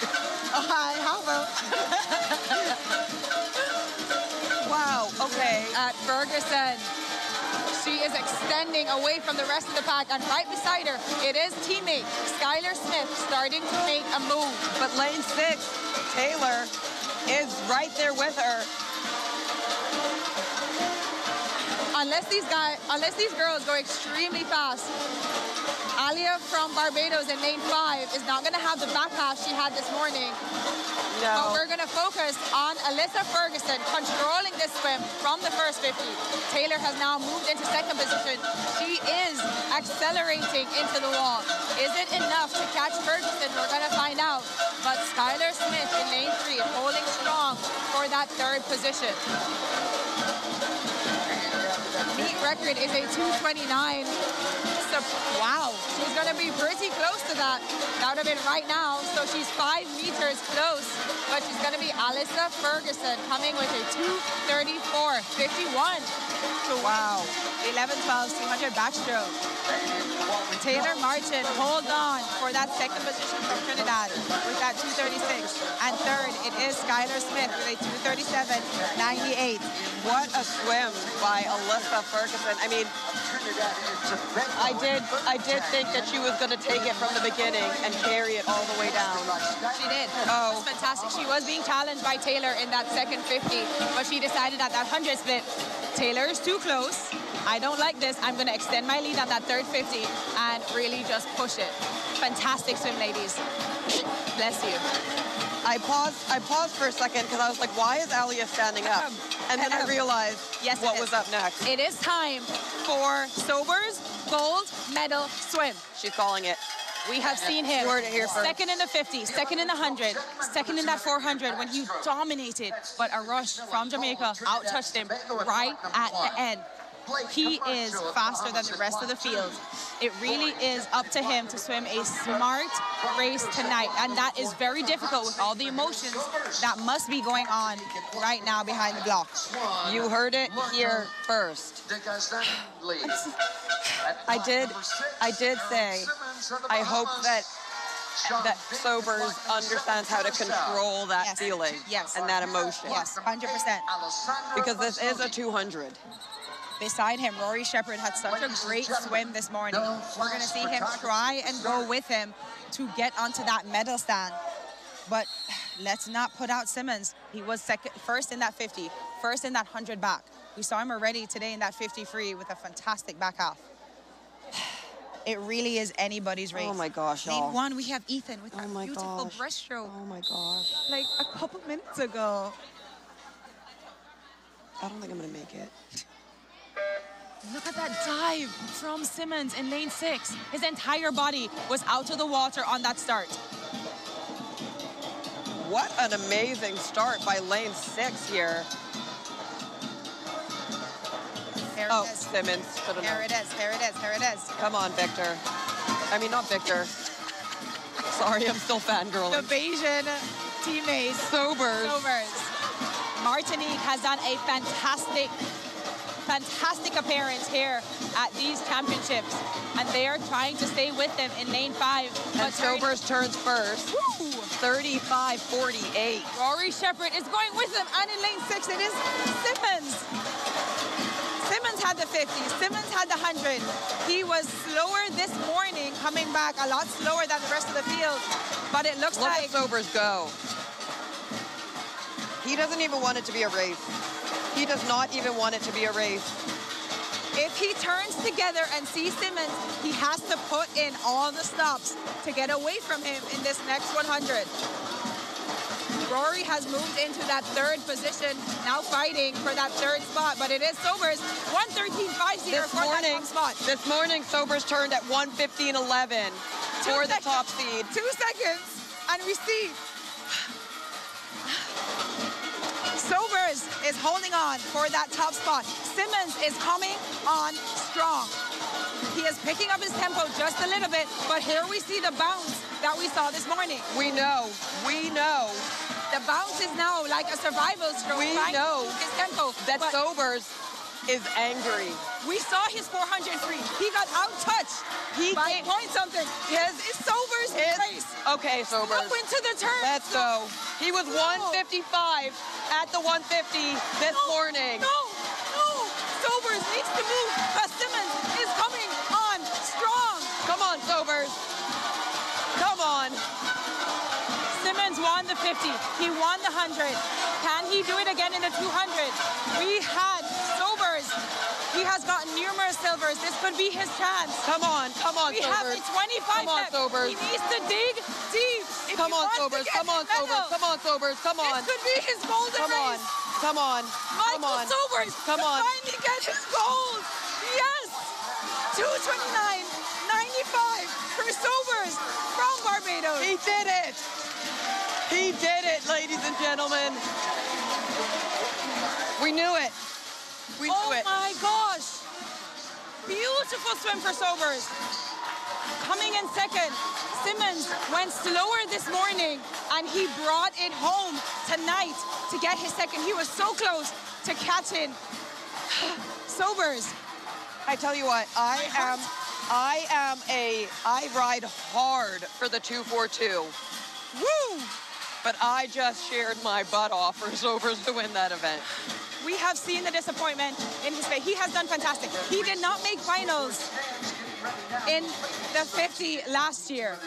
Oh, hi, how about? <laughs> wow, okay. At Ferguson, she is extending away from the rest of the pack, and right beside her, it is teammate Skylar Smith starting to make a move. But lane six, Taylor is right there with her. Unless these guys, unless these girls go extremely fast, Alia from Barbados in lane five is not going to have the back pass she had this morning. No. But we're going to focus on Alyssa Ferguson controlling this swim from the first 50. Taylor has now moved into second position. She is accelerating into the wall. Is it enough to catch Ferguson? We're going to find out. But Skylar Smith in lane three holding strong for that third position. Meet record is a 229. Wow, she's to be pretty close to that. That would have been right now. So she's five meters close, but she's to be Alyssa Ferguson coming with a 234.51. So wow, 11, 12, 200 backstroke. Taylor Martin hold on for that second position from Trinidad with that 236. And third, it is Skylar Smith with a 237.98. What a swim by Alyssa Ferguson. I mean, I did I did think that she was going to take it from the beginning and carry it all the way down. She did. Oh. It was fantastic. She was being challenged by Taylor in that second 50, but she decided at that 100 split, Taylor is too close. I don't like this. I'm going to extend my lead on that third 50 and really just push it. Fantastic swim, ladies. <laughs> Bless you. I paused I paused for a second because I was like, why is Alia standing up? Um, and then I <laughs> realized Yes, what was up next. It is time for Sobers Gold Medal Swim. She's calling it. We have seen him You heard it here first. second in the 50, second in the 100, second in that 400 when he dominated. But a rush from Jamaica out-touched him right at the end. He is faster than the rest of the field. It really is up to him to swim a smart race tonight. And that is very difficult with all the emotions that must be going on right now behind the block. You heard it here first. <laughs> I did I did say I hope that that Sobers understands how to control that Yes. feeling Yes. and that emotion. Yes, 100%. Because this is a 200. Beside him, Rory Shepard had such a great swim this morning. We're going to see him try and go with him to get onto that medal stand. But let's not put out Simmons. He was second, first in that 50, first in that 100 back. We saw him already today in that 50 free with a fantastic back half. <sighs> It really is anybody's oh race. Oh my gosh, Lead y'all. one, we have Ethan with Oh that beautiful gosh. breaststroke. Oh my gosh. Like a couple minutes ago. I don't think I'm gonna make it. <laughs> Look at that dive from Simmons in lane six. His entire body was out of the water on that start. What an amazing start by lane six here. Here Oh, it is. Simmons. Should've Here known. it is. Here it is. Here it is. Come on, Victor. I mean, not Victor. Sorry, I'm still fangirling. The. Bajan teammates. Sobers. Sobers. Martinique has done a fantastic, fantastic appearance here at these championships. And they are trying to stay with them in lane five. And Sobers turns first. Woo! 35-48. Rory Shepard is going with them. And in lane six, it is Simmons. Simmons had the 50. Simmons had the 100. He was slower this morning, coming back a lot slower than the rest of the field. But it looks Look like at Sobers go. He doesn't even want it to be a race. He does not even want it to be a race. If he turns together and sees Simmons, he has to put in all the stops to get away from him in this next 100. Rory has moved into that third position, now fighting for that third spot, but it is Sobers, 113.50 This for morning, that spot. this morning, Sobers turned at 115.11 for the top seed. Two seconds, and we see Sobers is holding on for that top spot. Simmons is coming on strong. He is picking up his tempo just a little bit, but here we see the bounce that we saw this morning. We know, we know The bounce is now like a survival stroke. We know his tempo. that Sobers is angry. we saw his 400 free. He got out touched He by came- point something. His- it's Sobers' His- race. Okay, Sobers. Up into the turn. Let's go. He was 155 at the 150 this morning. No, no. Sobers needs to move. But Simmons is coming on strong. Come on, Sobers. Come on. Simmons won the 50. He won the 100. Can he do it again in the 200? We had Sobers. He has gotten numerous silvers. This could be his chance. Come on, come on, We have Sobers. a 25 Come on. Sobers. He needs to dig deep. Come on, Sobers. Come on. Sobers. Come on, Sobers. Come on. This could be his golden Come on. race. Come on. Michael Come on. Sobers Come on. finally get his gold. Yes. 229.95 for Sobers from Barbados. He did it. He did it, ladies and gentlemen. We knew it. We oh it. my gosh. Beautiful swim for Sobers. Coming in second, Simmons went slower this morning and he brought it home tonight to get his second. He was so close to catching <sighs> Sobers. I tell you what, I am, I am a, I ride hard for the 242. Woo! But I just shared my butt off for Sobers to win that event. We have seen the disappointment in his face. He has done fantastic. He did not make finals in the 50 last year.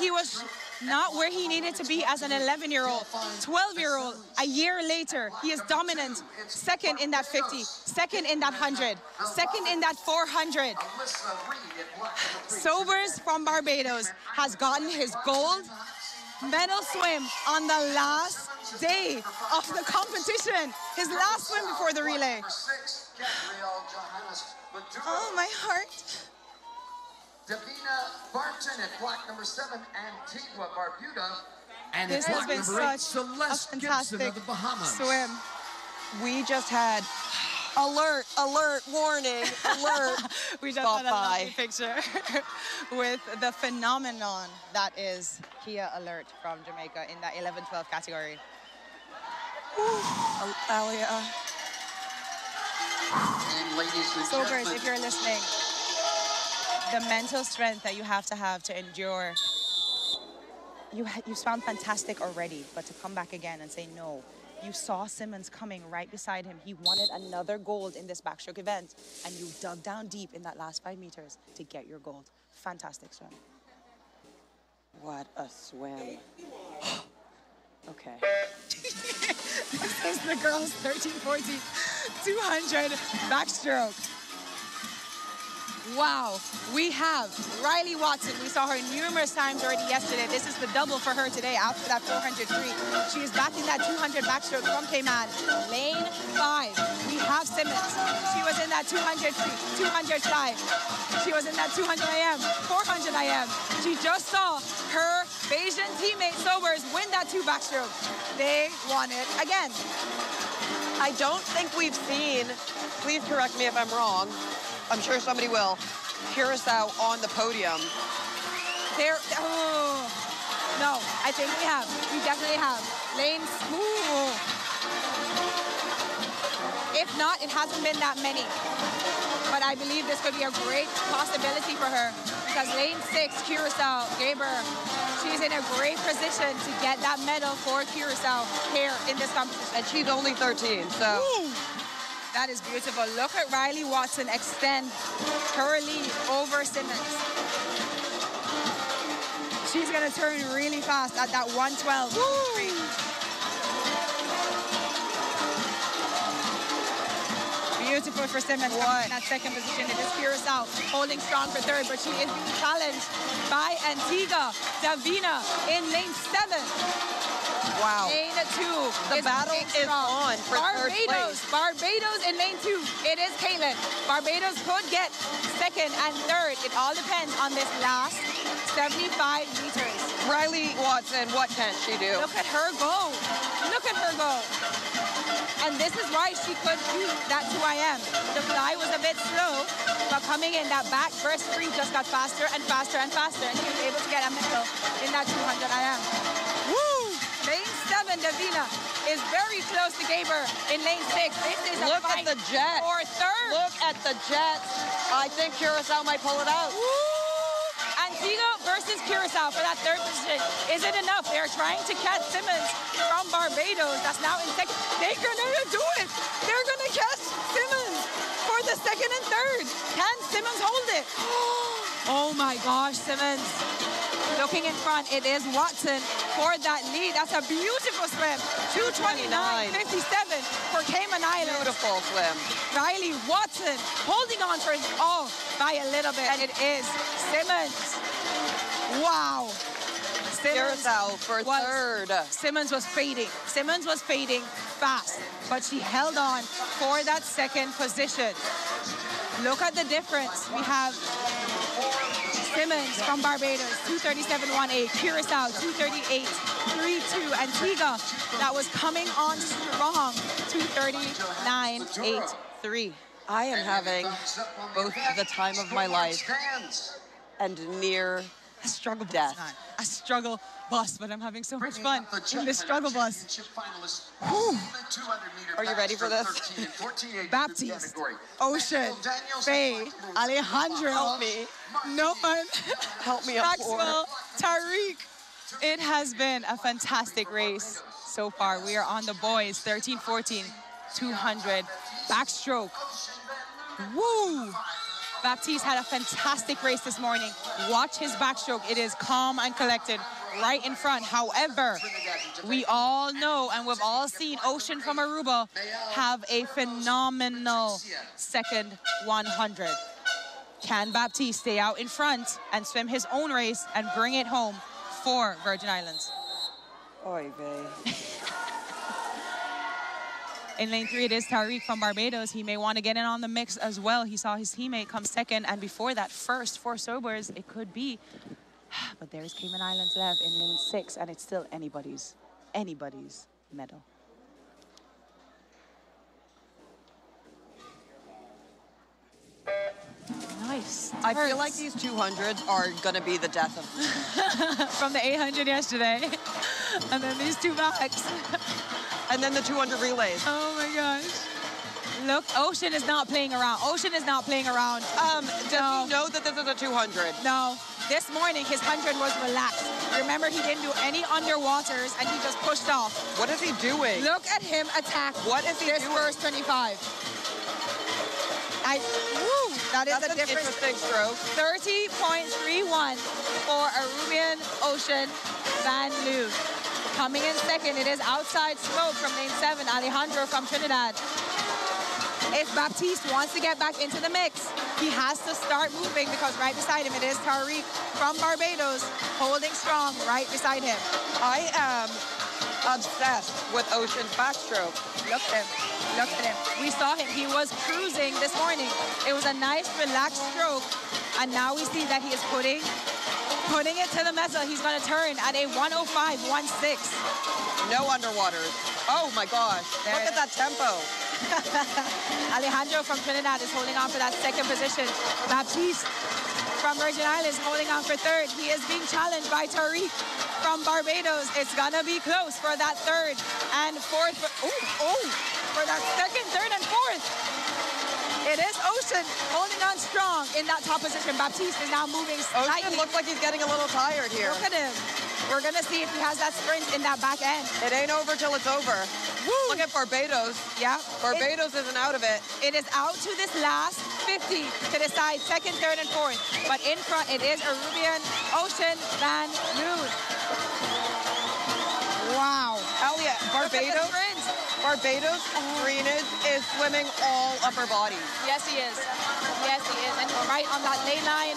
He was not where he needed to be as an 11 year old, 12 year old. A year later, he is dominant. Second in that 50, second in that 100, second in that 400. Sobers from Barbados has gotten his gold medal swim on the last day of the competition. His last swim before the relay. Oh, my heart. Davina Barton at block number seven, Antigua Barbuda. And this has been number eight, such a fantastic swim. We just had alert, alert, warning, alert. <laughs> We just Stop had a lovely by. picture <laughs> with the phenomenon that is Kia Alert from Jamaica in that 11-12 category. Al- Alia. And ladies and Sobers, gentlemen, if you're listening, the mental strength that you have to have to endure. You ha- you sound fantastic already, but to come back again and say no. You saw Simmons coming right beside him. He wanted another gold in this backstroke event, and you dug down deep in that last five meters to get your gold. Fantastic swim. What a swim. <gasps> okay. <laughs> this is the girls 13 14 200 backstroke. Wow, we have Riley Watson. We saw her numerous times already yesterday. This is the double for her today after that 400 free. She is back in that 200 backstroke from Cayman. Lane five. We have Simmons. She was in that 200 free, 200 fly. She was in that 200 IM, 400 IM. She just saw her Bajan teammate Sobers win that two backstroke. They won it again. I don't think we've seen, please correct me if I'm wrong, I'm sure somebody will, Curacao on the podium. There, oh, no, I think we have. We definitely have. Lane smooth. If not, it hasn't been that many. But I believe this could be a great possibility for her because lane six, Curacao, gave her, she's in a great position to get that medal for Curacao here in this competition. And she's only 13, so. That is beautiful. Look at Riley Watson extend her lead over Simmons. She's gonna turn really fast at that 112. Beautiful beautiful for Simmons in that second position. It is Curacao holding strong for third, but she is being challenged by Antigua Davina in lane seven. Wow. Lane two. The battle is on for Barbados. place. Barbados in lane two. It is Caitlin. Barbados could get second and third. It all depends on this last 75 meters. Riley Watson, what can she do? Look at her go. Look at her go. And this is why she could do that 2IM. The fly was a bit slow, but coming in, that back burst free just got faster and faster and faster, and she was able to get a medal in that 200 IM. Woo! Davina, is very close to Gaber in lane six. This is a Look fight at the jet. for third. Look at the Jets. I think Curacao might pull it out. Antigua versus Curacao for that third position. Is it enough? They're trying to catch Simmons from Barbados. That's now in second. They're gonna do it. They're gonna catch Simmons for the second and third. Can Simmons hold it? <gasps> Oh my gosh, Simmons. Looking in front, it is Watson for that lead. That's a beautiful swim. 229.57 for Cayman Islands. Beautiful swim. Riley Watson holding on for oh by a little bit. And it is Simmons. Wow. Simmons for was- third. Simmons was fading. Simmons was fading fast, but she held on for that second position. Look at the difference. We have Simmons from Barbados, 237.18. Curacao, 238.32. Antigua, that was coming on strong, 239.83. I am having both the time of my life and near a struggle bus. death. man. A struggle bus, but I'm having so much fun in this struggle bus. Are you ready for this? Baptiste, Ocean, Faye, Alejandro. Help me. No one. <laughs> Help me up more. Maxwell, Tariq. It has been a fantastic race so far. We are on the boys, 13, 14, 200 backstroke. Woo! Baptiste had a fantastic race this morning. Watch his backstroke. It is calm and collected right in front. However, we all know and we've all seen Ocean from Aruba have a phenomenal second 100. Can Baptiste stay out in front and swim his own race and bring it home for Virgin Islands? Oy vey. <laughs> In lane three, it is Tariq from Barbados. He may want to get in on the mix as well. He saw his teammate come second, and before that first four sobers, it could be. <sighs> But there's Cayman Islands left in lane six, and it's still anybody's, anybody's medal. Nice. I feel like these 200s are going to be the death of me. <laughs> from the 800 yesterday, <laughs> and then these two backs. and then the 200 relays. Oh my gosh. Look, Ocean is not playing around. Ocean is not playing around. Um, does no. he know that this is a 200? No. This morning, his 100 was relaxed. Remember, he didn't do any underwaters, and he just pushed off. What is he doing? Look at him attack. What is he this doing? first 25. I, woo, that is That's a an difference. interesting stroke. 30.31 for Arubian Ocean Van Loo. Coming in second, it is outside smoke from lane seven, Alejandro from Trinidad. If Baptiste wants to get back into the mix, he has to start moving because right beside him it is Tariq from Barbados holding strong right beside him. I am obsessed with Ocean's backstroke. Look at him. Look at him. We saw him. He was cruising this morning. It was a nice, relaxed stroke. And now we see that he is putting putting it to the metal. He's going to turn at a 105.16. No underwaters. Oh my gosh. There Look at that tempo. <laughs> Alejandro from Trinidad is holding on for that second position. Baptiste from Virgin Islands holding on for third. He is being challenged by Tariq from Barbados. It's gonna be close for that third and fourth. Oh, oh, for that second, third, and fourth. It is Ocean holding on strong in that top position. Baptiste is now moving Ocean slightly. looks like he's getting a little tired here. Look at him. We're gonna see if he has that sprint in that back end. It ain't over till it's over. Look at Barbados. Yeah. Barbados isn't out of it. It is out to this last 50 to decide second, third, and fourth. But in front, it is Arubian Ocean Van Loon. Wow. Elliot, Look at the Barbados. Barbados Greenidge is swimming all upper body. Yes, he is. Yes, he is. And right on that lane line,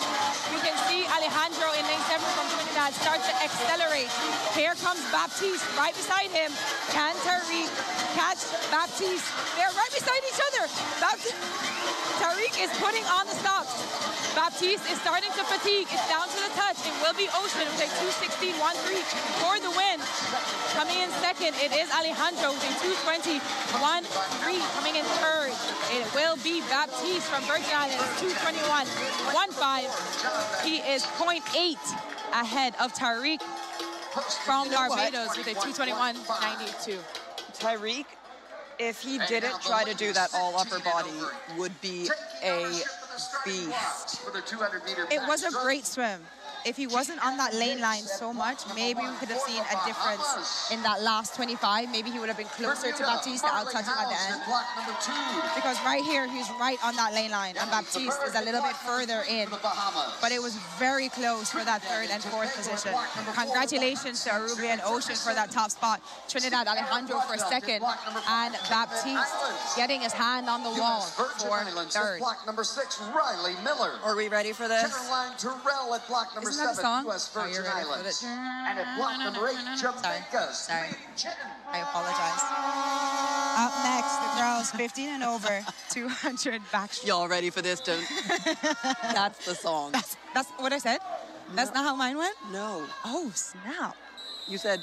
you can see Alejandro in lane seven from Trinidad start to accelerate. Here comes Baptiste right beside him. Can Tariq catch Baptiste? They're right beside each other. Baptiste, Tariq is putting on the stops. Baptiste is starting to fatigue. It's down to the touch. It will be Ocean with a 216 1-3 for the win. Coming in second, it is Alejandro with a 220 1-3. Coming in third, it will be Baptiste from Virgin Islands, 221 1-5. He is 0.8 ahead of Tariq from You know what? Barbados with a 221.92. Tyreek, if he didn't try to do that all upper body, would be a beast. For the 200 meter It was a great swim. If he wasn't on that lane line so much, maybe we could have seen a difference in that last 25. Maybe he would have been closer to Baptiste. I'll touch him at the end. Because right here, he's right on that lane line, and Baptiste is a little bit further in. But it was very close for that third and fourth position. Congratulations to Aruba and Ocean for that top spot. Trinidad Alejandro for second, and Baptiste getting his hand on the wall for third. Block number six, Riley Miller. Are we ready for this? Caroline Terrell at block number Isn't that a song? U.S. Oh, Virgin you're ready for Islands. it. And at block number eight, Jamaica. Sorry. I apologize. Up next, the girls 15 and over, <laughs> 200 backstroke. Y'all ready for this? To... <laughs> That's the song. That's, that's what I said? That's not how mine went? No. Oh, snap. You said.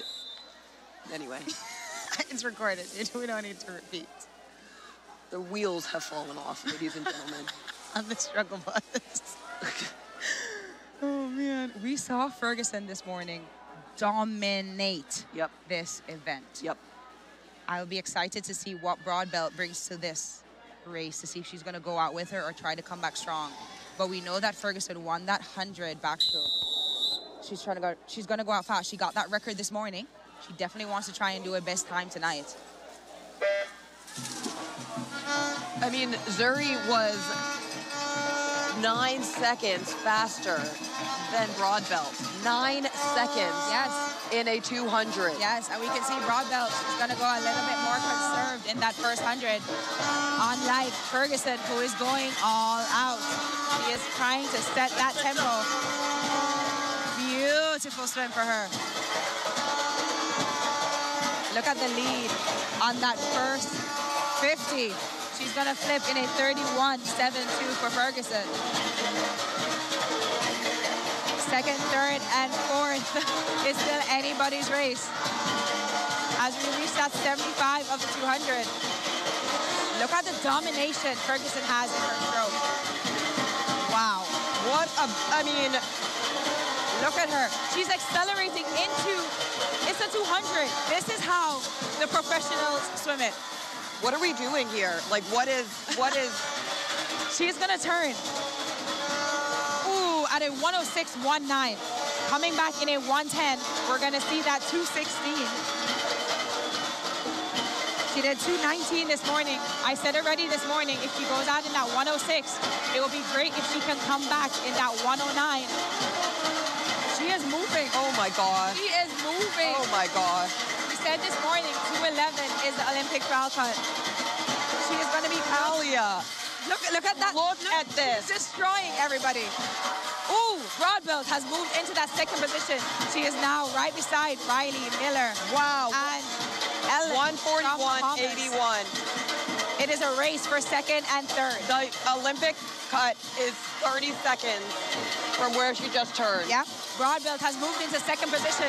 Anyway, <laughs> it's recorded. We don't need to repeat. the wheels have fallen off, ladies and gentlemen. On the struggle bus. Oh, man. We saw Ferguson this morning dominate yep. this event. Yep. I'll be excited to see what Broadbelt brings to this race to see if she's going to go out with her or try to come back strong. But we know that Ferguson won that 100 backstroke. She's trying to go. She's going to go out fast. She got that record this morning. She definitely wants to try and do her best time tonight. I mean, Zuri was nine seconds faster than Broadbelt. Nine seconds. Yes. In a 200. Yes, and we can see Broad Belt is going to go a little bit more conserved in that first 100. Unlike Ferguson, who is going all out. She is trying to set that tempo. Beautiful swim for her. Look at the lead on that first 50. She's going to flip in a 31.72 for Ferguson. Second, third, and fourth <laughs> is still anybody's race. As we reach that 75 of the 200. Look at the domination Ferguson has in her stroke. Wow. What a, I mean, Look at her. She's accelerating into, it's a 200. This is how the professionals swim it. What are we doing here? Like, what is, what is, She's gonna turn. Ooh, at a 106.19. Coming back in a 110, we're gonna see that 216. She did 219 this morning. I said already this morning, if she goes out in that 106, it will be great if she can come back in that 109. She is moving. oh my gosh. She is moving. Oh my gosh. Said this morning, 211 is the Olympic cut. She is going to be Alia. Look, look at that. Look at this. Destroying everybody. Ooh, Broadbelt has moved into that second position. She is now right beside Riley Miller. Wow. And Ellen from 141.81. It is a race for second and third. The Olympic cut is 30 seconds from where she just turned. Yeah. Broadbelt has moved into second position.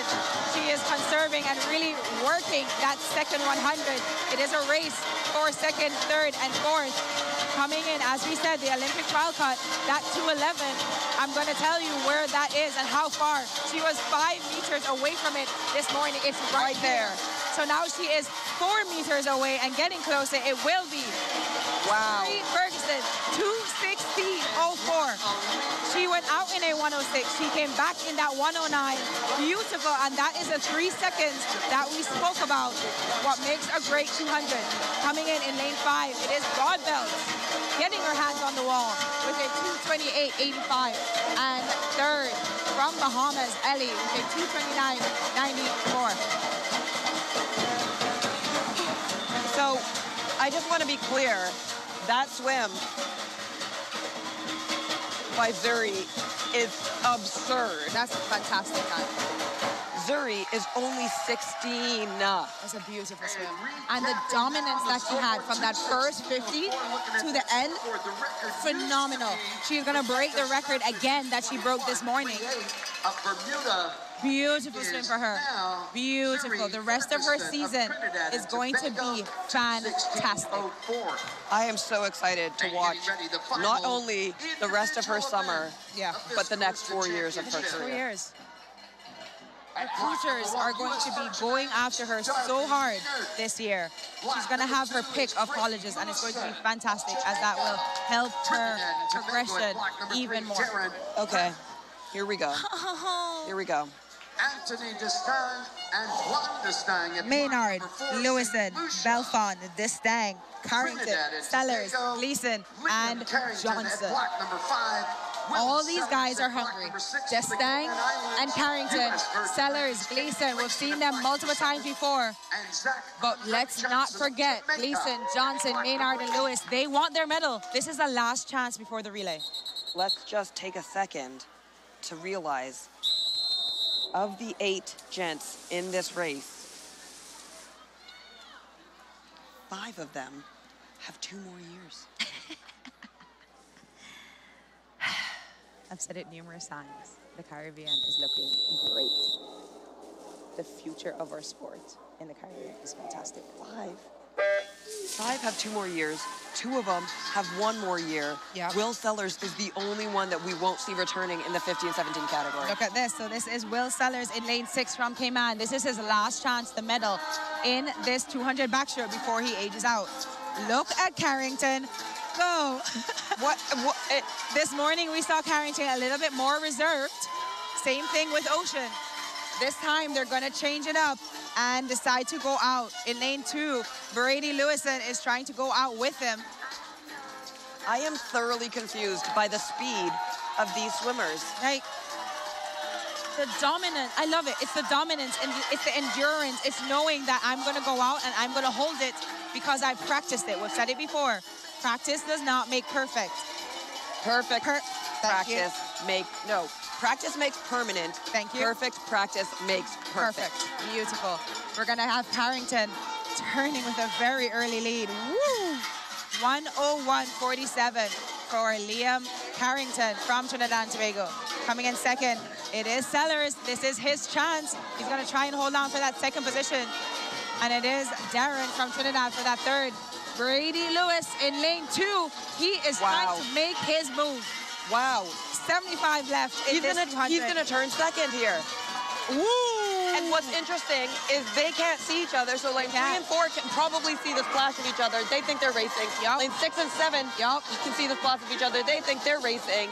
She is conserving and really working that second 100. It is a race for second, third, and fourth. Coming in, as we said, the Olympic trial cut, that 211. I'm going to tell you where that is and how far. She was five meters away from it this morning. It's right, Right there. So now she is four meters away and getting closer. It will be. Wow. Bree Ferguson, 216.04. She went out in a 106. She came back in that 109. Beautiful. And that is the three seconds that we spoke about. What makes a great 200. Coming in in lane five, it is Broadbelt getting her hands on the wall with a 228.85. And third from Bahamas, Ellie with a 229.94. just want to be clear. That swim by Zuri is absurd. That's fantastic. Man. Zuri is only 16. That's a beautiful swim. And the dominance that she had from that first 50 to the end, phenomenal. She's going to break the record again that she broke this morning. Bermuda Beautiful swim for her. Beautiful. The rest of her season is going to be fantastic. I am so excited to watch not only the rest of her summer, yeah, but the next four years of her career. Four career. years. Recruiters are going to be going after her so hard this year. She's going to have her pick of colleges, and it's going to be fantastic as that will help her progression even more. Okay, here we go. <laughs> Here we go. Anthony Destang and Juan Destang. Maynard, Lewison, Belfont, Destang, Carrington, Sellers, Tobago, Gleason, and Liam Carrington at Johnson. block number five. All these guys are hungry. Destang and Carrington, Sellers, Gleason. We've seen them multiple times before. But let's not forget Gleason, Johnson, Maynard, and Lewis. They want their medal. This is the last chance before the relay. Let's just take a second to realize of the eight gents in this race, five of them have two more years. <laughs> I've said it numerous times. The Caribbean is looking great. The future of our sport in the Caribbean is fantastic. Five. Five have two more years. Two of them have one more year. Yeah. Will Sellers is the only one that we won't see returning in the 50 and 17 category. Look at this. So this is Will Sellers in lane six from Cayman. This is his last chance to medal in this 200 backstroke before he ages out. Look at Carrington. Go. <laughs> what, what it, this morning we saw Carrington a little bit more reserved. Same thing with Ocean. This time they're going to change it up and decide to go out. In lane two, Brady Lewison is trying to go out with him. I am thoroughly confused by the speed of these swimmers. Like, the dominance, I love it. It's the dominance and it's the endurance. It's knowing that I'm going to go out and I'm going to hold it because I practiced it. We've said it before. Practice does not make perfect. Perfect Per- practice make no practice makes permanent. Thank you. Perfect practice makes perfect. Perfect. Beautiful. We're going to have Carrington turning with a very early lead. Woo! 101.47 for Liam Carrington from Trinidad and Tobago. Coming in second, it is Sellers. This is his chance. He's going to try and hold on for that second position. And it is Darren from Trinidad for that third. Brady Lewis in lane two. He is Wow. trying to make his move. Wow. 75 left He's gonna he's gonna turn second here. Woo! And what's interesting is they can't see each other, so lane three and four can probably see the splash of each other. They think they're racing. Yup. Lane six and seven, Yup. you can see the splash of each other. They think they're racing.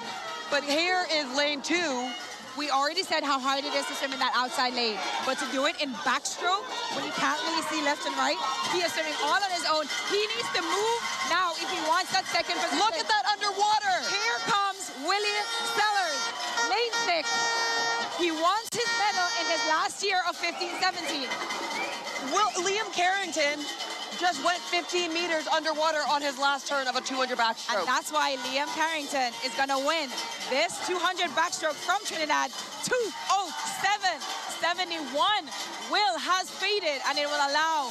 But here is lane two. We already said how hard it is to swim in that outside lane, but to do it in backstroke when you can't really see left and right, he is swimming all on his own. He needs to move now if he wants that second position. Look at that underwater. Here comes Willie Sellers, lane six. He wants his medal in his last year of 15-17. Will Liam Carrington just went 15 meters underwater on his last turn of a 200 backstroke. And that's why Liam Carrington is going to win this 200 backstroke from Trinidad. 207.71. Will has faded, and it will allow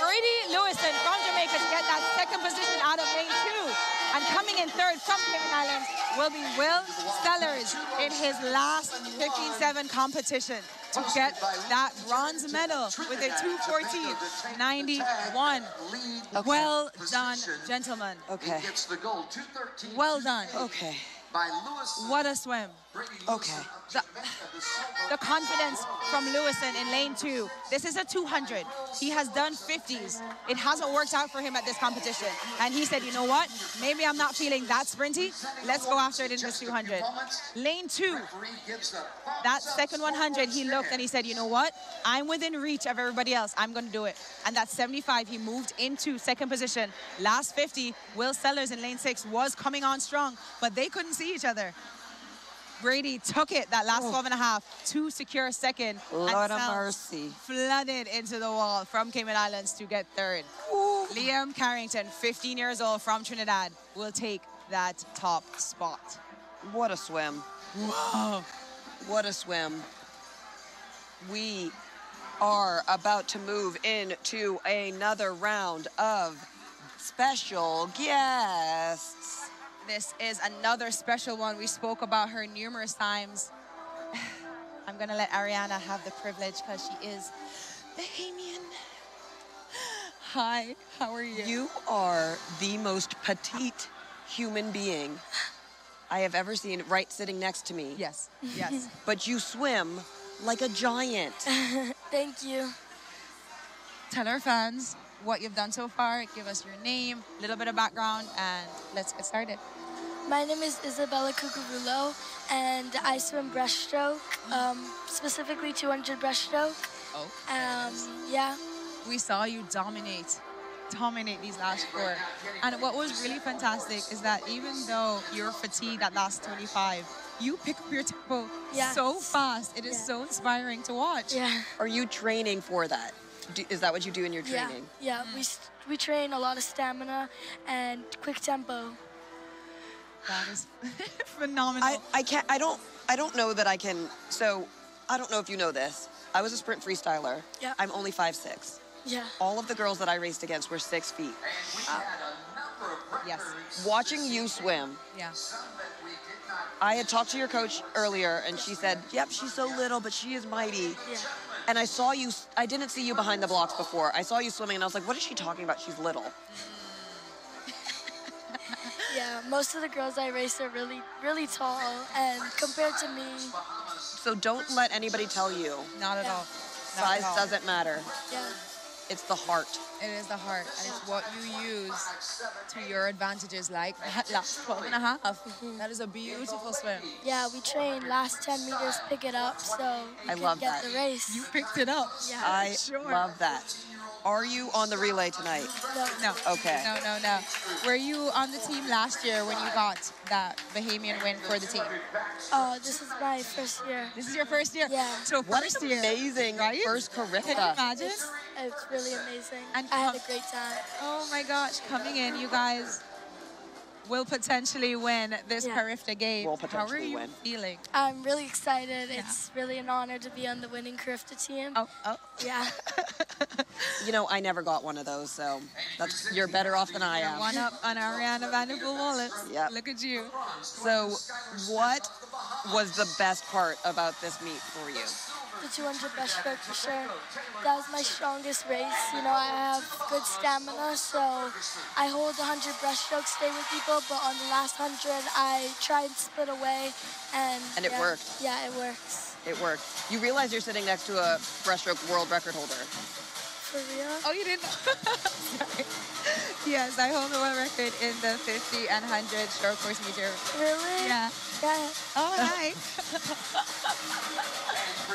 Brady Lewison from Jamaica to get that second position out of lane two. And coming in third from Cayman Islands will be Will Sellers in his last 15-7 competition to get that bronze medal with a 214.91. Well done, gentlemen. Okay. Gets the gold. 213. Well done. Okay. What a swim. Okay. The, the confidence from Lewison in lane two. This is a 200. He has done 50s. It hasn't worked out for him at this competition. And he said, you know what? Maybe I'm not feeling that sprinty. Let's go after it in this 200. Lane two, that second 100, he looked and he said, you know what? I'm within reach of everybody else. I'm going to do it. And that 75, he moved into second position. Last 50, Will Sellers in lane six was coming on strong, but they couldn't see each other. Brady took it that last 12 and a half to secure second. Lord of mercy. Flooded into the wall from Cayman Islands to get third. Liam Carrington, 15 years old from Trinidad, will take that top spot. What a swim. Whoa. What a swim. We are about to move into another round of special guests. This is another special one. We spoke about her numerous times. <sighs> I'm gonna let Arianna have the privilege because she is Bahamian. <gasps> Hi, how are you? You are the most petite human being I have ever seen right sitting next to me. Yes, yes. <laughs> but you swim like a giant. <laughs> Thank you. Tell our fans what you've done so far. Give us your name, a little bit of background, and let's get started. My name is Isabella Cucurulo, and I swim breaststroke, um, specifically 200 breaststroke. Oh. Um, yeah. We saw you dominate, dominate these last four. And what was really fantastic is that even though you're fatigued at last 25, you pick up your tempo Yes. so fast. It is Yeah. so inspiring to watch. Yeah. Are you training for that? Do, is that what you do in your Yeah, training? yeah. We we train a lot of stamina and quick tempo. That is <laughs> phenomenal. I, I can't I don't I don't know that I can so I don't know if you know this. I was a sprint freestyler. Yeah. I'm only five six. Yeah. All of the girls that I raced against were six feet. Uh, yes. Watching you swim, Yeah. I had talked to your coach earlier and she said, Yep, she's so little, but she is mighty. Yeah. And I saw you, I didn't see you behind the blocks before. I saw you swimming and I was like, What is she talking about? She's little. Yeah. Most of the girls I race are really really tall, and compared to me, So don't let anybody tell you. Not at Yeah. all. Not Size at all. doesn't matter. yeah. It's the heart. It is the heart, and it's what you use to your advantages, like that <laughs> last 12 and a half. That is a beautiful swim. Yeah, we train last 10 meters, pick it up, so we I can love get that. the race. You picked it up. yeah. I Sure. love that. Are you on the relay tonight? no. No. Okay. No, no, no. Were you on the team last year when you got that Bahamian win for the team? Oh, this is my first year. This is your first year? Yeah. So What first an year. amazing right? first Can you imagine? It's, it's really amazing. And I had um, a great time. Oh my gosh, coming in, you guys will potentially win this Yeah. Carifta game. Will How are you win. feeling? I'm really excited. It's really an honor to be on the winning Carifta team. Oh, oh. Yeah. <laughs> You know, I never got one of those, so that's you're better off than I am. One up on Arianna Vanderpool Wallace. Yep. Look at you. So, what was the best part about this meet for you? The 200 breaststroke for sure. That was my strongest race. You know, I have good stamina, so I hold 100 breaststroke, stay with people, but on the last 100, I try and split away, and And it yeah, worked. Yeah, it works. It worked. You realize you're sitting next to a breaststroke world record holder. For real? Oh, you didn't? <laughs> Sorry. Yes, I hold the world record in the 50 and 100 short course meter. Really? Yeah. Yeah. Oh, hi.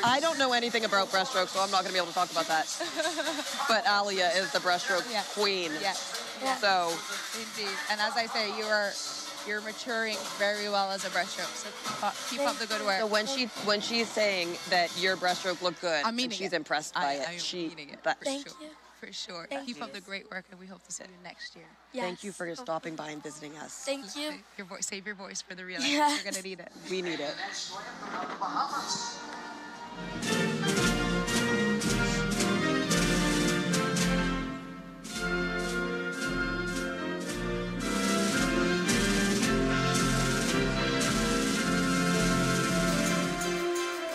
<laughs> I don't know anything about breaststroke, so I'm not going to be able to talk about that. <laughs> But Alia is the breaststroke Yeah. queen. yes. Yeah. So, Indeed. And as I say, you are you're maturing very well as a breaststroke. So keep up, up the good work. so when she when she's saying that your breaststroke looked good, I'm and she's it. impressed by I, it. I am she meaning it. that- for Thank sure. you. For sure. Thank keep you. up the great work, and we hope to see you next year. Thank you for stopping by and visiting us. Thank you. Save your voice, save your voice for the real. Yes. You're gonna need it. We need it. Next swim from the Bahamas.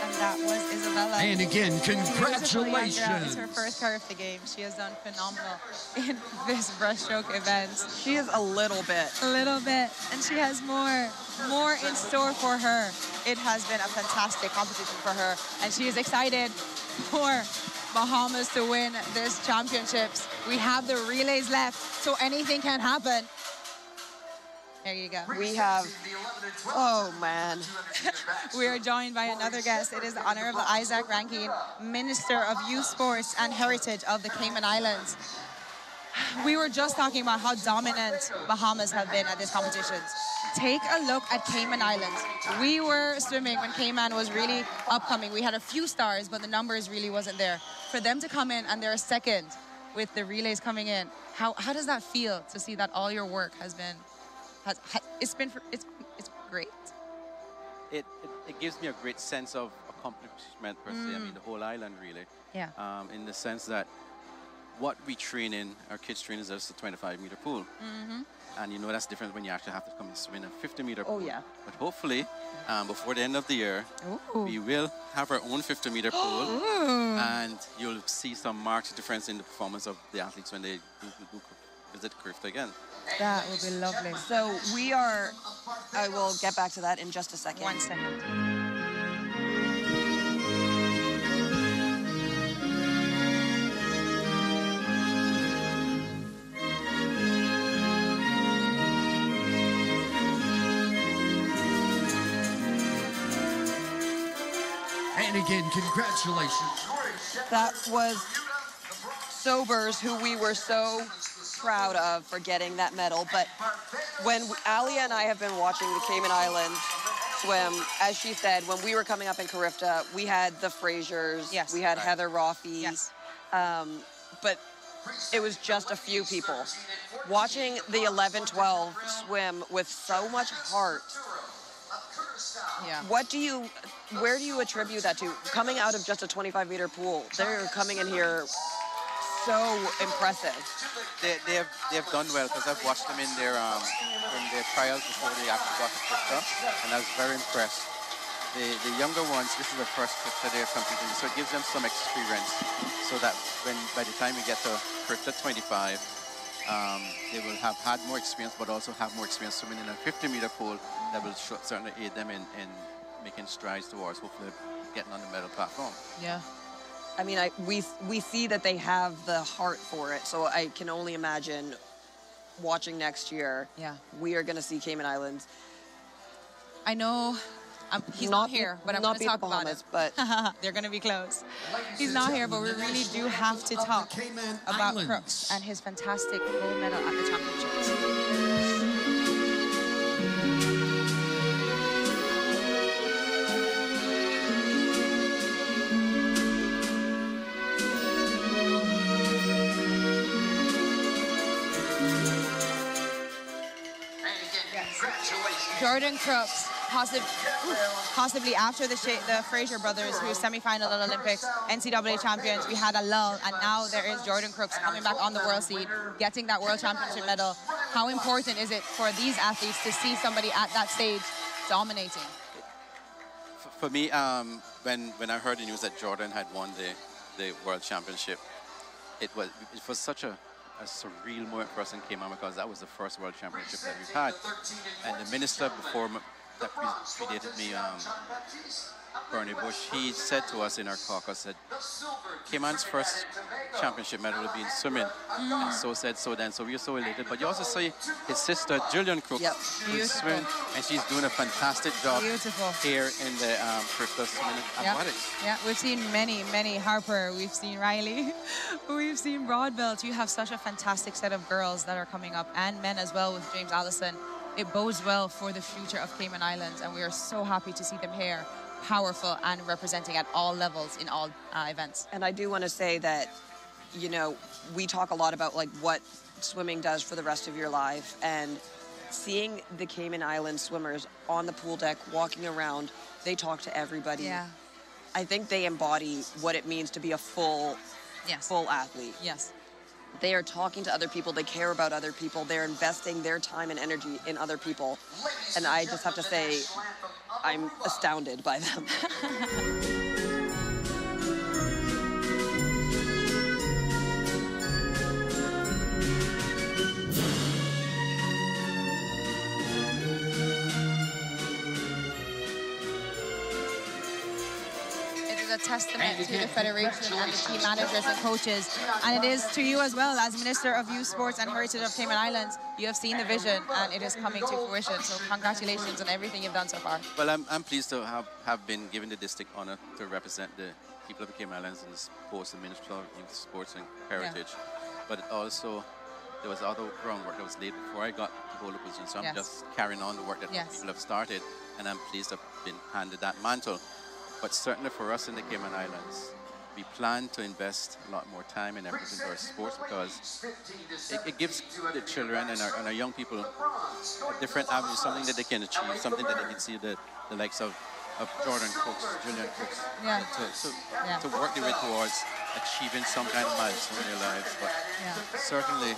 And that was Isabella. And again, congratulations. It's her first Carifta game. She has done phenomenal in <laughs> this breaststroke event. She is a little bit. A little bit, and she has more, more in store for her. It has been a fantastic competition for her, and she is excited for Bahamas to win this championships. We have the relays left, so anything can happen. There you go. We have. Oh man. <laughs> We are joined by another guest. It is the Honorable Isaac Rankine, Minister of Youth Sports and Heritage of the Cayman Islands. we were just talking about how dominant Bahamas have been at these competitions. Take a look at Cayman Islands. We were swimming when Cayman was really upcoming. We had a few stars, but the numbers really wasn't there. For them to come in and they're second with the relays coming in, how, how does that feel to see that all your work has been, has, has it's been, for, it's, it's great. It, it, it gives me a great sense of accomplishment per se. I mean, Mm. the whole island really. Yeah. Um, in the sense that what we train in, our kids train is just a 25 meter pool. Mm-hmm. And you know that's different when you actually have to come and swim in a 50 meter pool. Oh, pool. yeah. But hopefully, um, before the end of the year, Ooh. we will have our own 50 meter <gasps> pool. And you'll see some marked difference in the performance of the athletes when they do, do, do visit Carifta again. That would be lovely. So we are, I will get back to that in just a second. One second. And again, congratulations. That was Sobers, who we were so proud of for getting that medal. But when Alia and I have been watching the Cayman Islands swim, as she said, when we were coming up in Carifta, we had the Frasers, Yes. we had Right. Heather Roffey, Yes. um, but it was just a few people. Watching the 11-12 swim with so much heart Yeah. what do you, where do you attribute that to? Coming out of just a 25 meter pool, they're coming in here so impressive. They, they, have, they have done well because I've watched them in their um, in their trials before they actually got to Carifta, and I was very impressed. The, the younger ones, this is the first trip they're competing, so it gives them some experience, so that when by the time we get to Carifta 25, um, they will have had more experience, but also have more experience swimming in a 50 meter pool that will certainly aid them in, in making strides towards hopefully getting on the medal platform. Yeah. I mean, I, we, we see that they have the heart for it, so I can only imagine watching next year. Yeah. We are going to see Cayman Islands. I know um, he's not, here, but I'm not going to be the talk about it. But <laughs> They're going to be close. He's not here, but we really do have to talk about Islands. Crooks and his fantastic gold medal at the championships. Jordan Crooks, possi- possibly after the, the Fraser brothers, who semi-final at Olympics, NCAA champions, we had a lull, and now there is Jordan Crooks coming back on the world scene, getting that world championship medal. How important is it for these athletes to see somebody at that stage dominating? For me, um, when when I heard the news that Jordan had won the, the world championship, it was it was such a, a surreal moment for us in Cayman because that was the first world championship that we've had, and the minister before that pre- predated me, um, Bernie Bush, he said to us in our caucus that Cayman's first championship medal will be in swimming, and so said so then. So we are so elated. But you also see his sister Jillian Crooks, Yep. who's swimming, and she's doing a fantastic job Beautiful. here in the um, Crystal Swimming. Athletics. Yeah, we've seen many, many Harper. We've seen Riley. <laughs> we've seen Broadbelt. You have such a fantastic set of girls that are coming up, and men as well with James Allison. It bodes well for the future of Cayman Islands, and we are so happy to see them here, powerful and representing at all levels in all uh, events. And I do want to say that, you know, we talk a lot about like what swimming does for the rest of your life, and seeing the Cayman Island swimmers on the pool deck walking around, they talk to everybody. Yeah. I think they embody what it means to be a full, Yes. full athlete. Yes. They are talking to other people. They care about other people. They're investing their time and energy in other people. And I just have to say, I'm astounded by them. <laughs> a testament to the federation and the team managers and coaches, and it is to you as well as Minister of Youth Sports and Heritage of Cayman Islands. You have seen the vision, and it is coming to fruition. So congratulations on everything you've done so far. Well, I'm, I'm pleased to have, have been given the distinct honor to represent the people of the Cayman Islands in the sports, the Minister of Youth Sports and Heritage. But also, there was other groundwork that was laid before I got to hold the position. So I'm Yes. just carrying on the work that Yes. people have started, and I'm pleased to have been handed that mantle. But certainly for us in the Cayman Islands, we plan to invest a lot more time and effort into our sports because it, it gives the children and our, and our young people a different avenue, something that they can achieve, something that they can see the, the likes of, of Jordan Crooks, Jillian Crooks, Yeah. to, to, Yeah. to work their way towards achieving some kind of milestone in their lives. But Yeah. certainly,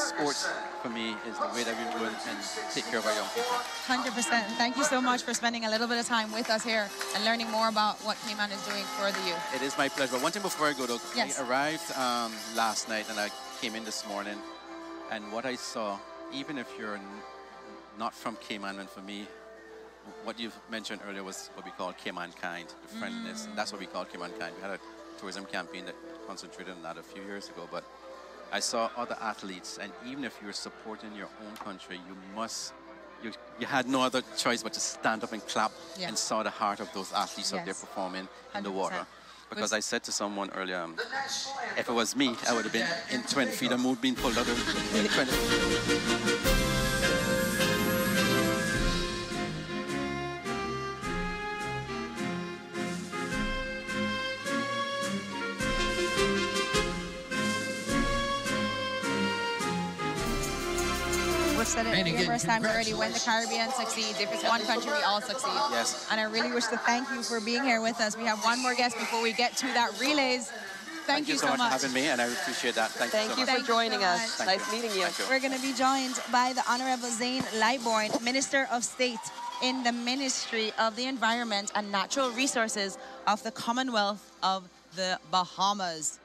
sports for me is the way that we do it and take care of our young people. 100%. Thank you so much for spending a little bit of time with us here and learning more about what Cayman is doing for the youth. It is my pleasure. One thing before I go, though, Yes. I arrived um, last night and I came in this morning, and what I saw, even if you're not from Cayman, and for me, what you've mentioned earlier was what we call Cayman kind, the friendliness. And that's what we call Cayman kind. We had a tourism campaign that concentrated on that a few years ago, but I saw other athletes, and even if you're supporting your own country, you must. You, you had no other choice but to stand up and clap Yeah. and saw the heart of those athletes out there Yes. performing in the 100%. water. Because I said to someone earlier, um, if it was me, I would have been in 20 feet of mood being pulled out of 20 it And again, numerous times already. When the Caribbean succeeds, if it's one country, we all succeed. Yes. And I really wish to thank you for being here with us. We have one more guest before we get to that relays. Thank, you so much, for having me, and I appreciate that. Thank, Thank you so you much. for joining us. much. Thank nice you. meeting you. Thank you. We're going to be joined by the Honorable Zane Lightbourne, Minister of State in the Ministry of the Environment and Natural Resources of the Commonwealth of the Bahamas.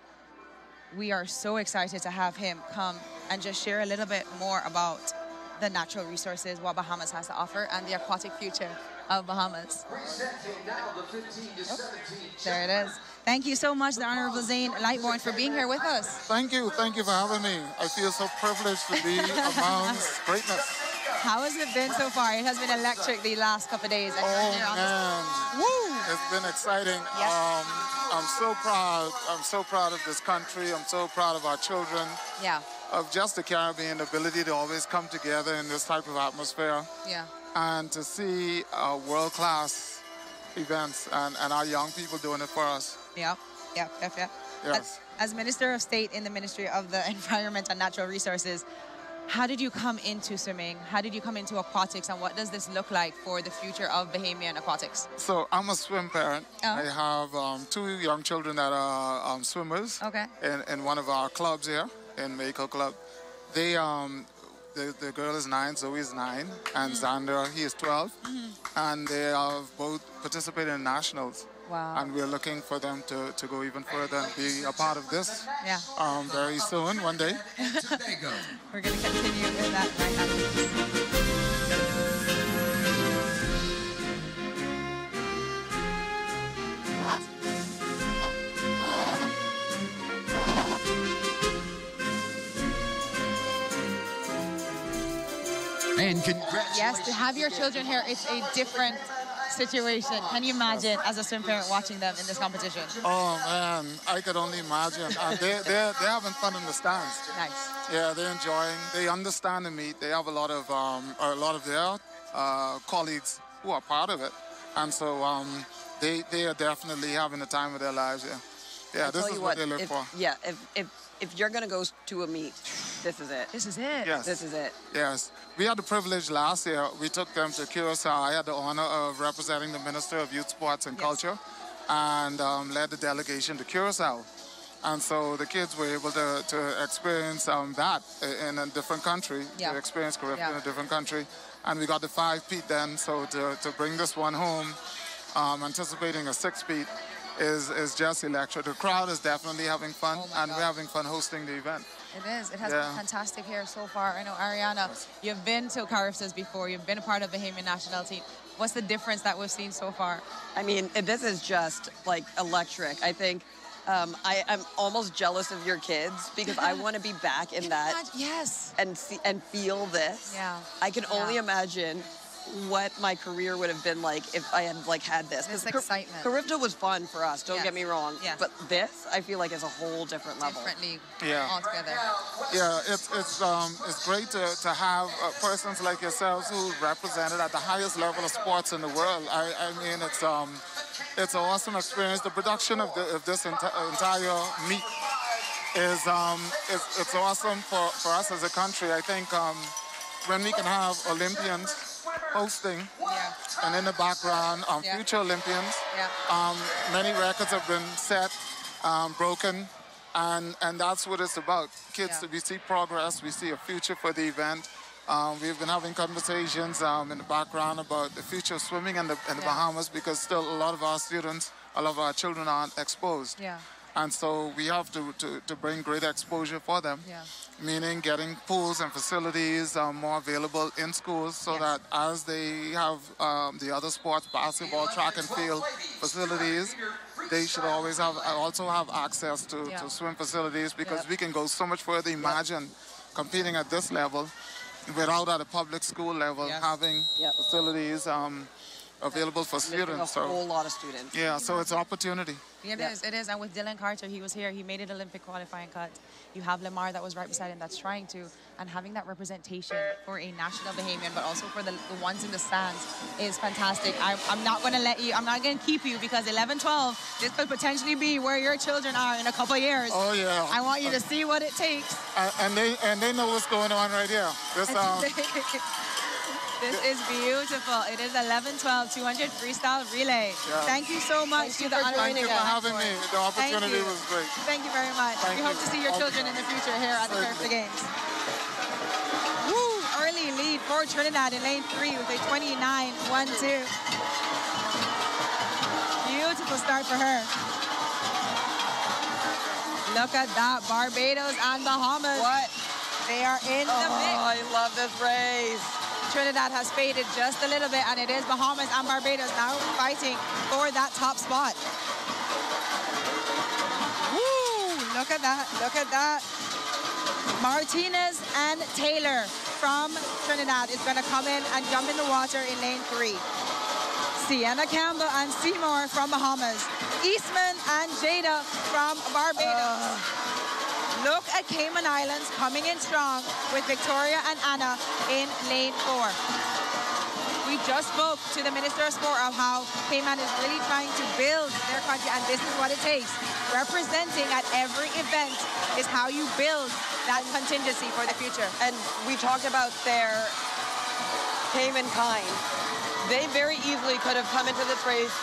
We are so excited to have him come and just share a little bit more about the natural resources, what Bahamas has to offer, and the aquatic future of Bahamas. Presenting now the 15 to 17 There it is. Thank you so much, the Honorable Zane Lightbourne, for being here with us. Thank you. Thank you for having me. I feel so privileged to be <laughs> amongst greatness. How has it been so far? It has been electric the last couple of days. and Oh, here on the- man. Woo! It's been exciting. Um, I'm so proud. I'm so proud of this country. I'm so proud of our children, Yeah, of just the Caribbean, ability to always come together in this type of atmosphere yeah. and to see uh, world-class events and, and our young people doing it for us. Yep, yep, yep, yep. Yes. As, as Minister of State in the Ministry of the <laughs> Environment and Natural Resources, how did you come into swimming? How did you come into aquatics, and what does this look like for the future of Bahamian aquatics? So I'm a swim parent. Oh. I have um, two young children that are um, swimmers. Okay. In, in one of our clubs here, in Mako Club. They um, the, the girl is nine, Zoe is nine, and Mm-hmm. Xander he is 12, and they have both participated in nationals. Wow. And we're looking for them to, to go even further and be a part of this Yeah. um, very soon, one day. <laughs> We're going to continue with that right after And congratulations. Yes, to have your children here, it's a different situation. Can you imagine as a swim parent watching them in this competition? Oh man, I could only imagine. And they, they're, they're having fun in the stands. Nice. Yeah, they're enjoying. They understand the meet. They have a lot of um, a lot of their uh, colleagues who are part of it, and so um, they they are definitely having the time of their lives. Yeah, yeah. I'll This is you what, they look if, for. Yeah, if, if if you're gonna go to a meet, this is it. This is it. Yes. This is it. Yes, we had the privilege last year. We took them to Curacao. I had the honor of representing the Minister of Youth, Sports and Culture, and um, led the delegation to Curacao. And so the kids were able to, to experience um, that in a different country, Yeah. to experience Caribbean in a different country. And we got the five peat then, so to, to bring this one home, um, anticipating a six peat, is, is just electric. The crowd is definitely having fun, Oh and God. we're having fun hosting the event. It is. It has Yeah. been fantastic here so far. I know, Arianna, you've been to Cariftas before. You've been a part of the Bahamian national team. What's the difference that we've seen so far? I mean, this is just like electric. I think um, I, I'm almost jealous of your kids because I <laughs> want to be back in that Yes. and see and feel this. Yeah. I can only imagine what my career would have been like if I had like had this. This 'Cause Car- excitement. Carifta was fun for us. Don't Yes. get me wrong. Yes. But this, I feel like, is a whole different level. Differently Yeah. altogether. Yeah, it's it's um it's great to, to have uh, persons like yourselves who represented at the highest level of sports in the world. I, I mean, it's um it's an awesome experience. The production of, the, of this enti- entire meet is um it's, it's awesome for, for us as a country. I think um when we can have Olympians hosting and in the background um, Yeah. future Olympians. Yeah. Um, many records have been set, um, broken, and and that's what it's about. Kids, Yeah. we see progress, we see a future for the event. Um, we've been having conversations um, in the background about the future of swimming in the, in the Yeah. Bahamas because still a lot of our students, a lot of our children aren't exposed. Yeah. And so we have to, to, to bring greater exposure for them, Yeah. meaning getting pools and facilities um, more available in schools so that as they have um, the other sports, basketball, track and field facilities, they should always have also have access to, Yeah. to swim facilities because Yep. we can go so much further. Imagine competing at this level without at a public school level Yes. having facilities um, available for Lifting students. a So whole lot of students. yeah, so it's opportunity. It is, it is. And with Dylan Carter, he was here. He made it Olympic qualifying cut. You have Lamar that was right beside him that's trying to. And having that representation for a national Bahamian, but also for the, the ones in the stands is fantastic. I, I'm not going to let you, I'm not going to keep you because 11, 12, this could potentially be where your children are in a couple years. Oh, yeah. I want you to see what it takes. And, and they and they know what's going on right here. This <laughs> um, <laughs> this is beautiful. It is 11, 12, 200 freestyle relay. Yeah. Thank you so much Thank you to the for joining us. Thank you for having me. The opportunity was great. Thank you very much. Thank we hope to see your Okay. children in the future here at the Certainly. Carifta Games. Woo! Early lead for Trinidad in lane three with a 29-1-2. Beautiful start for her. Look at that, Barbados and Bahamas. What? They are in the Oh, mix. I love this race. Trinidad has faded just a little bit, and it is Bahamas and Barbados now fighting for that top spot. Woo! Look at that, look at that. Martinez and Taylor from Trinidad is going to come in and jump in the water in lane three. Sienna Campbell and Seymour from Bahamas. Eastman and Jada from Barbados. Look at Cayman Islands coming in strong with Victoria and Anna in lane four. We just spoke to the Minister of Sport of how Cayman is really trying to build their country, and this is what it takes. Representing at every event is how you build that contingency for the future. And we talked about their Caymankind. They very easily could have come into this race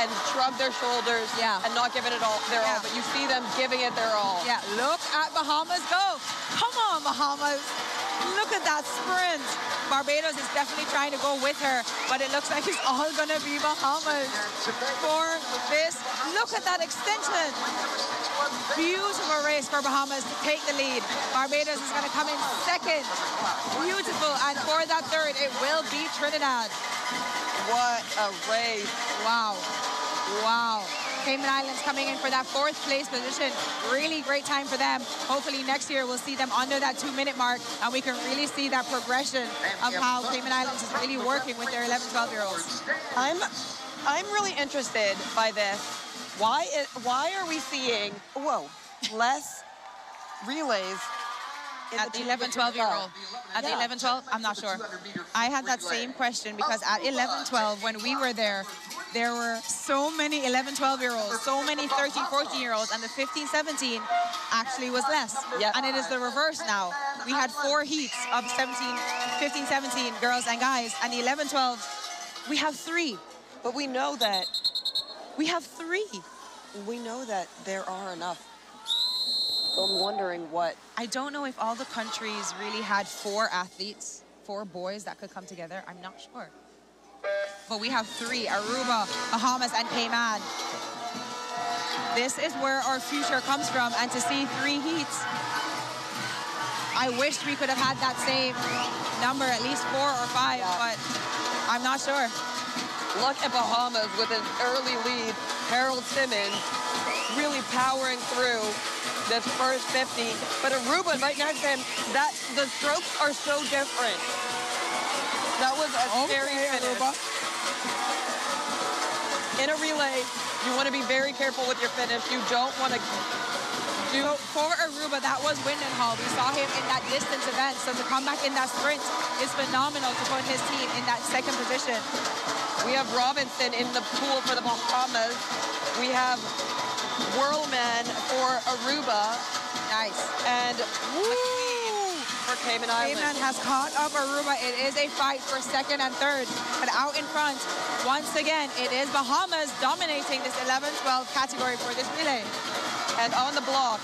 and shrug their shoulders Yeah. and not given it all their all, but you see them giving it their all. Yeah, look at Bahamas go. Come on, Bahamas. Look at that sprint. Barbados is definitely trying to go with her, but it looks like it's <laughs> all going to be Bahamas for this. Look at that extension. Beautiful race for Bahamas to take the lead. Barbados is going to come in second. Beautiful. And for that third, it will be Trinidad. What a race. Wow. Wow. Cayman Islands coming in for that fourth place position. Really great time for them. Hopefully next year we'll see them under that two minute mark and we can really see that progression of how Cayman Islands is really working with their 11, 12 year olds. I'm I'm really interested by this. Why i why are we seeing whoa less relays in At the 11, 12 year old. At the 11, 12, I'm not sure. I had that same question because at 11, 12, when we were there, there were so many 11, 12 year olds, so many 13, 14 year olds, and the 15, 17 actually was less. And it is the reverse now. We had four heats of 17, 15, 17 girls and guys, and the 11, 12, we have three. But we know that we have three. We know that there are enough. I'm wondering what I don't know if all the countries really had four athletes, four boys that could come together. I'm not sure. But we have three, Aruba, Bahamas, and Cayman. This is where our future comes from, and to see three heats, I wish we could have had that same number, at least four or five, but I'm not sure. Look at Bahamas with an early lead. Harold Simmons really powering through this first 50. But Aruba right next to him, that the strokes are so different. That was a scary finish. In a relay, you want to be very careful with your finish. You don't want to do. So for Aruba, that was Windenhall. We saw him in that distance event. So to come back in that sprint is phenomenal to put his team in that second position. We have Robinson in the pool for the Bahamas. We have Whirlman for Aruba. Nice. And McQueen for Cayman Islands. Cayman has caught up Aruba. It is a fight for second and third. But out in front, once again, it is Bahamas dominating this 11-12 category for this relay. And on the block,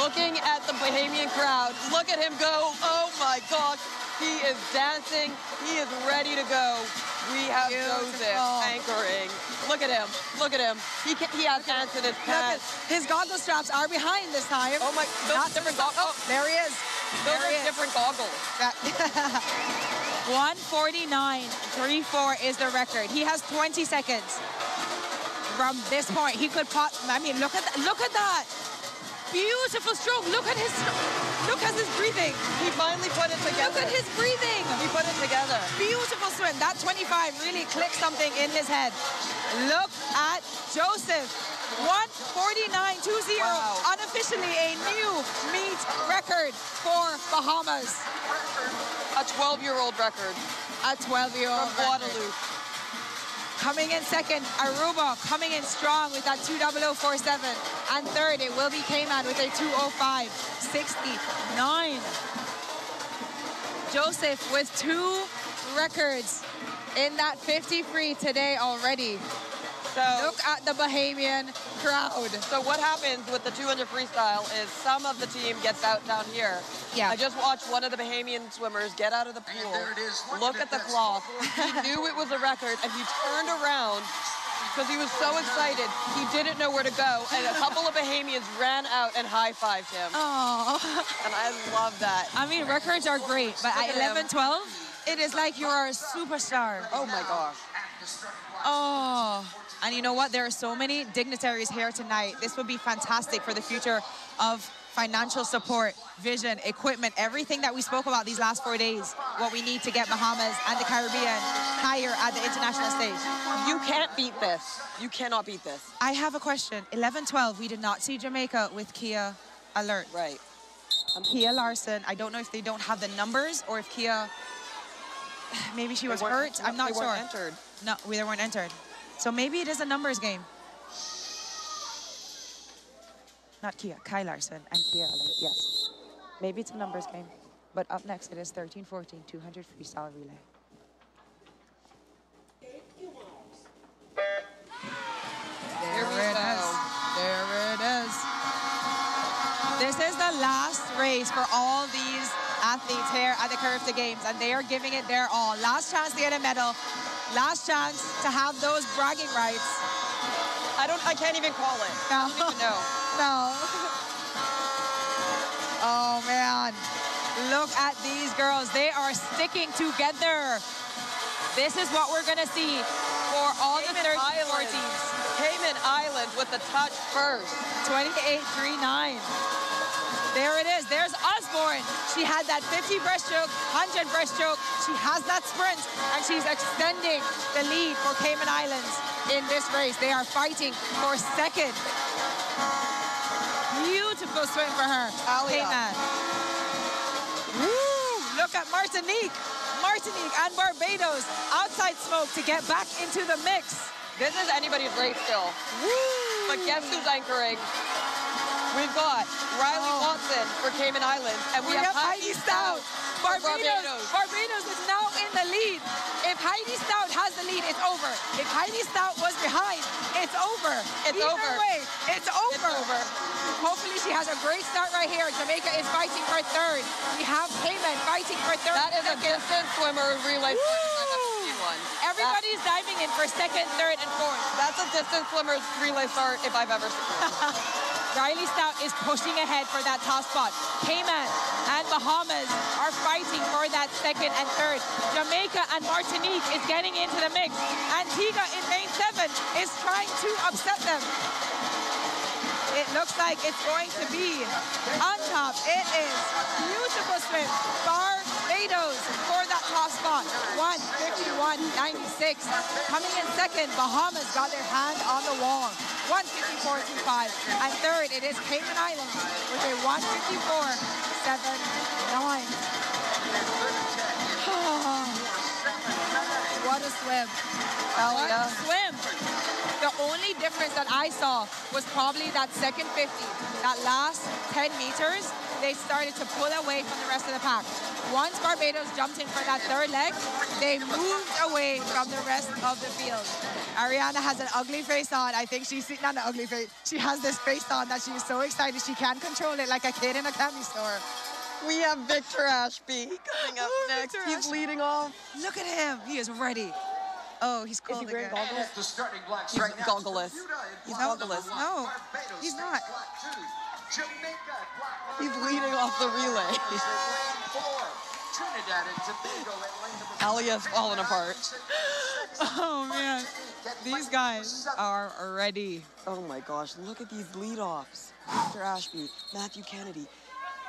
looking at the Bahamian crowd, look at him go. Oh my gosh, he is dancing. He is ready to go. We have Joseph anchoring. Look at him. Look at him. He can, he has in his pants. his goggle straps are behind this time. Oh my, those Not different goggles. Oh, there he is. Those There are different goggles. <laughs> Yeah. 149.34 is the record. He has 20 seconds from this point. He could pop. I mean, look at that. Look at that. Beautiful stroke. Look at his. Look at his breathing. He finally put it together. Look at his breathing. He put it together. Beautiful swim. That 25 really clicked something in his head. Look at Joseph. 149.20. Wow. Unofficially a new meet record for Bahamas. A 12-year-old record A 12-year-old from. Coming in second, Aruba coming in strong with that 20047. And third, it will be Cayman with a 20569. Joseph with two records in that 50 free today already. So, Look at the Bahamian crowd. so what happens with the 200 freestyle is some of the team gets out down here. Yeah. I just watched one of the Bahamian swimmers get out of the pool, there it is. Look look at at the that clock. He knew it was a record, and he turned around because he was so excited. He didn't know where to go, and a couple of Bahamians ran out and high-fived him. Oh, And I love that. I mean, records are great, but at at 11, 12, it is like you're a superstar. Oh my gosh. Oh, and you know what? There are so many dignitaries here tonight. This would be fantastic for the future of financial support, vision, equipment, everything that we spoke about these last four days. What we need to get Bahamas and the Caribbean higher at the international stage. You can't beat this. You cannot beat this. I have a question. 11 12, we did not see Jamaica with Kia Alert. Right. I'm Kia Larson, I don't know if they don't have the numbers or if Kia, <sighs> maybe she was hurt. I'm no, not they sure. entered. No, we- they weren't entered. So maybe it is a numbers game. Not Kia, Kai Larson and Kia Alert, yes. Maybe it's a numbers game. But up next, it is 13 14 200 freestyle relay. Here There it is. There it is. This is the last race for all these athletes here at the Carifta Games, and they are giving it their all. Last chance to get a medal. Last chance to have those bragging rights. I don't. I can't even call it. No. I don't even know. <laughs> No. <laughs> Oh man. Look at these girls. They are sticking together. This is what we're gonna see for all the Cayman 13 Islands. 14s. Cayman Islands with the touch first. 28.39. There it is. There's Osborne. She had that 50 breaststroke, 100 breaststroke. She has that sprint, and she's extending the lead for Cayman Islands in this race. They are fighting for second. Beautiful swim for her. Alia. Cayman. Woo! Look at Martinique. Martinique and Barbados outside smoke to get back into the mix. This is anybody's race still. But guess who's anchoring? We've got Riley Oh. Watson for Cayman Islands, and we, We have have Heidi Stoute. Barbados, Barbados. Barbados is now in the lead. If Heidi Stoute has the lead, it's over. If Heidi Stoute was behind, it's over. It's Either over. way, it's over. It's over. Hopefully she has a great start right here. Jamaica is fighting for third. We have Cayman fighting for third. That is a distance swimmer relay. Woo! I've one. Everybody's diving in for second, third, and fourth. That's a distance swimmer's relay start if I've ever seen one. <laughs> Riley Stoute is pushing ahead for that top spot. Cayman and Bahamas are fighting for that second and third. Jamaica and Martinique is getting into the mix. Antigua in main seven is trying to upset them. It looks like it's going to be on top. It is beautiful swim. Barbados for that top spot. 151.96. Coming in second, Bahamas got their hand on the wall. 154.25. And third, it is Cayman Islands with a 154.79. <sighs> what a swim. Yeah. a swim. The only difference that I saw was probably that second 50. That last 10 meters, they started to pull away from the rest of the pack. Once Barbados jumped in for that third leg, they moved away from the rest of the field. Arianna has an ugly face on. I think she's sitting on an ugly face. She has this face on that she's so excited she can't control it like a kid in a candy store. We have Victor Ashby coming up Oh, next. Victor He's Ashby. leading off. Look at him. He is ready. Oh, he's cold he wearing again. goggles? The starting blocks He's right now. goggleless. He's No, goggleless. No, Barbados he's takes not. Block two. Jamaica, He's leading off the relay. three. Lane four. Trinidad and Tobago at lane number Alia's falling apart. Oh man, these guys are ready. Oh my gosh, look at these leadoffs. Mr. Ashby, Matthew Kennedy,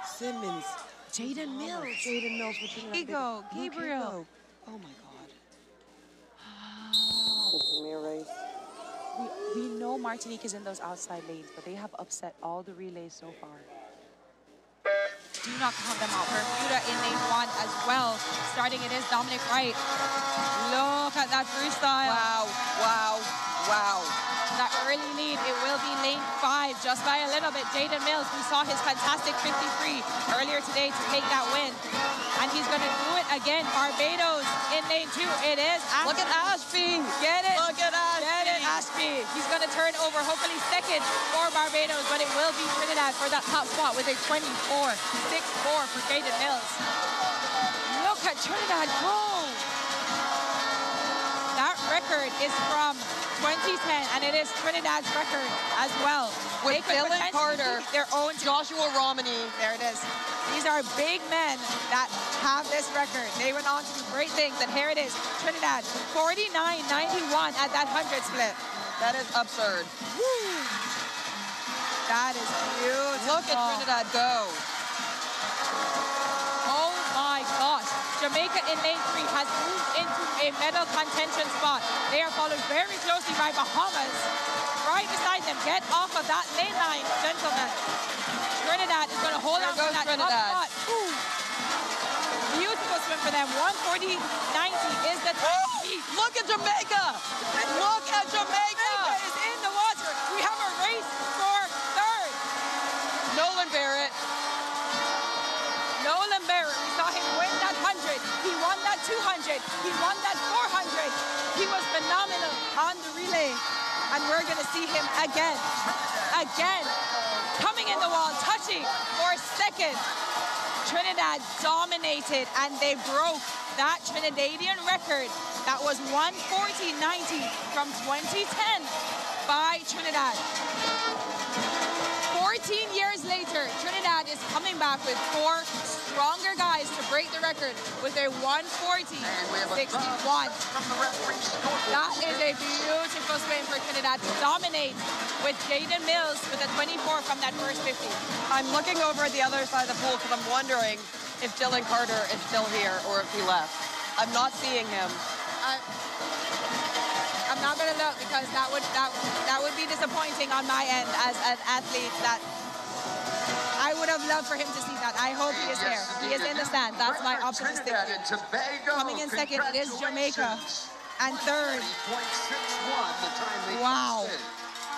Simmons, Jaden oh, Mills. Jaden Mills with Trinidad and Higo, Luke Gabriel. Oh my god. This is me a race. We, we know Martinique is in those outside lanes, but they have upset all the relays so far. Do not count them out. Bermuda in lane one as well. Starting it is Dominic Wright. Look at that freestyle. Wow, wow, wow. That early lead, it will be lane five, just by a little bit. Jaden Mills, we saw his fantastic 53 earlier today to take that win. And he's going to do it again. Barbados in lane two. It is. Look at Ashby. Get it. Look at Ashby. He's going to turn over, hopefully second for Barbados, but it will be Trinidad for that top spot with a 24 6 4 for Jaden Mills. Look at Trinidad go. That record is from 2010, and it is Trinidad's record as well. With Dylan Carter, their own Joshua Romney. There it is. These are big men that have this record. They went on to do great things, and here it is. Trinidad, 49.91 at that 100 split. That is absurd. That is beautiful. Look at Trinidad go. Oh my gosh. Jamaica in lane three has moved into a medal contention spot. They are followed very closely by Bahamas. Right beside them. Get off of that lane line, gentlemen. Trinidad is going to hold There on to that top Trinidad. spot. Ooh. Beautiful swim for them. 140.90 is the time. Oh, look at Jamaica. Look at Jamaica. Jamaica is in the water. We have a race for third. Nolan Barrett. Nolan Barrett, we saw him win that 100. He won that 200. He won that 400. He was phenomenal on the relay. And we're going to see him again, again, coming in the wall, touching for a second. Trinidad dominated and they broke that Trinidadian record that was 140.90 from 2010 by Trinidad. 14 years later, Trinidad is coming back with four stronger guys to break the record with a 140.61. That is a beautiful swing for Trinidad to dominate with Jaden Mills with a 24 from that first 50. I'm looking over at the other side of the pool because I'm wondering if Dylan Carter is still here or if he left. I'm not seeing him. I, I'm not gonna look because that would that that would be disappointing on my end as an athlete. That I would have loved for him to see that. I hope he is there. He is in the stand. That's my optimistic view. Coming in second, it is Jamaica, and third. 30.61, the Wow.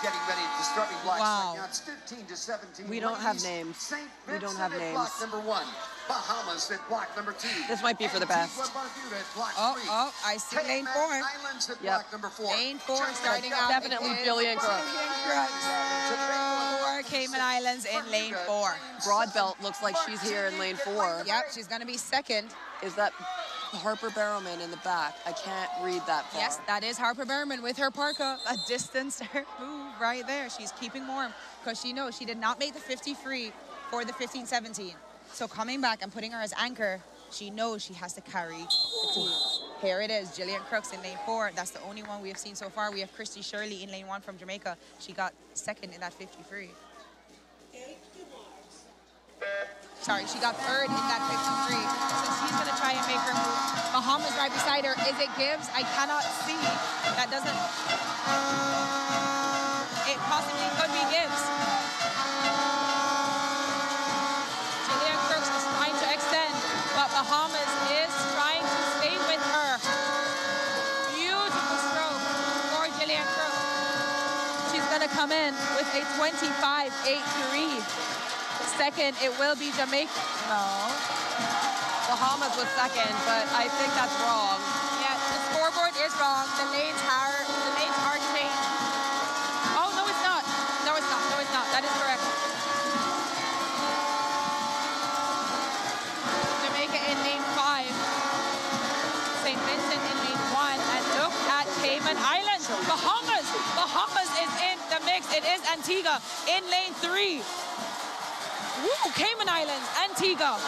Posted. Getting ready to starting blocks Wow. right now. It's 15 to 17. We don't have names. St. We don't have names. Block number one. Bahamas at block number two. This might be for the best. Antigua Barbuda at block Oh, three. oh, I see lane four. Islands at Yep. block number four. Lane four Trinidad starting and out. Definitely it is Jillian Crooks. Jillian Crooks. Four Cayman Islands in lane four. Broadbelt looks like she's here in lane four. Yep, she's gonna be second. Is that Harper Barrowman in the back. I can't read that far. Yes, that is Harper Barrowman with her parka. <laughs> A distance <laughs> move right there. She's keeping warm because she knows she did not make the 50 free for the 15-17. So coming back and putting her as anchor, she knows she has to carry the team. Here it is, Jillian Crooks in lane four. That's the only one we have seen so far. We have Christy Shirley in lane one from Jamaica. She got second in that 53 sorry, she got third in that 53. So she's gonna try and make her move. Bahamas right beside her. Is it Gibbs? I cannot see. That doesn't. Uh, it possibly could be Gibbs. Jillian Crooks is trying to extend, but Bahamas is trying to stay with her. Beautiful stroke for Jillian Crooks. She's gonna come in with a 25-8-3. Second, it will be Jamaica. No. Bahamas was second, but I think that's wrong. Yeah, the scoreboard is wrong. The lanes are the lanes are changed. Oh no, it's not. No, it's not. No, it's not. That is correct. Jamaica in lane five. St. Vincent in lane one. And look at Cayman Islands. Bahamas. Bahamas is in the mix. It is Antigua in lane three. Woo, Cayman Islands, Antigua,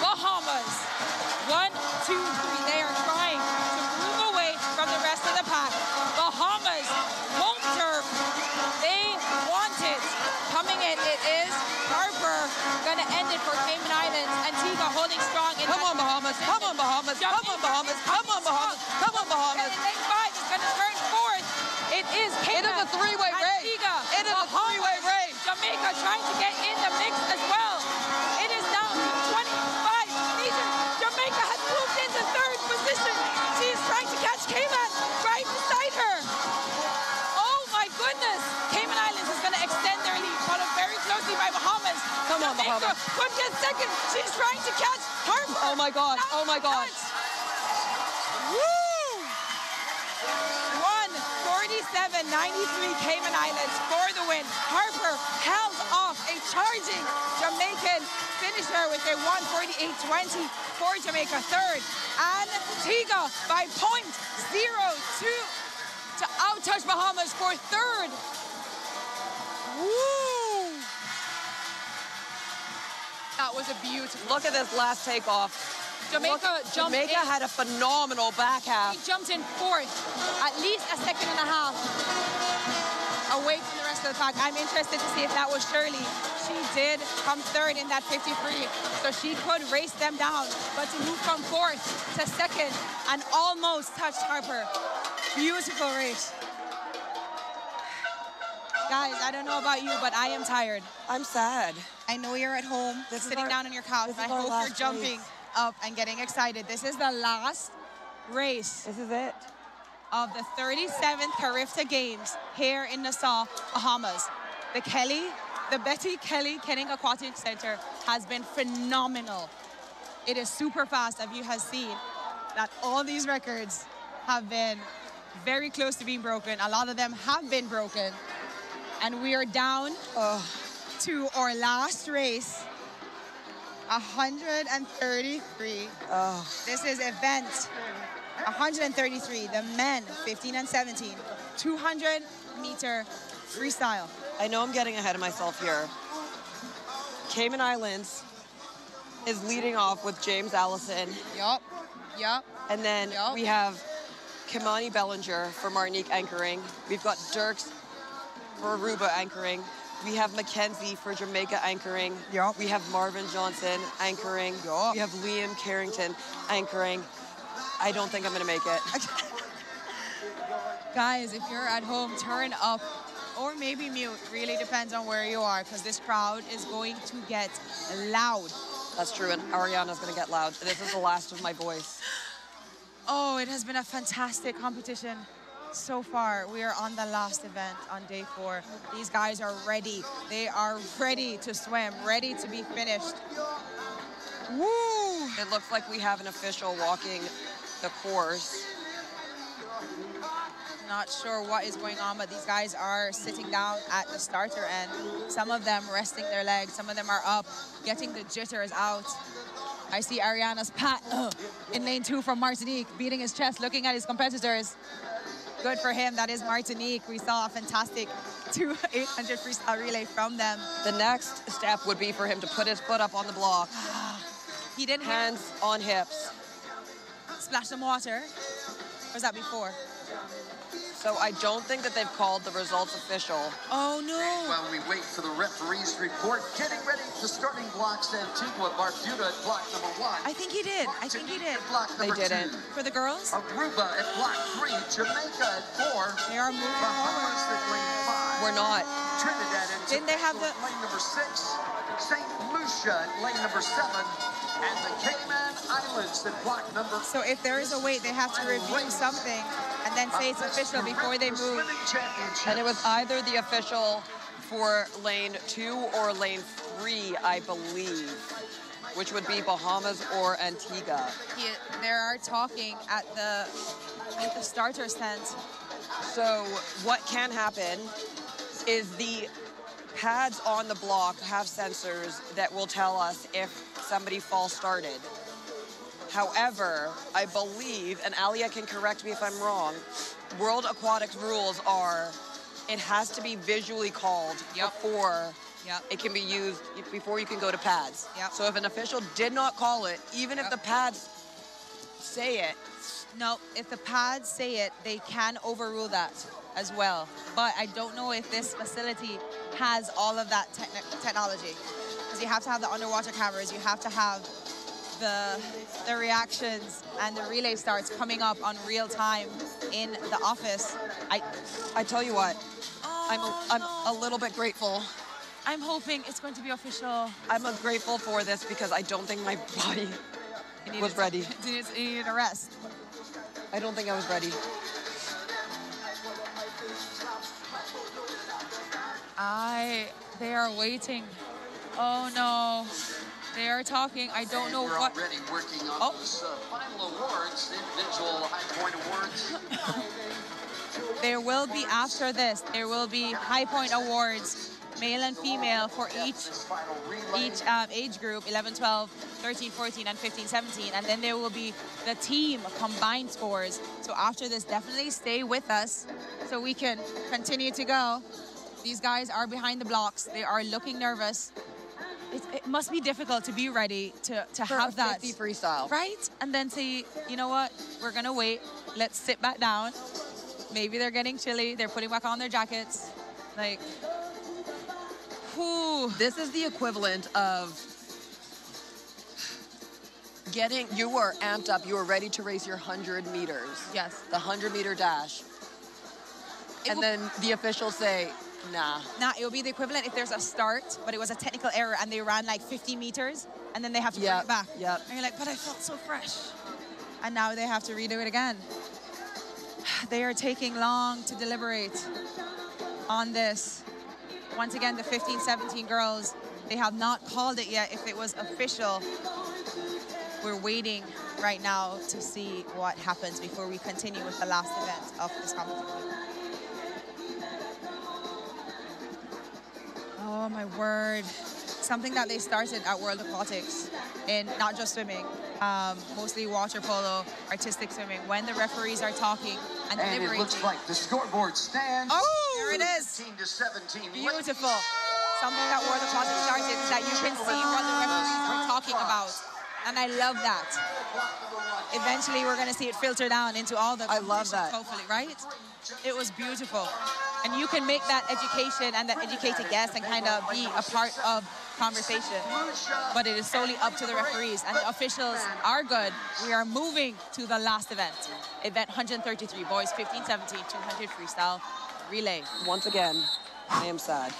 Bahamas. One, two, three. They are trying to move away from the rest of the pack. Bahamas, home turf. They want it. Coming in, it is Harper. Gonna end it for Cayman Islands. Antigua holding strong. In Come on, Bahamas. Come on, Bahamas. Come on, Bahamas. Come on, Bahamas. Come on, Bahamas. And lane five It is. It is a three-way race. Antigua, It is a three-way race. Jamaica trying to get in the mix as well. It is now 25 meters. Jamaica has moved into third position. She is trying to catch Cayman right beside her. Oh my goodness. Cayman Islands is going to extend their lead, followed very closely by Bahamas. Come on, Jamaica Bahamas. could get second. She's trying to catch Harper. Oh my God. Oh my God. Woo! 147.93 Cayman Islands for the win. Harper held off a charging Jamaican finisher with a 148.20 for Jamaica third. And Tiga by point zero two to outtouch Bahamas for third. Woo! That was a beautiful. Look at this last takeoff. Jamaica Look, jumped Jamaica in. had a phenomenal back half. He jumped in fourth, at least a second and a half away from the rest of the pack. I'm interested to see if that was Shirley. She did come third in that 53, so she could race them down. But to move from fourth to second and almost touched Harper. Beautiful race. Guys, I don't know about you, but I am tired. I'm sad. I know you're at home, This sitting our- down on your couch. this is I our hope you're last jumping race. Up and getting excited. This is the last race. This is it. Of the 37th Carifta Games here in Nassau, Bahamas. The Kelly, the Betty Kelly Kenning Aquatic Center has been phenomenal. It is super fast, as you have seen, that all these records have been very close to being broken. A lot of them have been broken. And we are down oh. to our last race, 133. This is event 133, the men 15 and 17, 200 meter freestyle. I know I'm getting ahead of myself here. Cayman Islands is leading off with James Allison. Yup, yup. And then Yup. we have Kimani Bellinger for Martinique anchoring. We've got Dirks for Aruba anchoring. We have Mackenzie for Jamaica anchoring. We have Marvin Johnson anchoring. We have Liam Carrington anchoring. I don't think I'm gonna make it. <laughs> Guys, if you're at home, turn up or maybe mute. Really depends on where you are because this crowd is going to get loud. That's true, and Arianna's gonna get loud. This is the last of my voice. <gasps> Oh, it has been a fantastic competition so far. We are on the last event on day four. These guys are ready. They are ready to swim, ready to be finished. Woo! It looks like we have an official walking the course. Not sure what is going on, but these guys are sitting down at the starter end. Some of them resting their legs, some of them are up, getting the jitters out. I see Ariana's Pat uh, in lane two from Martinique, beating his chest, looking at his competitors. Good for him. That is Martinique. We saw a fantastic two 800 freestyle relay from them. The next step would be for him to put his foot up on the block. <sighs> He didn't Hands on hips. splash some water. Or was that before? So I don't think that they've called the results official. Oh no! While we wait for the referees report, getting ready for starting blocks, Antigua Barbuda at block number one. I think he did. I think he did. Block They didn't. two. For the girls? Aruba at block three, Jamaica at four. They are moving Bahamas at lane five. We're not. Trinidad and Didn't they have Tobago at lane number six. St. Lucia at lane number seven. And the Cayman Islands at block number So if there is a wait, they have to review something and then say it's official before they move. And it was either the official for lane two or lane three, I believe, which would be Bahamas or Antigua. He, they are talking at the at the starter tent. So what can happen is the pads on the block have sensors that will tell us if somebody false started. However, I believe, and Alia can correct me if I'm wrong, World Aquatics rules are it has to be visually called before Yep. it can be used, before you can go to pads. Yep. So if an official did not call it, even if the pads say it, No, if the pads say it, they can overrule that as well. But I don't know if this facility has all of that technology. Because you have to have the underwater cameras, you have to have the the reactions and the relay starts coming up on real time in the office. I I tell you what, I'm a, I'm a little bit grateful. I'm hoping it's going to be official. I'm grateful for this because I don't think my body was a- ready. You need, <laughs> you need a rest. I don't think I was ready. I they are waiting. Oh no. They are talking. I don't know We're what already working on Oh. those uh, final awards, individual high point awards. <laughs> There will be after this. There will be high point awards, male and female for each each um, age group, 11, 12, 13, 14, and 15, 17, and then there will be the team combined scores. So after this, definitely stay with us so we can continue to go. These guys are behind the blocks. They are looking nervous. It, it must be difficult to be ready to, to For a have that 50 freestyle. right? And then say, you know what? We're gonna wait. Let's sit back down. Maybe they're getting chilly. They're putting back on their jackets. Like, whew. This is the equivalent of getting, you were amped up, you were ready to race your 100 meters. Yes. The 100 meter dash. and then the officials say, nah. Nah, it will be the equivalent if there's a start, but it was a technical error and they ran like 50 meters, and then they have to bring it back. yep. And you're like, but I felt so fresh. And now they have to redo it again. <sighs> They are taking long to deliberate on this. Once again, the 15, 17 girls, they have not called it yet if it was official. We're waiting right now to see what happens before we continue with the last event of this competition. Oh my word. Something that they started at World Aquatics in not just swimming, um, mostly water polo, artistic swimming. When the referees are talking and And it looks like the scoreboard stands. Oh, there it is. 15 to 17. Beautiful. Something that World Aquatics started is that you can see what the referees are talking about. And I love that. Eventually, we're going to see it filter down into all the I love that. Hopefully, right? It was beautiful. And you can make that education and that educated guess and kind of be a part of conversation. But it is solely up to the referees. And the officials are good. We are moving to the last event. Event 133, boys 15, 17, 200 freestyle relay. Once again, I am sad.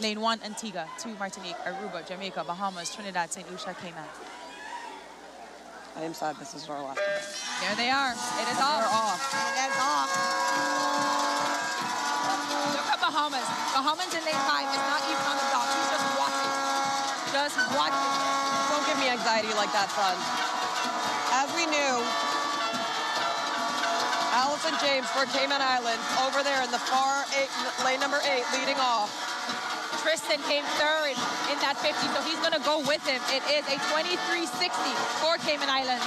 Lane 1, Antigua. 2, Martinique, Aruba, Jamaica, Bahamas, Trinidad, St. Lucia, Cayman. I am sad this is our last event. There they are. It is off. They're off. It is off. Look at Bahamas. Bahamas in lane 5 is not even on the block. He's just watching. Just watching. Don't give me anxiety like that, son. As we knew, Allison James for Cayman Islands over there in the far eight, lane number eight, leading off. Tristan came third in that 50, so he's going to go with him. It is a 23.60 for Cayman Islands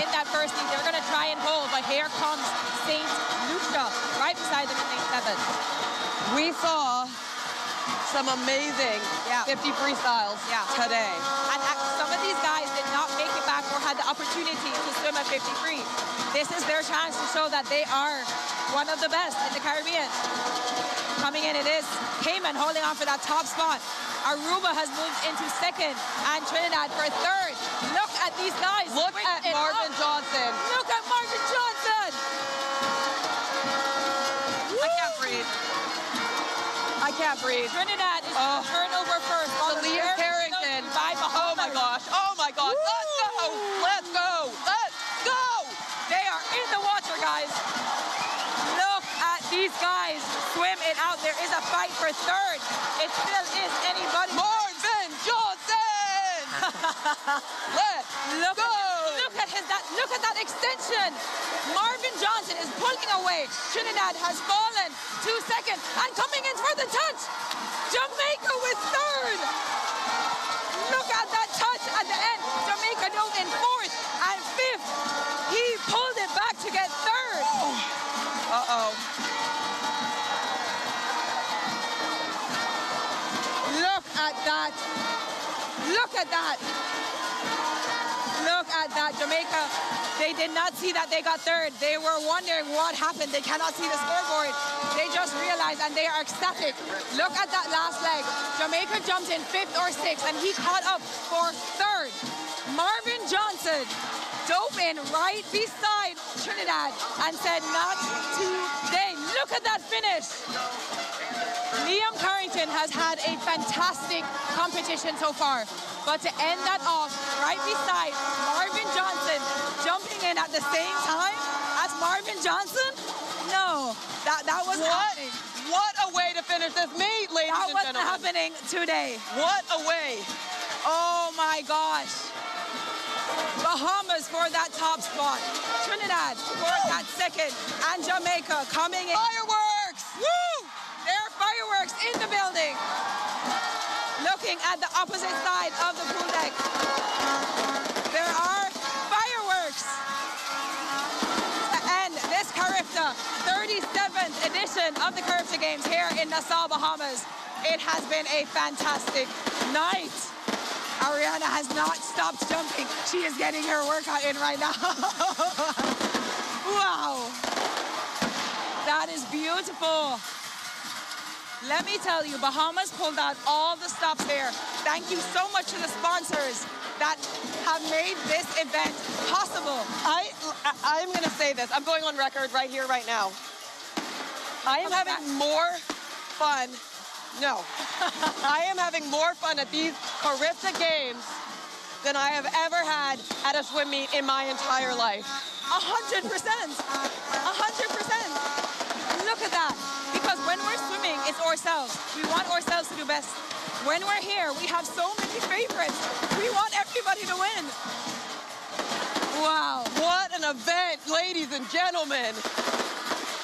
in that first lead. They're going to try and hold, but here comes St. Lucia right beside them in lane 7. We saw some amazing 50 freestyles Yeah. today. And some of these guys did not make it back or had the opportunity to swim at 53. This is their chance to show that they are one of the best in the Caribbean. Coming in, it is Cayman holding on for that top spot. Aruba has moved into second and Trinidad for third. Look at these guys. Look swing at Marvin up. Johnson. Look at Marvin Johnson. I can't breathe. I can't breathe. Trinidad is Oh. turnover first. very Carrington. by Oh my gosh. Oh my gosh. Let's go. Let's go. Let's go. They are in the water, guys. These guys swim it out. There is a fight for third. It still is anybody. Marvin Johnson. <laughs> Let's look go. At, look at his that. Look at that extension. Marvin Johnson is pulling away. Trinidad has fallen two seconds and coming in for the touch. Jamaica with third. Look at that touch at the end. Jamaica now in fourth and fifth. He pulled it back to get third. Oh. Uh-oh. At that. Look at that. Look at that. Jamaica, they did not see that they got third. They were wondering what happened. They cannot see the scoreboard. They just realized and they are ecstatic. Look at that last leg. Jamaica jumped in fifth or sixth and he caught up for third. Marvin Johnson dove in right beside Trinidad and said, not today. Look at that finish. Liam Carrington has had a fantastic competition so far. But to end that off right beside Marvin Johnson jumping in at the same time as Marvin Johnson? No, that, that was What? happening. What a way to finish this meet, ladies That and wasn't gentlemen. happening today. What a way. Oh my gosh. Bahamas for that top spot. Trinidad for that second. And Jamaica coming in. Fireworks! Woo! There are fireworks in the building. Looking at the opposite side of the pool deck. There are fireworks. End this Carifta 37th edition of the Carifta Games here in Nassau, Bahamas. It has been a fantastic night. Arianna has not stopped jumping. She is getting her workout in right now. <laughs> wow. That is beautiful. Let me tell you, Bahamas pulled out all the stops there. Thank you so much to the sponsors that have made this event possible. I, I I'm gonna say this. I'm going on record right here, right now. I am having more fun. No, <laughs> I am having more fun at these Carifta Games than I have ever had at a swim meet in my entire life. A hundred percent. A hundred percent. Look at that. Because when we're swimming, it's ourselves. We want ourselves to do best. When we're here, we have so many favorites. We want everybody to win. Wow. What an event, ladies and gentlemen.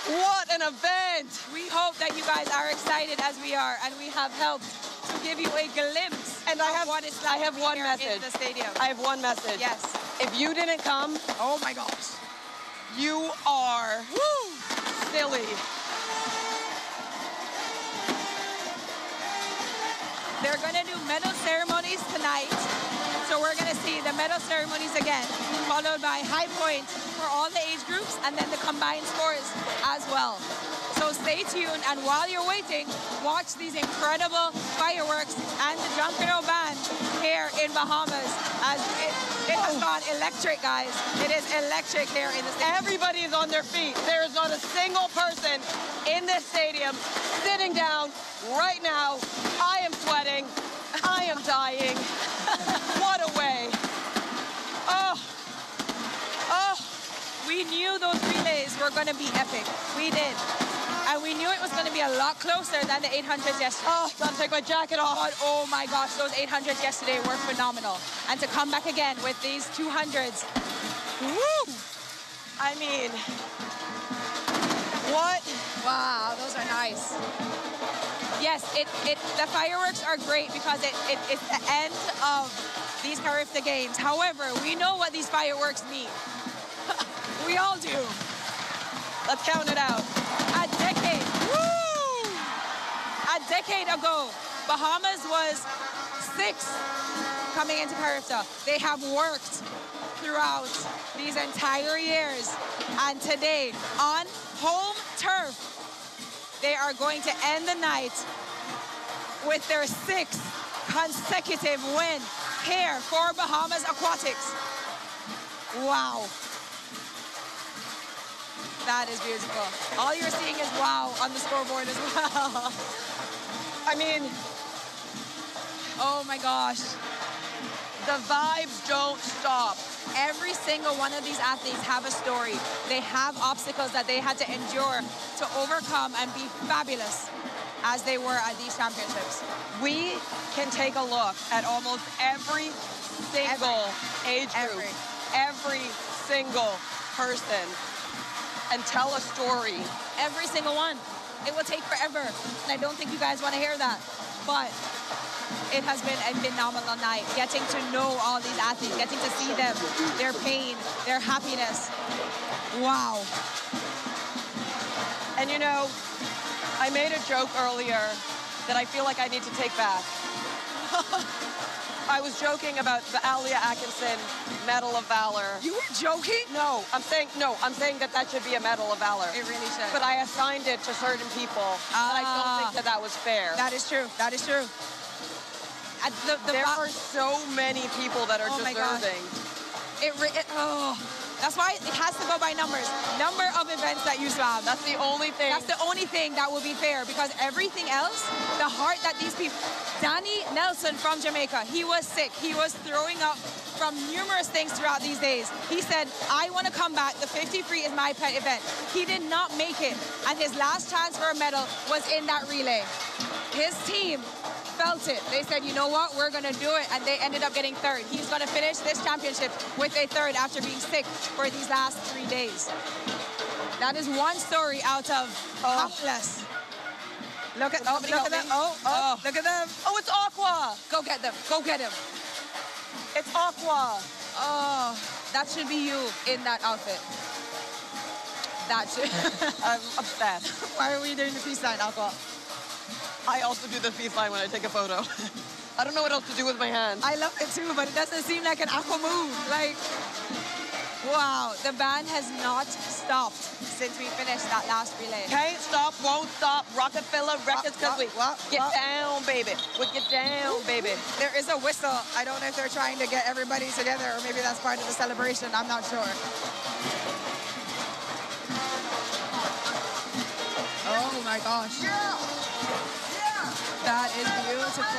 What an event. We hope that you guys are excited as we are, and we have helped to give you a glimpse And I have, what it's I have one message. the stadium. I have one message. Yes. If you didn't come, Oh my gosh. you are woo, silly. They're gonna do medal ceremonies tonight. So we're gonna see the medal ceremonies again, followed by high points for all the age groups and then the combined scores as well. So stay tuned and while you're waiting, watch these incredible fireworks and the Junkanoo Band here in Bahamas as it, it has oh. gone electric, guys. It is electric here in the stadium. Everybody is on their feet. There is not a single person in this stadium sitting down right now. I am sweating. I am dying. what a way. Oh, oh, we knew those relays were going to be epic. We did. And we knew it was going to be a lot closer than the 800s yesterday. Oh, gotta take my jacket off. Oh my gosh, those 800s yesterday were phenomenal. And to come back again with these 200s, Woo! I mean, what? wow, those are nice. Yes, it, it the fireworks are great because it, it, it's the end of these Carifta games. However, we know what these fireworks mean. <laughs> we all do. Let's count it out. A decade. Woo! A decade ago, Bahamas was six coming into Carifta. They have worked throughout these entire years. And today, on home turf, they are going to end the night with their sixth consecutive win here for Bahamas Aquatics. Wow. That is beautiful. All you're seeing is wow on the scoreboard as <laughs> well. I mean, oh my gosh. The vibes don't stop. Every single one of these athletes have a story. They have obstacles that they had to endure to overcome and be fabulous as they were at these championships. We can take a look at almost every single age group, every single person, and tell a story. Every single one. It will take forever. And I don't think you guys want to hear that. But it has been a phenomenal night. Getting to know all these athletes, getting to see them, their pain, their happiness. Wow. And you know, I made a joke earlier that I feel like I need to take back. <laughs> I was joking about the Alia Atkinson Medal of Valor. You were joking? No, I'm saying no. I'm saying that that should be a Medal of Valor. It really should. But I assigned it to certain people, and I don't Ah. think that that was fair. That is true. That is true. The, the there are so many people that are Oh deserving. It, it oh, that's why it has to go by numbers. Number of events that you have. That's the only thing. That's the only thing that will be fair because everything else, the heart that these people. Danny Nelson from Jamaica, he was sick. He was throwing up from numerous things throughout these days. He said, I want to come back. The 50 free is my pet event. He did not make it, and his last chance for a medal was in that relay. His team felt it. They said, you know what, we're going to do it. And they ended up getting third. He's going to finish this championship with a third after being sick for these last three days. That is one story out of oh. countless. Look at, oh, look at them. Oh, oh, Oh. look at them. Oh, it's Aqua. Go get them. Go get him. It's Aqua. Oh, that should be you in that outfit. That should. <laughs> I'm obsessed. <laughs> Why are we doing the peace sign, Aqua? I also do the peace line when I take a photo. <laughs> I don't know what else to do with my hands. I love it too, but it doesn't seem like an aqua move. Like, wow, the band has not stopped since we finished that last relay. Can't stop, won't stop. Rockefeller Records, cause we What? get What? down, baby. We get down, baby. There is a whistle. I don't know if they're trying to get everybody together or maybe that's part of the celebration. I'm not sure. Oh my gosh. That is beautiful. <laughs>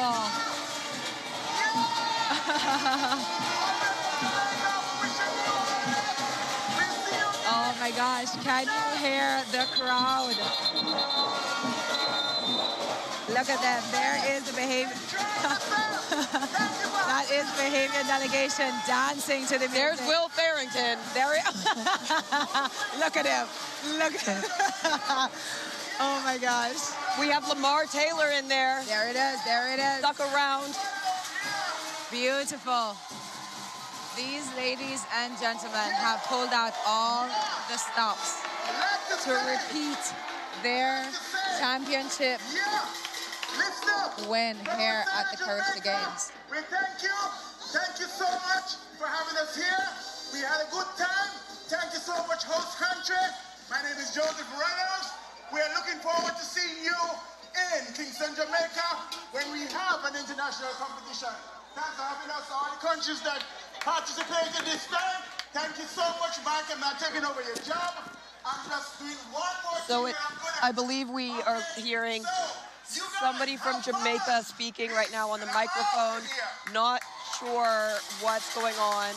oh my gosh, can you hear the crowd? Look at them. There is the behavior. <laughs> that is Bahamian delegation dancing to the music. There's Will Farrington. There we <laughs> Look at him. Look at him. Oh my gosh. We have Lamar Taylor in there. There it is. There it is. Stuck around. Beautiful. These ladies and gentlemen have pulled out all the stops to repeat their championship win here at the Carifta Games. We thank you. Thank you so much for having us here. We had a good time. Thank you so much, host country. My name is Joseph Reynolds. We are looking forward to seeing you in Kingston, Jamaica when we have an international competition. Thanks for having us, all the countries that participated this time. Thank you so much, Mike. I'm not taking over your job. I'm just doing one more So thing it, I'm gonna I believe we are hearing somebody from Jamaica speaking right now on the microphone. Not sure what's going on.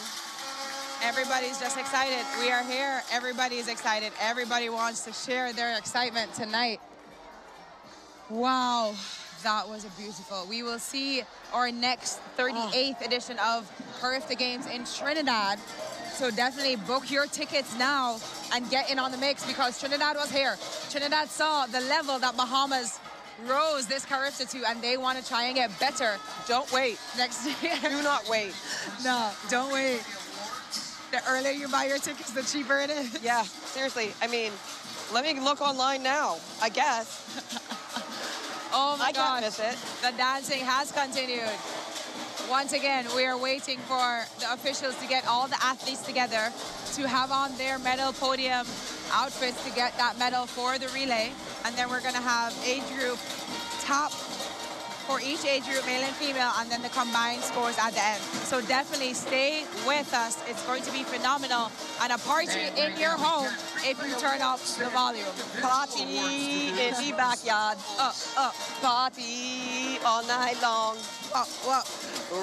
Everybody's just excited. We are here. Everybody is excited. Everybody wants to share their excitement tonight. Wow, that was a beautiful. We will see our next 38th edition of the Games in Trinidad. So definitely book your tickets now and get in on the mix because Trinidad was here. Trinidad saw the level that Bahamas rose this Caribbean to and they want to try and get better. Don't wait. Next <laughs> year. Do not wait. No, don't wait. The earlier you buy your tickets, the cheaper it is. Yeah, seriously. I mean, let me look online now, I guess. <laughs> Oh my I gosh. can't miss it. The dancing has continued. Once again, we are waiting for the officials to get all the athletes together to have on their medal podium outfits to get that medal for the relay. And then we're going to have age group top for each age group, male and female, and then the combined scores at the end. So definitely stay with us. It's going to be phenomenal. And a party in your home if you turn up the volume. Party in the backyard. Up, up. Party all night long. Up, up.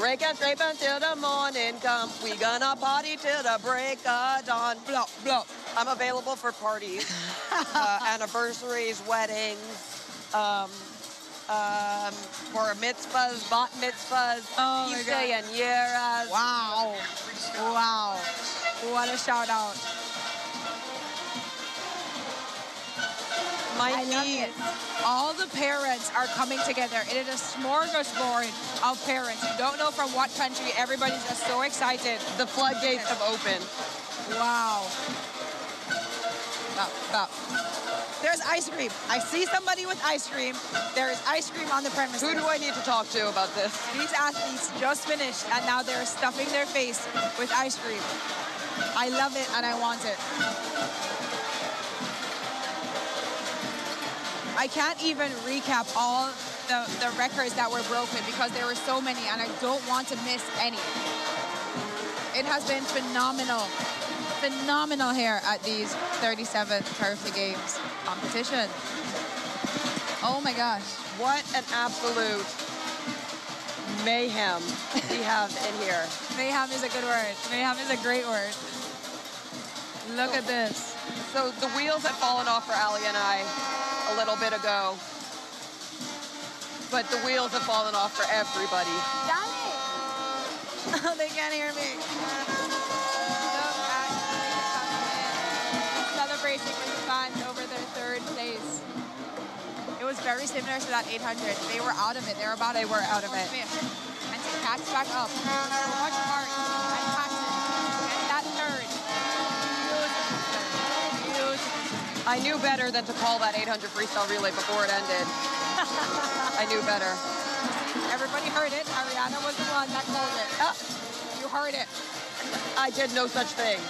Rake and scrape until the morning come. We gonna party till the break of dawn. Blah, blah. I'm available for parties, <laughs> uh, anniversaries, weddings, um, um, for mitzvahs, bat mitzvahs, Oh God. and Yeras. Wow. Wow. What a shout out. My I love it. All the parents are coming together. It is a smorgasbord of parents. You don't know from what country. Everybody's just so excited. The floodgates have opened. Wow. Stop, stop. There's ice cream. I see somebody with ice cream. There is ice cream on the premises. Who do I need to talk to about this? These athletes just finished and now they're stuffing their face with ice cream. I love it and I want it. I can't even recap all the, the records that were broken because there were so many and I don't want to miss any. It has been phenomenal, phenomenal here at these 37th Carifta Games competition. Oh my gosh. What an absolute mayhem we have in here. <laughs> Mayhem is a good word. Mayhem is a great word. Look at this. So the wheels had fallen off for Ali and I a little bit ago. But the wheels have fallen off for everybody. <laughs> oh they can't hear me. Was very similar to that 800. They were out of it. They were about They were out of it. And to catch back up. So much heart and passion. And that third. Beautiful. Beautiful. I knew better than to call that 800 freestyle relay before it ended. <laughs> I knew better. Everybody heard it. Arianna was the one that called it. Ah, You heard it. I did no such thing.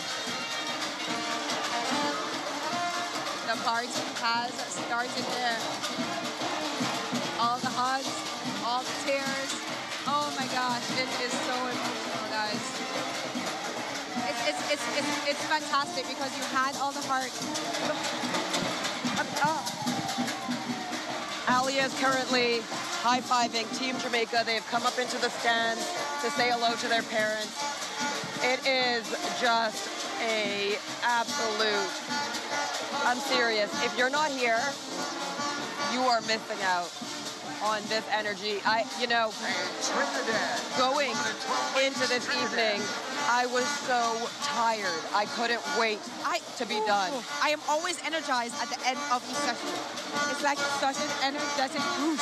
Party has started there. All the hugs, all the tears. Oh my gosh, it is so emotional, guys. It's, it's, it's, it's, it's fantastic because you had all the heart. Oh, is currently high-fiving Team Jamaica. They have come up into the stands to say hello to their parents. It is just a absolute, I'm serious. If you're not here, you are missing out on this energy. I, you know, going into this evening, I was so tired. I couldn't wait I, to be done. I am always energized at the end of each session. It's like such an energetic boost.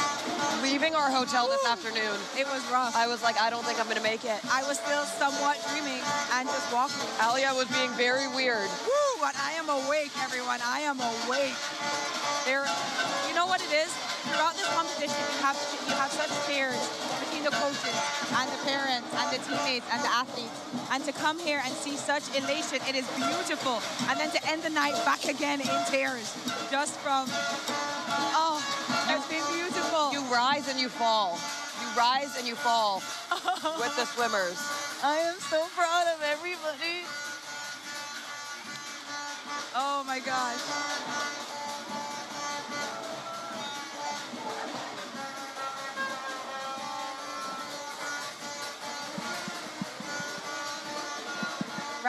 Leaving our hotel this afternoon, It was rough. I was like, I don't think I'm gonna make it. I was still somewhat dreaming and just walking. Alia was being very weird. Woo! But I am awake, everyone. I am awake. There, you know what it is? Throughout this competition, you have you have such between the coaches and the parents and the teammates and the athletes, and to come here and see such elation, it is beautiful. And then to end the night back again in tears, just from oh, it's been beautiful. You rise and you fall. You rise and you fall with the swimmers. <laughs> I am so proud of everybody. Oh my gosh.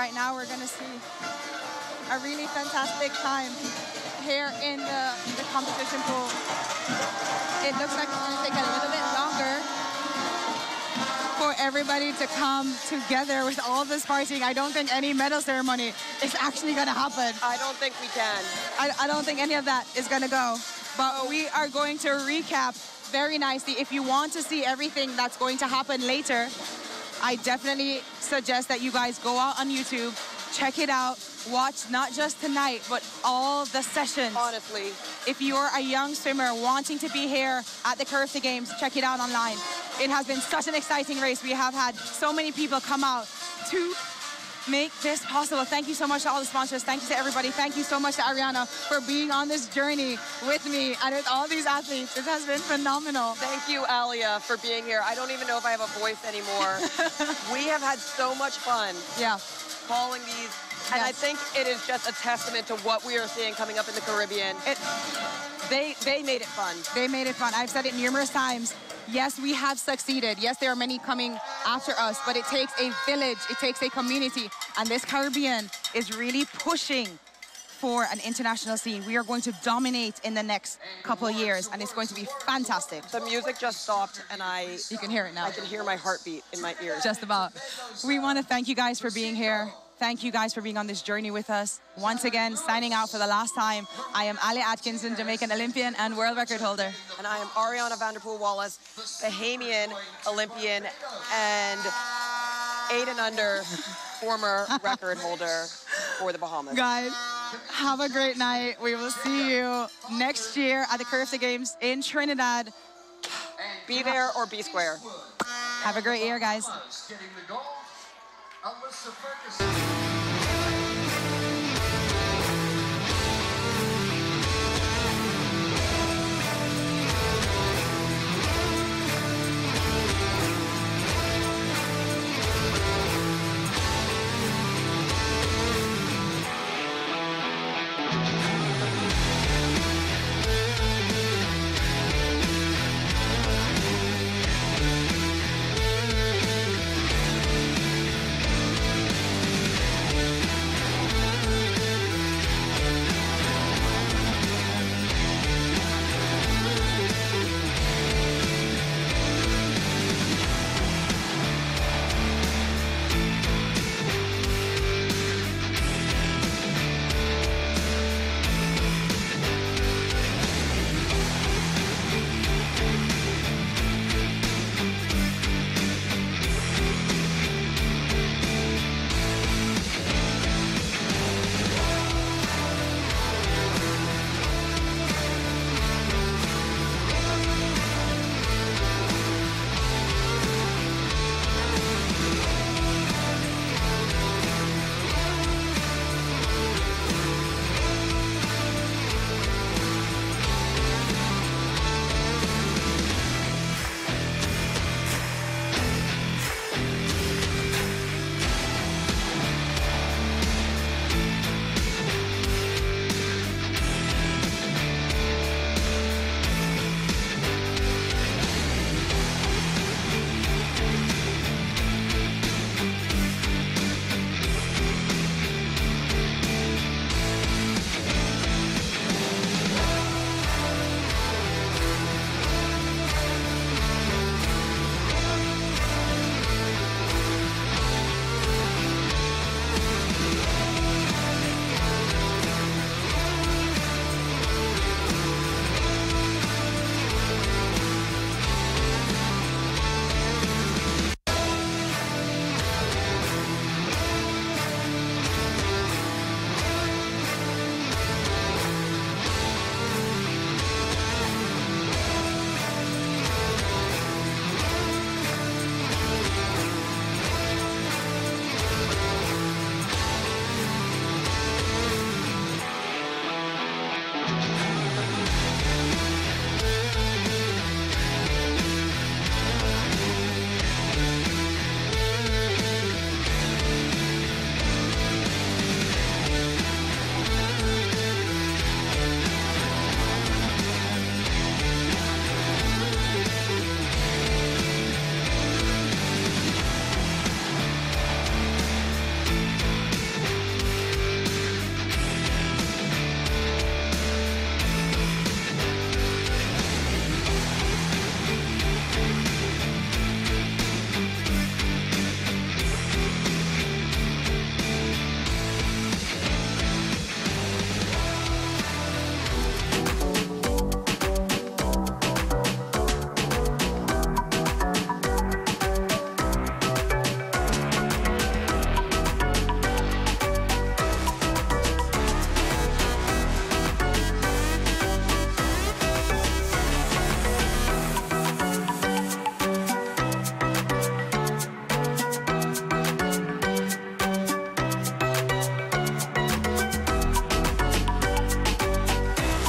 Right now we're gonna see a really fantastic time here in the, the competition pool. It looks like it's gonna take a little bit longer for everybody to come together with all this fighting. I don't think any medal ceremony is actually going to happen. I don't think we can. I, I don't think any of that is going to go. But we are going to recap very nicely. If you want to see everything that's going to happen later, I definitely suggest that you guys go out on YouTube, check it out, watch not just tonight, but all the sessions. Honestly. If you're a young swimmer wanting to be here at the Curve Games, check it out online. It has been such an exciting race. We have had so many people come out to make this possible. Thank you so much to all the sponsors. Thank you to everybody. Thank you so much to Arianna for being on this journey with me and with all these athletes. It has been phenomenal. Thank you, Alia, for being here. I don't even know if I have a voice anymore. <laughs> we have had so much fun. Yeah. Calling these. And I think it is just a testament to what we are seeing coming up in the Caribbean. It, they they made it fun. They made it fun. I've said it numerous times. Yes, we have succeeded. Yes, there are many coming after us, but it takes a village, it takes a community. And this Caribbean is really pushing for an international scene. We are going to dominate in the next couple of years, and it's going to be fantastic. The music just stopped, and I... You can hear it now. I can hear my heartbeat in my ears. Just about. We want to thank you guys for being here. Thank you guys for being on this journey with us. Once again, signing out for the last time, I am Alia Atkinson, Jamaican Olympian and world record holder. And I am Arianna Vanderpool Wallace, Bahamian Olympian and eight and under former <laughs> record holder for the Bahamas. Guys, have a great night. We will see you next year at the Carifta Games in Trinidad. Be there or be square. Have a great year, guys. Alyssa Ferguson.